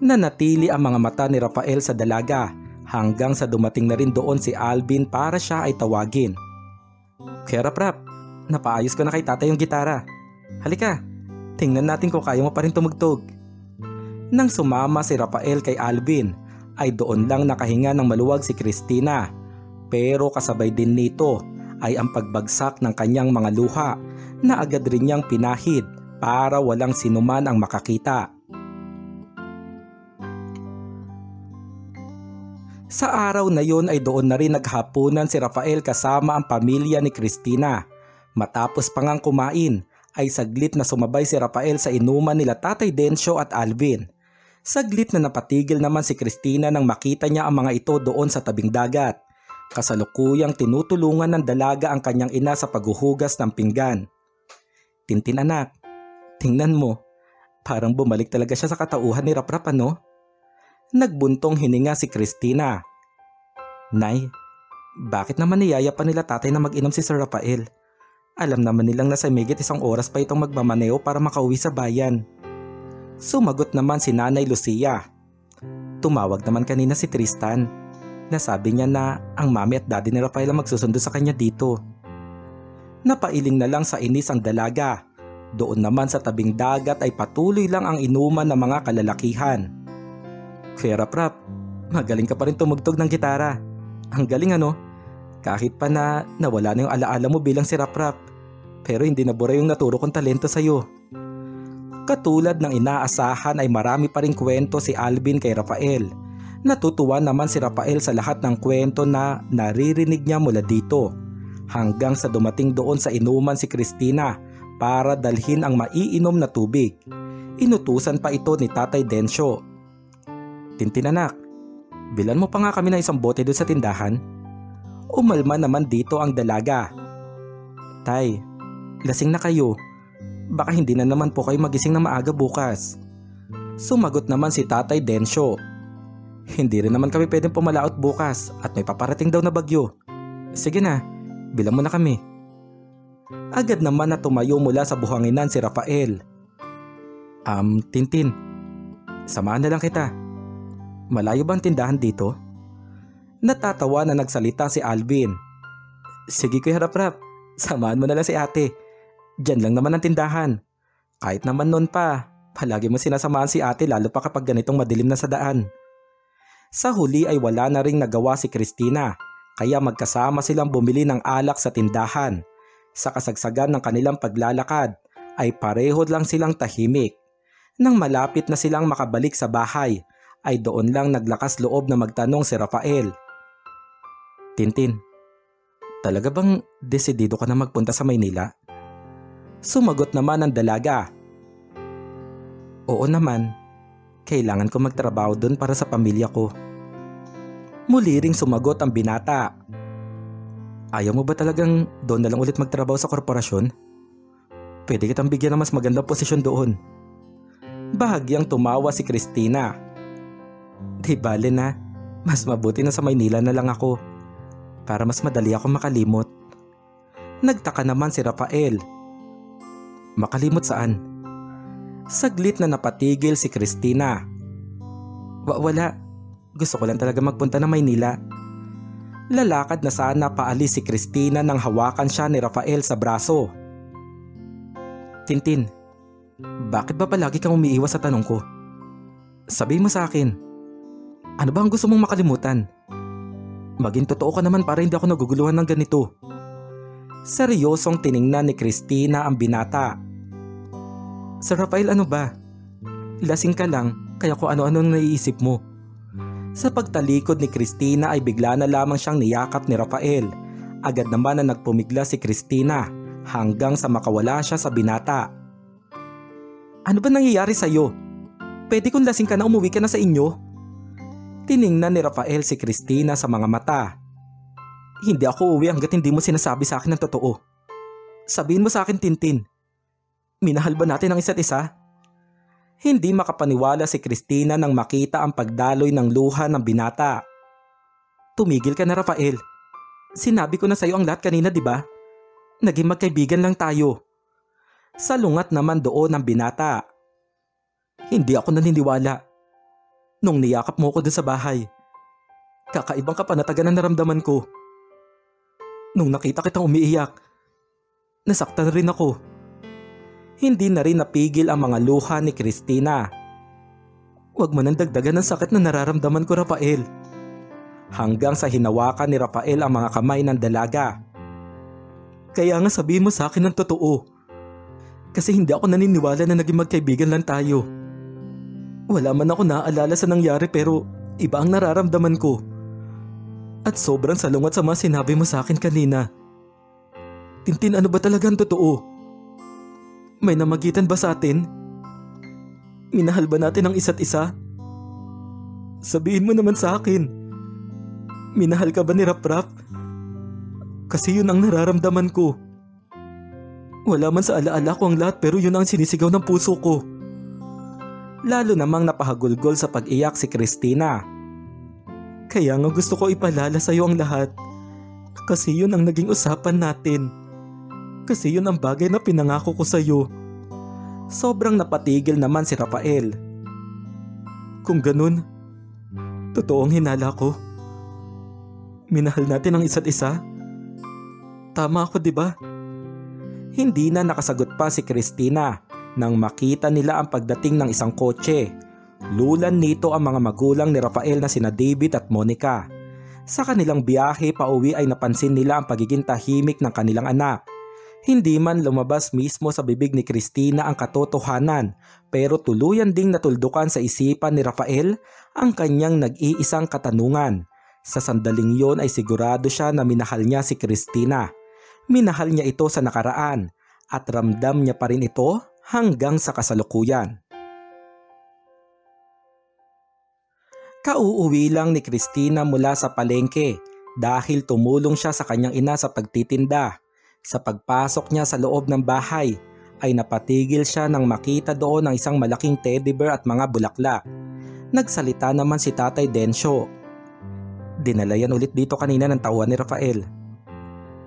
Nanatili ang mga mata ni Rafael sa dalaga hanggang sa dumating na rin doon si Alvin para siya ay tawagin. Kaya rap rap, napaayos ko na kay tatay yung gitara. Halika, tingnan natin kung kaya mo pa rin tumugtog. Nang sumama si Rafael kay Alvin, ay doon lang nakahinga ng maluwag si Christina. Pero kasabay din nito ay ang pagbagsak ng kanyang mga luha na agad rin niyang pinahid para walang sinuman ang makakita. Sa araw na yon ay doon na rin naghapunan si Rafael kasama ang pamilya ni Christina. Matapos pa ngang kumain ay saglit na sumabay si Rafael sa inuman nila Tatay Densyo at Alvin. Saglit na napatigil naman si Christina nang makita niya ang mga ito doon sa tabing dagat. Kasalukuyang tinutulungan ng dalaga ang kanyang ina sa paghuhugas ng pinggan. Tintin anak, tingnan mo, parang bumalik talaga siya sa katauhan ni Raprap ano? Nagbuntong hininga si Christina. Nay, bakit naman niyaya pa nila tatay na mag-inom si Sir Rafael? Alam naman nilang nasa migit isang oras pa itong magmamaneo para makauwi sa bayan. Sumagot naman si Nanay Lucia. Tumawag naman kanina si Tristan. Nasabi niya na ang mami at daddy ni Rafael ang magsusundo sa kanya dito. Napailing na lang sa inis ang dalaga. Doon naman sa tabing dagat ay patuloy lang ang inuman ng mga kalalakihan. Kuya Rap magaling ka pa rin tumugtog ng gitara. Ang galing ano? Kahit pa na nawala na yung alaala mo bilang si Rap Pero hindi nabura yung naturo kong talento sa'yo. Katulad ng inaasahan ay marami pa rin kwento si Alvin kay Rafael. Natutuwa naman si Rafael sa lahat ng kwento na naririnig niya mula dito. Hanggang sa dumating doon sa inuman si Christina para dalhin ang maiinom na tubig. Inutusan pa ito ni Tatay Densyo Tintin anak, bilan mo pa nga kami ng isang bote doon sa tindahan. Umalma naman dito ang dalaga. Tay, lasing na kayo. Baka hindi na naman po kayo magising na maaga bukas. Sumagot naman si Tatay Densyo. Hindi rin naman kami pwedeng pumalaot bukas at may paparating daw na bagyo. Sige na, bilang mo na kami. Agad naman na tumayo mula sa buhanginan si Rafael. Um, Tintin, samahan na lang kita. Malayo bang tindahan dito? Natatawa na nagsalita si Alvin. Sige kuya harap-rap, samahan mo na lang si ate. Diyan lang naman ang tindahan. Kahit naman noon pa, palagi mo sinasamahan si ate lalo pa kapag ganitong madilim na sa daan. Sa huli ay wala na ring nagawa si Christina, kaya magkasama silang bumili ng alak sa tindahan. Sa kasagsagan ng kanilang paglalakad, ay pareho lang silang tahimik. Nang malapit na silang makabalik sa bahay, ay doon lang naglakas loob na magtanong si Rafael. Tintin, talaga bang desidido ka na magpunta sa Maynila? Sumagot naman ang dalaga. Oo naman, kailangan ko magtrabaho doon para sa pamilya ko. Muli ring sumagot ang binata. Ayaw mo ba talagang doon na lang ulit magtrabaho sa korporasyon? Pwede kitang bigyan ng mas magandang posisyon doon. Bahagyang tumawa si Christina Di bale na, mas mabuti na sa Maynila na lang ako para mas madali ako makalimot. Nagtaka naman si Rafael. Makalimot saan? Saglit na napatigil si Christina. Wa wala, gusto ko lang talaga magpunta na Maynila. Lalakad na sana paalis si Christina nang hawakan siya ni Rafael sa braso. Tintin, bakit ba palagi kang umiiwas sa tanong ko? Sabi mo sa akin, ano ba ang gusto mong makalimutan? Maging totoo ka naman para hindi ako naguguluhan ng ganito. Seryosong tiningnan ni Christina ang binata. Sir Rafael ano ba? Lasing ka lang kaya kung ano-ano naiisip mo. Sa pagtalikod ni Christina ay bigla na lamang siyang niyakap ni Rafael. Agad naman na nagpumigla si Christina hanggang sa makawala siya sa binata. Ano ba nangyayari sa'yo? Pwede kung lasing ka na umuwi ka na sa inyo? Tiningnan ni Rafael si Christina sa mga mata. Hindi ako uwi hanggat hindi mo sinasabi sa akin ng totoo. Sabihin mo sa akin, Tintin. Minahal ba natin ang isa't isa? Hindi makapaniwala si Christina nang makita ang pagdaloy ng luha ng binata. Tumigil ka na, Rafael. Sinabi ko na sa iyo ang lahat kanina, di ba? Naging magkaibigan lang tayo. Salungat naman doon ang binata. Hindi ako naniniwala nung niyakap mo ko dun sa bahay. Kakaibang kapanatagan na naramdaman ko. Nung nakita kitang umiiyak, nasaktan rin ako. Hindi na rin napigil ang mga luha ni Christina. Huwag mo nang dagdagan ng sakit na nararamdaman ko, Rafael. Hanggang sa hinawakan ni Rafael ang mga kamay ng dalaga. Kaya nga sabihin mo sa akin ng totoo. Kasi hindi ako naniniwala na naging magkaibigan lang tayo. Wala man ako naaalala sa nangyari pero iba ang nararamdaman ko. At sobrang salungat sa mga sinabi mo sa akin kanina. Tintin ano ba talagang totoo? May namagitan ba sa atin? Minahal ba natin ang isa't isa? Sabihin mo naman sa akin. Minahal ka ba ni Rap Rap? Kasi yun ang nararamdaman ko. Wala man sa alaala ko ang lahat pero yun ang sinisigaw ng puso ko. Lalo namang napahagulgol sa pag-iyak si Christina kaya nga gusto ko ipalala sa iyo ang lahat. Kasi yun ang naging usapan natin. Kasi yun ang bagay na pinangako ko sa iyo. Sobrang napatigil naman si Rafael. Kung ganun, totoong hinala ko. Minahal natin ang isa't isa. Tama ako, di ba? Hindi na nakasagot pa si Christina nang makita nila ang pagdating ng isang kotse Lulan nito ang mga magulang ni Rafael na sina David at Monica. Sa kanilang biyahe pauwi ay napansin nila ang pagiging tahimik ng kanilang anak. Hindi man lumabas mismo sa bibig ni Christina ang katotohanan pero tuluyan ding natuldukan sa isipan ni Rafael ang kanyang nag-iisang katanungan. Sa sandaling yon ay sigurado siya na minahal niya si Christina. Minahal niya ito sa nakaraan at ramdam niya pa rin ito hanggang sa kasalukuyan. Kauuwi lang ni Christina mula sa palengke dahil tumulong siya sa kanyang ina sa pagtitinda. Sa pagpasok niya sa loob ng bahay ay napatigil siya nang makita doon ang isang malaking teddy bear at mga bulaklak. Nagsalita naman si Tatay Densyo. Dinala yan ulit dito kanina ng tawan ni Rafael.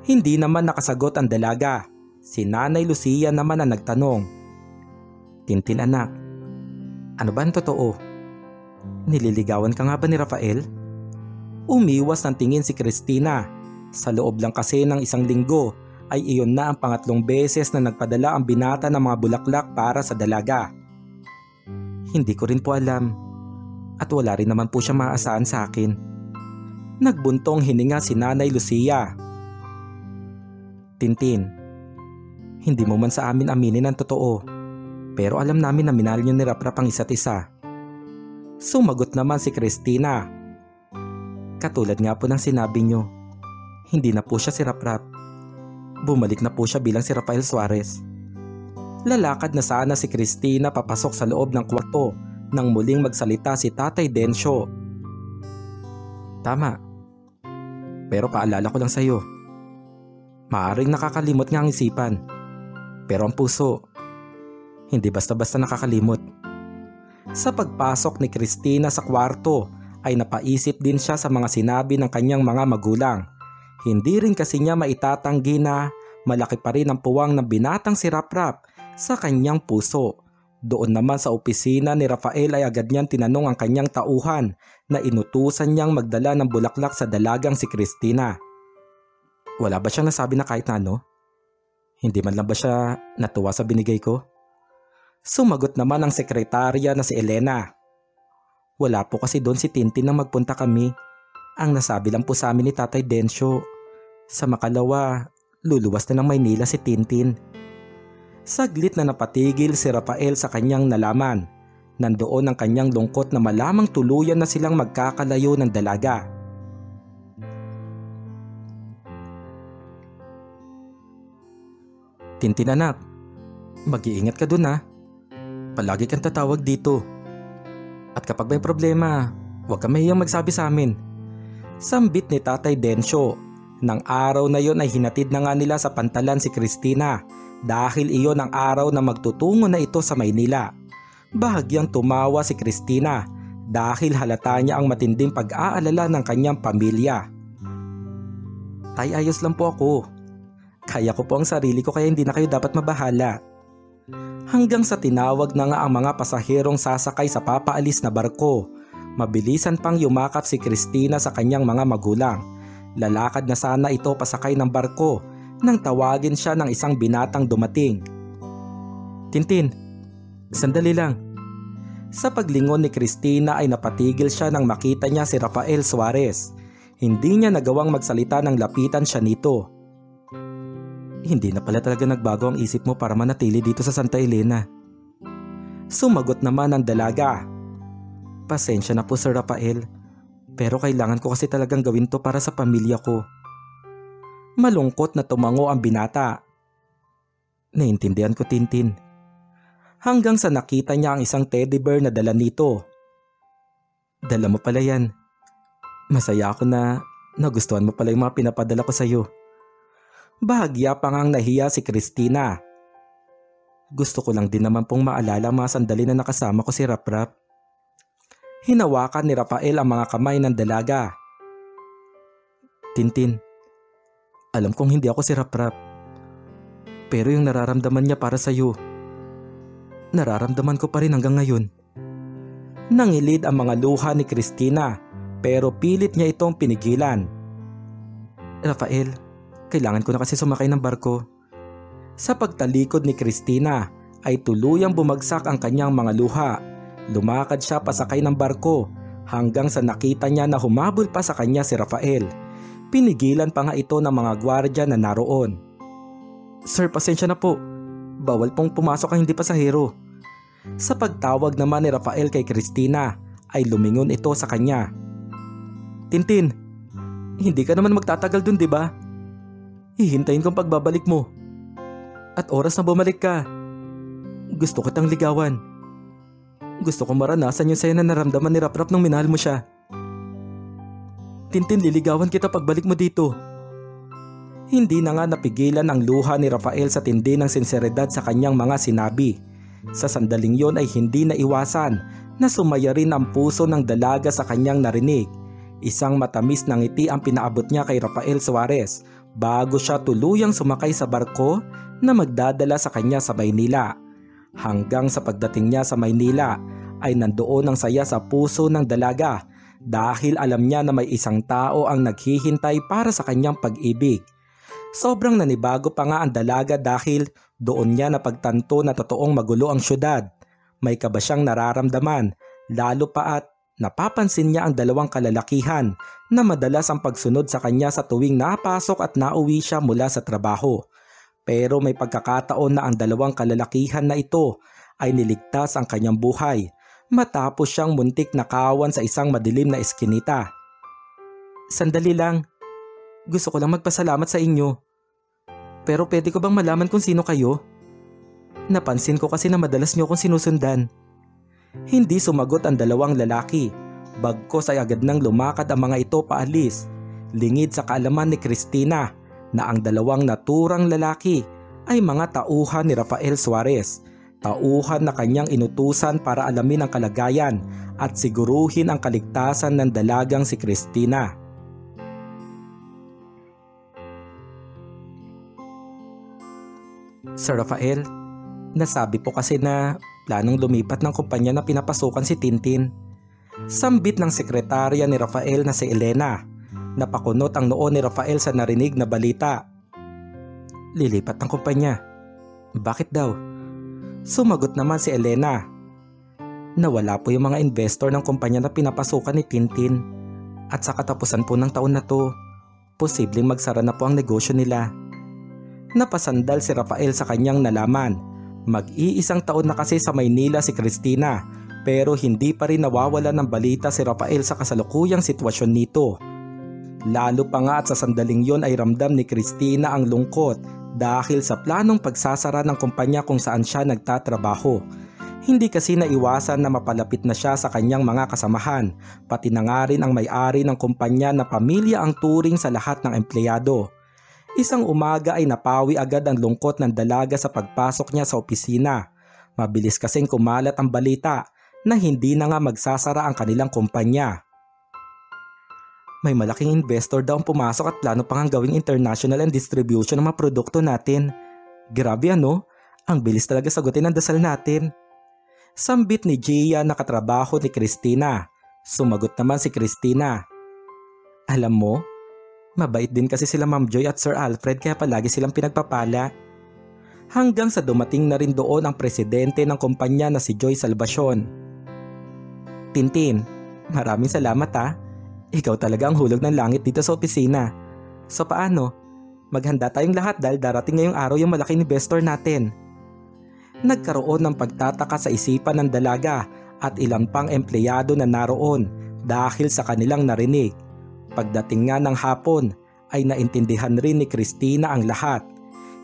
Hindi naman nakasagot ang dalaga. Si Nanay Lucia naman ang nagtanong. Tintin anak, ano ba ang totoo? Nililigawan ka nga ba ni Rafael? Umiwas ng tingin si Christina. Sa loob lang kasi ng isang linggo ay iyon na ang pangatlong beses na nagpadala ang binata ng mga bulaklak para sa dalaga. Hindi ko rin po alam at wala rin naman po siya maaasahan sa akin. Nagbuntong hininga si Nanay Lucia. Tintin, hindi mo man sa amin aminin ang totoo pero alam namin na minahal niyo ni Raprap ang isa't isa. Sumagot naman si Christina. Katulad nga po ng sinabi nyo, hindi na po siya si Raprap. Bumalik na po siya bilang si Rafael Suarez. Lalakad na sana si Christina papasok sa loob ng kwarto nang muling magsalita si Tatay Densyo. Tama. Pero paalala ko lang sa iyo. Maaring nakakalimot nga ang isipan. Pero ang puso, hindi basta-basta nakakalimot. Sa pagpasok ni Christina sa kwarto ay napaisip din siya sa mga sinabi ng kanyang mga magulang. Hindi rin kasi niya maitatanggi na malaki pa rin ang puwang ng binatang si Raprap sa kanyang puso. Doon naman sa opisina ni Rafael ay agad niyang tinanong ang kanyang tauhan na inutusan niyang magdala ng bulaklak sa dalagang si Christina. Wala ba siyang nasabi na kahit na ano? Hindi man lang ba siya natuwa sa binigay ko? Sumagot naman ang sekretarya na si Elena. Wala po kasi doon si Tintin nang magpunta kami. Ang nasabi lang po sa amin ni Tatay Densyo. Sa makalawa, luluwas na ng Maynila si Tintin. Saglit na napatigil si Rafael sa kanyang nalaman. Nandoon ang kanyang lungkot na malamang tuluyan na silang magkakalayo ng dalaga. Tintin anak, mag-iingat ka dun ha. Palagi kang tatawag dito. At kapag may problema, huwag ka mahiyang magsabi sa amin. Sambit ni Tatay Densyo. Nang araw na yon ay hinatid na nga nila sa pantalan si Christina dahil iyon ang araw na magtutungo na ito sa Maynila. Bahagyang tumawa si Christina dahil halata niya ang matinding pag-aalala ng kanyang pamilya. Tay ayos lang po ako. Kaya ko po ang sarili ko kaya hindi na kayo dapat mabahala hanggang sa tinawag na nga ang mga pasaherong sasakay sa papaalis na barko. Mabilisan pang yumakap si Christina sa kanyang mga magulang. Lalakad na sana ito pasakay ng barko nang tawagin siya ng isang binatang dumating. Tintin, sandali lang. Sa paglingon ni Christina ay napatigil siya nang makita niya si Rafael Suarez. Hindi niya nagawang magsalita nang lapitan siya nito. Hindi na pala talaga nagbago ang isip mo para manatili dito sa Santa Elena. Sumagot naman ang dalaga. Pasensya na po Sir Rafael, pero kailangan ko kasi talagang gawin to para sa pamilya ko. Malungkot na tumango ang binata. Naintindihan ko Tintin. Hanggang sa nakita niya ang isang teddy bear na dala nito. Dala mo pala yan. Masaya ako na nagustuhan mo pala yung mga pinapadala ko sa iyo. Bahagya pa ngang nahiya si Christina. Gusto ko lang din naman pong maalala mga sandali na nakasama ko si Raprap. Hinawakan ni Rafael ang mga kamay ng dalaga. Tintin, alam kong hindi ako si Raprap. Pero yung nararamdaman niya para sa iyo, nararamdaman ko pa rin hanggang ngayon. Nangilid ang mga luha ni Christina pero pilit niya itong pinigilan. Rafael, kailangan ko na kasi sumakay ng barko. Sa pagtalikod ni Christina ay tuluyang bumagsak ang kanyang mga luha Lumakad siya pasakay ng barko hanggang sa nakita niya na humabol pa sa kanya si Rafael. Pinigilan pa nga ito ng mga gwardya na naroon. Sir, pasensya na po. Bawal pong pumasok ang hindi pasahero. Sa pagtawag naman ni Rafael kay Christina ay lumingon ito sa kanya. Tintin, hindi ka naman magtatagal dun ba? Hihintayin kong pagbabalik mo. At oras na bumalik ka. Gusto kitang ligawan. Gusto ko maranasan yung saya na naramdaman ni Raprap nung minahal mo siya. Tintin liligawan kita pagbalik mo dito. Hindi na nga napigilan ang luha ni Rafael sa tindi ng sinseridad sa kanyang mga sinabi. Sa sandaling yon ay hindi na iwasan na sumaya rin ang puso ng dalaga sa kanyang narinig. Isang matamis na ngiti ang pinaabot niya kay Rafael Suarez bago siya tuluyang sumakay sa barko na magdadala sa kanya sa Maynila. Hanggang sa pagdating niya sa Maynila ay nandoon ang saya sa puso ng dalaga dahil alam niya na may isang tao ang naghihintay para sa kanyang pag-ibig. Sobrang nanibago pa nga ang dalaga dahil doon niya napagtanto na totoong magulo ang syudad. May kaba siyang nararamdaman, lalo pa at napapansin niya ang dalawang kalalakihan na madalas ang pagsunod sa kanya sa tuwing napasok at nauwi siya mula sa trabaho. Pero may pagkakataon na ang dalawang kalalakihan na ito ay niligtas ang kanyang buhay matapos siyang muntik na kawan sa isang madilim na eskinita. Sandali lang. Gusto ko lang magpasalamat sa inyo. Pero pwede ko bang malaman kung sino kayo? Napansin ko kasi na madalas niyo akong sinusundan. Hindi sumagot ang dalawang lalaki. Bagkos ay agad nang lumakad ang mga ito paalis. Lingid sa kaalaman ni Christina na ang dalawang naturang lalaki ay mga tauhan ni Rafael Suarez, tauhan na kanyang inutusan para alamin ang kalagayan at siguruhin ang kaligtasan ng dalagang si Christina. Sir Rafael, nasabi po kasi na planong lumipat ng kumpanya na pinapasukan si Tintin. Sambit ng sekretarya ni Rafael na si Elena Napakunot ang noo ni Rafael sa narinig na balita. Lilipat ang kumpanya. Bakit daw? Sumagot naman si Elena. Nawala po yung mga investor ng kumpanya na pinapasukan ni Tintin. At sa katapusan po ng taon na to, posibleng magsara na po ang negosyo nila. Napasandal si Rafael sa kanyang nalaman. Mag-iisang taon na kasi sa Maynila si Christina pero hindi pa rin nawawala ng balita si Rafael sa kasalukuyang sitwasyon nito. Lalo pa nga at sa sandaling yon ay ramdam ni Christina ang lungkot dahil sa planong pagsasara ng kumpanya kung saan siya nagtatrabaho. Hindi kasi naiwasan na mapalapit na siya sa kanyang mga kasamahan, pati na nga rin ang may-ari ng kumpanya na pamilya ang turing sa lahat ng empleyado. Isang umaga ay napawi agad ang lungkot ng dalaga sa pagpasok niya sa opisina. Mabilis kasing kumalat ang balita na hindi na nga magsasara ang kanilang kumpanya. May malaking investor daw ang pumasok at plano pang gawing international and distribution ng mga produkto natin. Grabe ano? Ang bilis talaga sagutin ang dasal natin. Sambit ni Gia na katrabaho ni Christina. Sumagot naman si Christina. Alam mo, mabait din kasi sila Ma'am Joy at Sir Alfred kaya palagi silang pinagpapala. Hanggang sa dumating na rin doon ang presidente ng kumpanya na si Joy Salvacion. Tintin, maraming salamat ha. Ikaw talaga ang hulog ng langit dito sa opisina. So paano? Maghanda tayong lahat dahil darating ngayong araw yung malaking investor natin. Nagkaroon ng pagtataka sa isipan ng dalaga at ilang pang empleyado na naroon dahil sa kanilang narinig. Pagdating nga ng hapon ay naintindihan rin ni Christina ang lahat.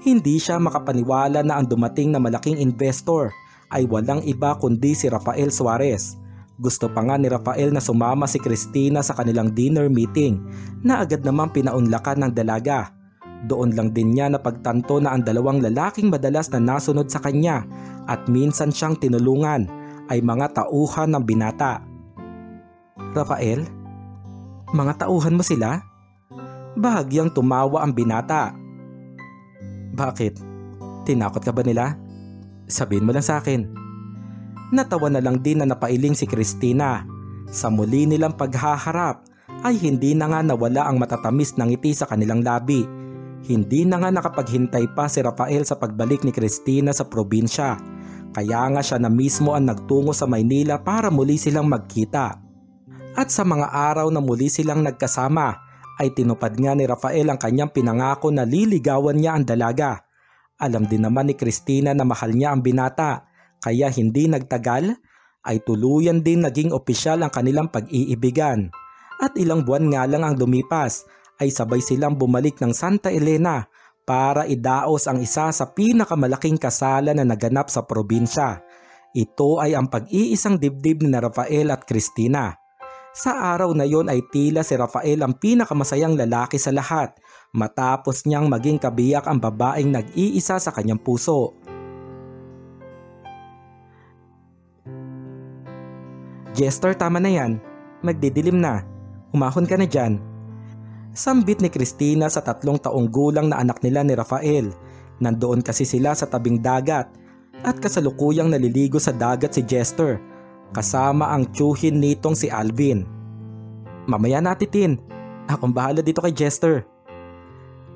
Hindi siya makapaniwala na ang dumating na malaking investor ay walang iba kundi si Rafael Suarez. Gusto pa nga ni Rafael na sumama si Christina sa kanilang dinner meeting na agad namang pinaunlakan ng dalaga. Doon lang din niya napagtanto na ang dalawang lalaking madalas na nasunod sa kanya at minsan siyang tinulungan ay mga tauhan ng binata. Rafael, mga tauhan mo sila? Bahagyang tumawa ang binata. Bakit? Tinakot ka ba nila? Sabihin mo lang sa akin. Natawa na lang din na napailing si Christina. Sa muli nilang paghaharap ay hindi na nga nawala ang matatamis ng ngiti sa kanilang labi. Hindi na nga nakapaghintay pa si Rafael sa pagbalik ni Christina sa probinsya kaya nga siya na mismo ang nagtungo sa Maynila para muli silang magkita. At sa mga araw na muli silang nagkasama ay tinupad nga ni Rafael ang kanyang pinangako na liligawan niya ang dalaga. Alam din naman ni Christina na mahal niya ang binata kaya hindi nagtagal ay tuluyan din naging opisyal ang kanilang pag-iibigan. At ilang buwan nga lang ang lumipas ay sabay silang bumalik ng Santa Elena para idaos ang isa sa pinakamalaking kasalan na naganap sa probinsya. Ito ay ang pag-iisang dibdib ni Rafael at Christina. Sa araw na yon ay tila si Rafael ang pinakamasayang lalaki sa lahat matapos niyang maging kabiyak ang babaeng nag-iisa sa kanyang puso. Jester, tama na yan. Magdidilim na. Umahon ka na dyan. Sambit ni Christina sa tatlong taong gulang na anak nila ni Rafael. Nandoon kasi sila sa tabing dagat at kasalukuyang naliligo sa dagat si Jester kasama ang tsuhin nitong si Alvin. Mamaya natitin, akong bahala dito kay Jester.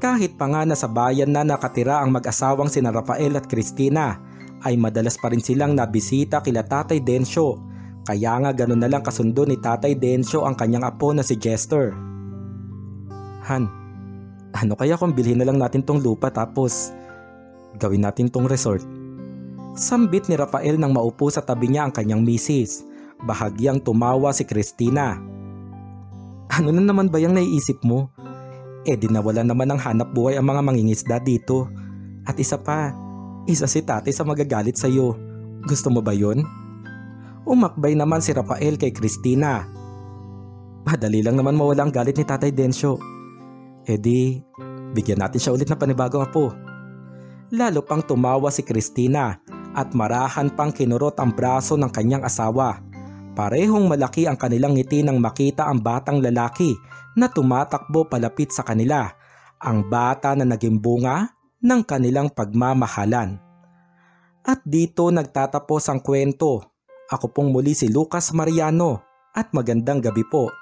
Kahit pa nga na sa bayan na nakatira ang mag-asawang sina Rafael at Christina, ay madalas pa rin silang nabisita kila Tatay Densyo. Kaya nga ganun na lang kasundo ni Tatay Densyo ang kanyang apo na si Jester. Han, ano kaya kung bilhin na lang natin tong lupa tapos gawin natin tong resort? Sambit ni Rafael nang maupo sa tabi niya ang kanyang misis. Bahagyang tumawa si Christina. Ano na naman ba yung naiisip mo? Eh di nawala naman ng hanap buhay ang mga mangingisda dito. At isa pa, isa si tate sa magagalit sa iyo. Gusto mo ba yon? Umakbay naman si Rafael kay Christina. Madali lang naman mawala ang galit ni Tatay Densyo. E di, bigyan natin siya ulit ng panibagong apo. Lalo pang tumawa si Christina at marahan pang kinurot ang braso ng kanyang asawa. Parehong malaki ang kanilang ngiti nang makita ang batang lalaki na tumatakbo palapit sa kanila. Ang bata na naging bunga ng kanilang pagmamahalan. At dito nagtatapos ang kwento. Ako pong muli si Lucas Mariano at magandang gabi po.